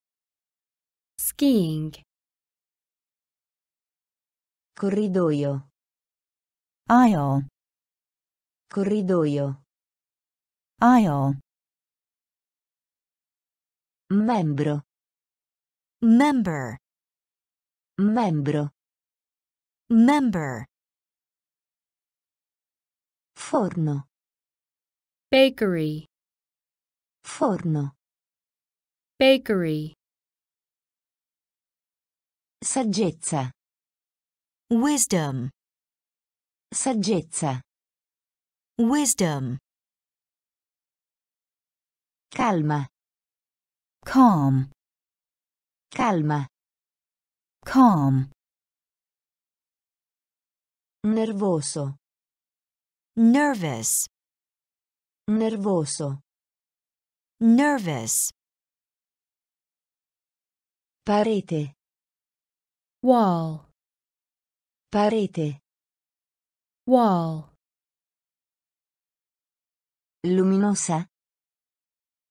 skiing, corridoio, aisle, corridoio, aisle, membro, member, membro, member, forno, bakery, forno, bakery, saggezza, wisdom, saggezza, wisdom, calma, calm, calma, calm, nervoso, nervous, nervoso, nervous, parete, wall, parete, wall, luminosa,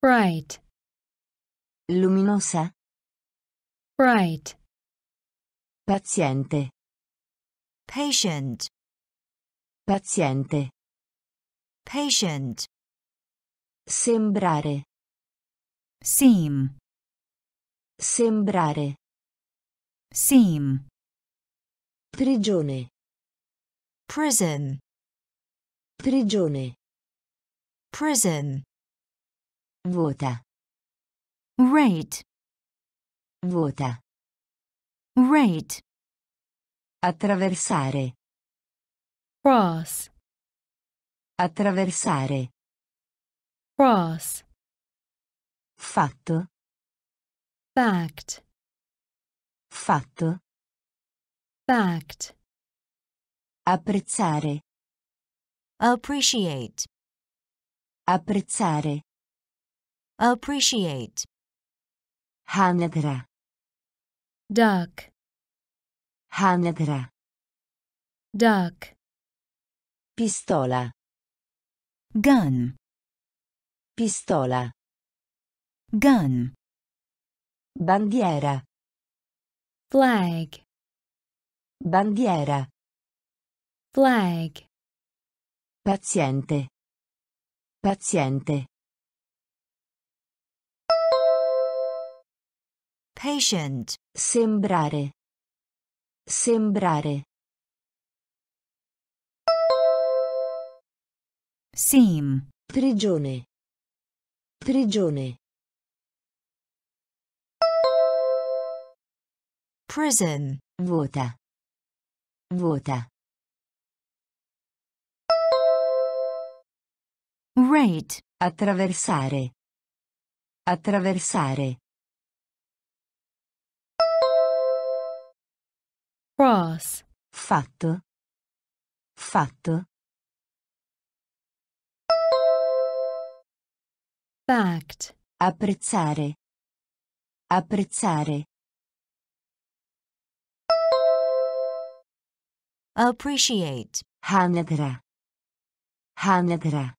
bright, luminosa, bright, paziente, patient, paziente, patient, sembrare, seem, sembrare, seem, prigione, prison, prigione, prison, vota, rate, vota, rate, attraversare, cross, attraversare, cross, fatto, fact, fatto, fact, apprezzare, appreciate, apprezzare, appreciate, anagra, duck, anagra, duck, pistola, gun, pistola, gun, bandiera, flag, bandiera, flag, paziente, paziente, patient, sembrare, sembrare, seem, prigione, prigione, prison, vota, vota, rate, attraversare, attraversare, cross, fatto, fatto, fact, apprezzare, apprezzare, appreciate, anagra, anagra,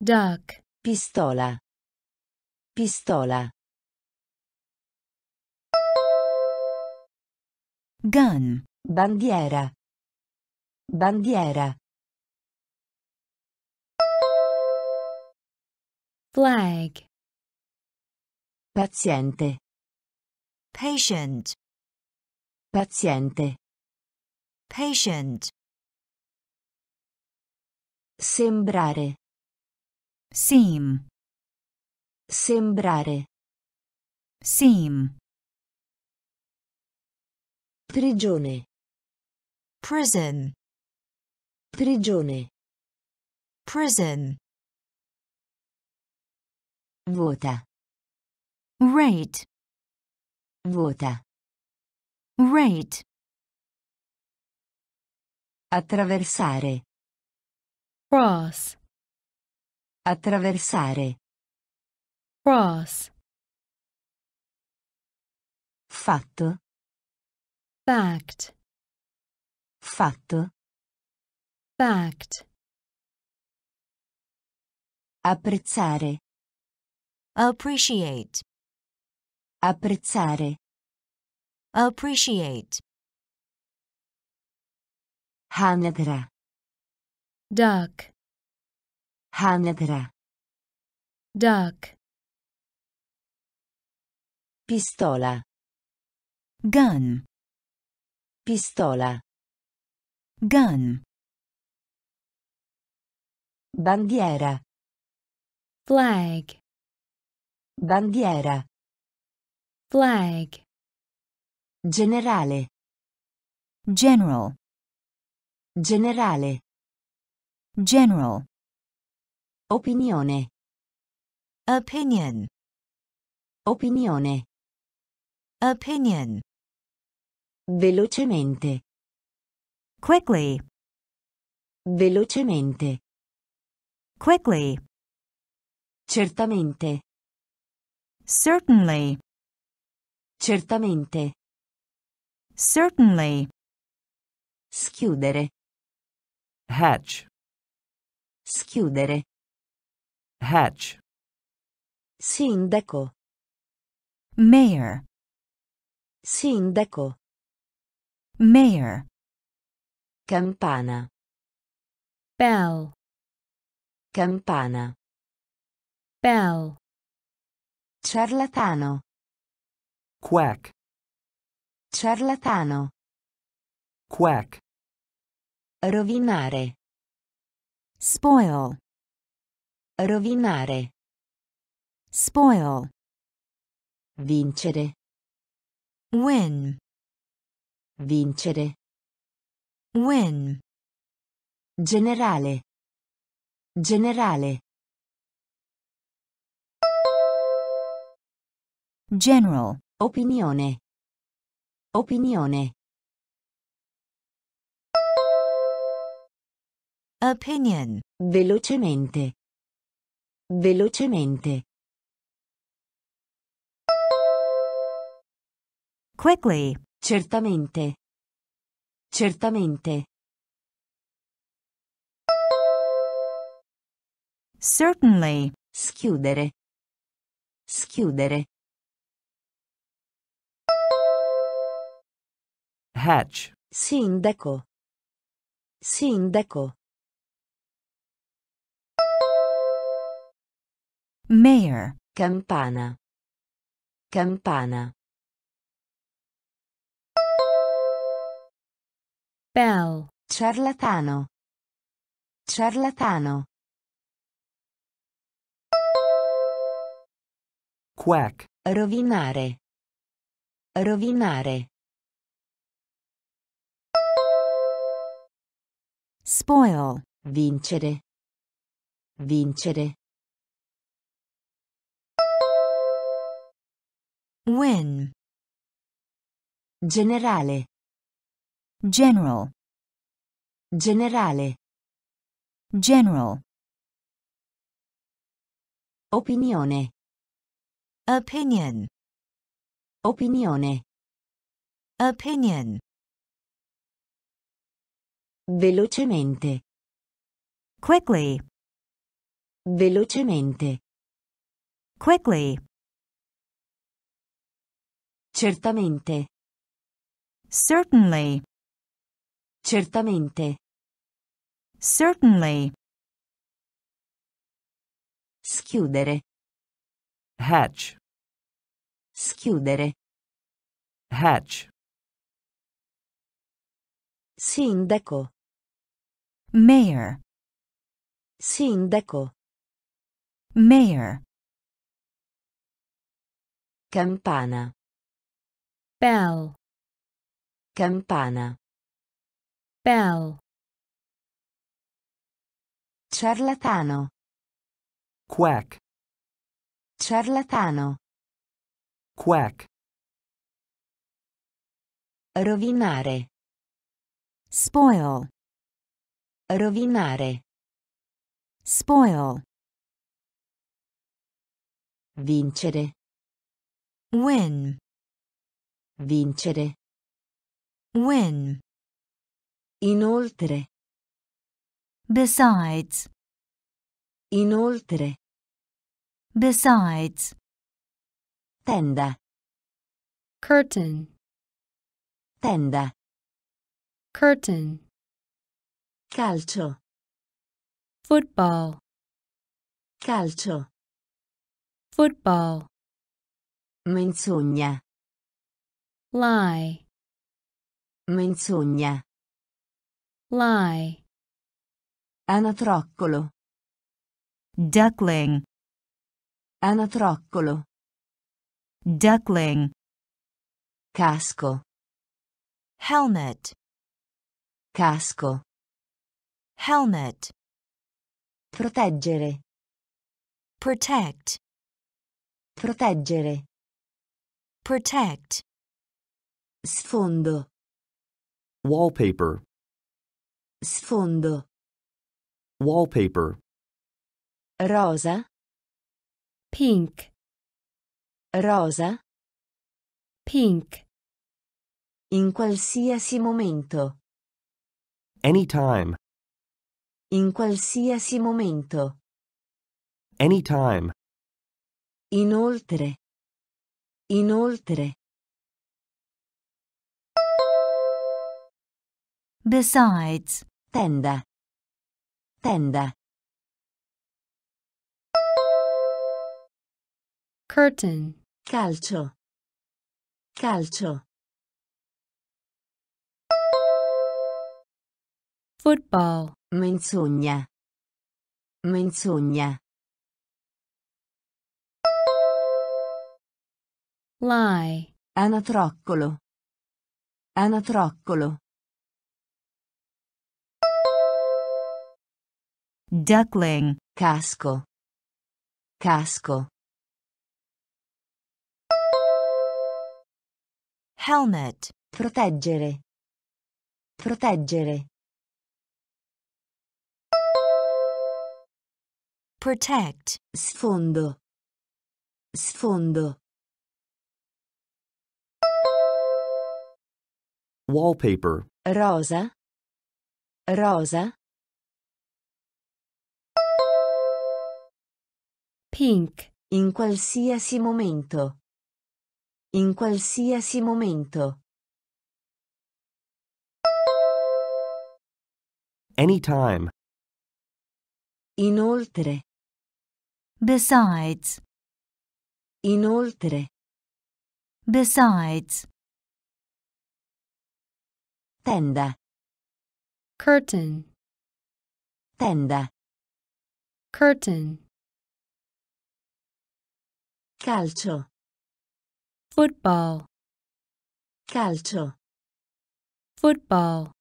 duck, pistola, pistola, gun, bandiera, bandiera, flag, paziente, patient, paziente, patient, sembrare, seem, sembrare, seam, Prigione. prison, Prigione. prison, Vota. rate, Vota. rate, Attraversare. cross, Attraversare. cross, Fatto. Fact, Fatto. fact, Apprezzare. appreciate, Apprezzare. appreciate, Hanedra. duck, Hanedra. duck, Pistola. gun, Pistola. gun, Bandiera. flag, Bandiera. flag, Generale. general, Generale. general, Opinione. opinion, Opinione. opinion, Velocemente. quickly, Velocemente. quickly, Certamente. certainly, Certamente. certainly, Schiudere. hatch, Schiudere. hatch, Sindaco. mayor, Sindaco. Mayor, Campana. bell, Campana. bell, Ciarlatano. quack, Ciarlatano. quack, Rovinare. spoil, Rovinare. spoil, Vincere. win, Vincere. win, Generale. Generale. general, Opinione. Opinione. opinion, Velocemente. Velocemente. quickly, Certamente. Certamente. certainly, Schiudere. Schiudere. hatch, Sindaco. Sindaco. mayor, Campana. Campana. Bell, Ciarlatano. Ciarlatano. quack, Rovinare. Rovinare. spoil, Vincere. Vincere. win, Generale. General, Generale. general, Opinione. opinion, Opinione. opinion, Velocemente. quickly, Velocemente. quickly, Certamente. certainly, Certamente. certainly, Schiudere. hatch, Schiudere. hatch, Sindaco. mayor, Sindaco. mayor, Campana. bell, Campana. Bell, Ciarlatano. Quack. Ciarlatano. Quack. Rovinare. spoil, Rovinare. spoil, Vincere. win, Vincere. win, Inoltre. besides, Inoltre. besides, Tenda. curtain, Tenda. curtain, Calcio. football, Calcio. football, Menzogna. lie, Menzogna. Lie, Anatroccolo. duckling, Anatroccolo. duckling, Casco. helmet, Casco. helmet, Proteggere. protect, Proteggere. protect, Sfondo. Wallpaper. Sfondo. Wallpaper. Rosa. pink, Rosa. pink, In qualsiasi momento. Anytime. In qualsiasi momento. Anytime. Inoltre. Inoltre. besides, Tenda. Tenda. curtain, Calcio. Calcio. football, Menzogna. Menzogna. lie, Anatroccolo. Anatroccolo. Duckling, Casco. Casco. helmet, Proteggere. Proteggere. protect, Sfondo. Sfondo. Wallpaper. Rosa. Rosa. Pink, In qualsiasi momento. In qualsiasi momento. Anytime. Inoltre. besides, Inoltre. besides, Tenda. curtain, Tenda. curtain, Calcio. football, Calcio. football,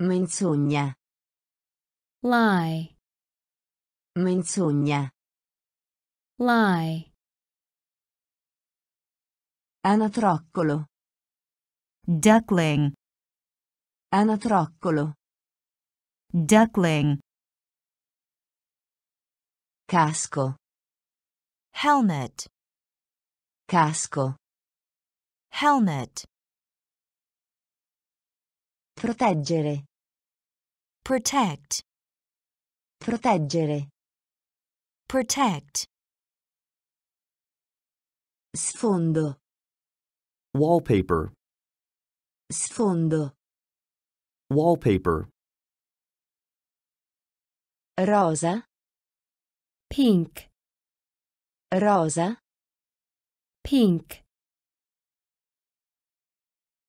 Menzogna. lie, Menzogna. lie, Anatroccolo. duckling, Anatroccolo. duckling, Casco. Helmet, Casco. helmet, Proteggere. protect, Proteggere. protect, Sfondo. Wallpaper. Sfondo. Wallpaper. Rosa. pink, Rosa. pink,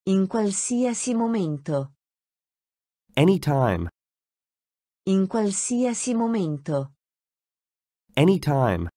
In qualsiasi momento. Anytime. In qualsiasi momento. Anytime.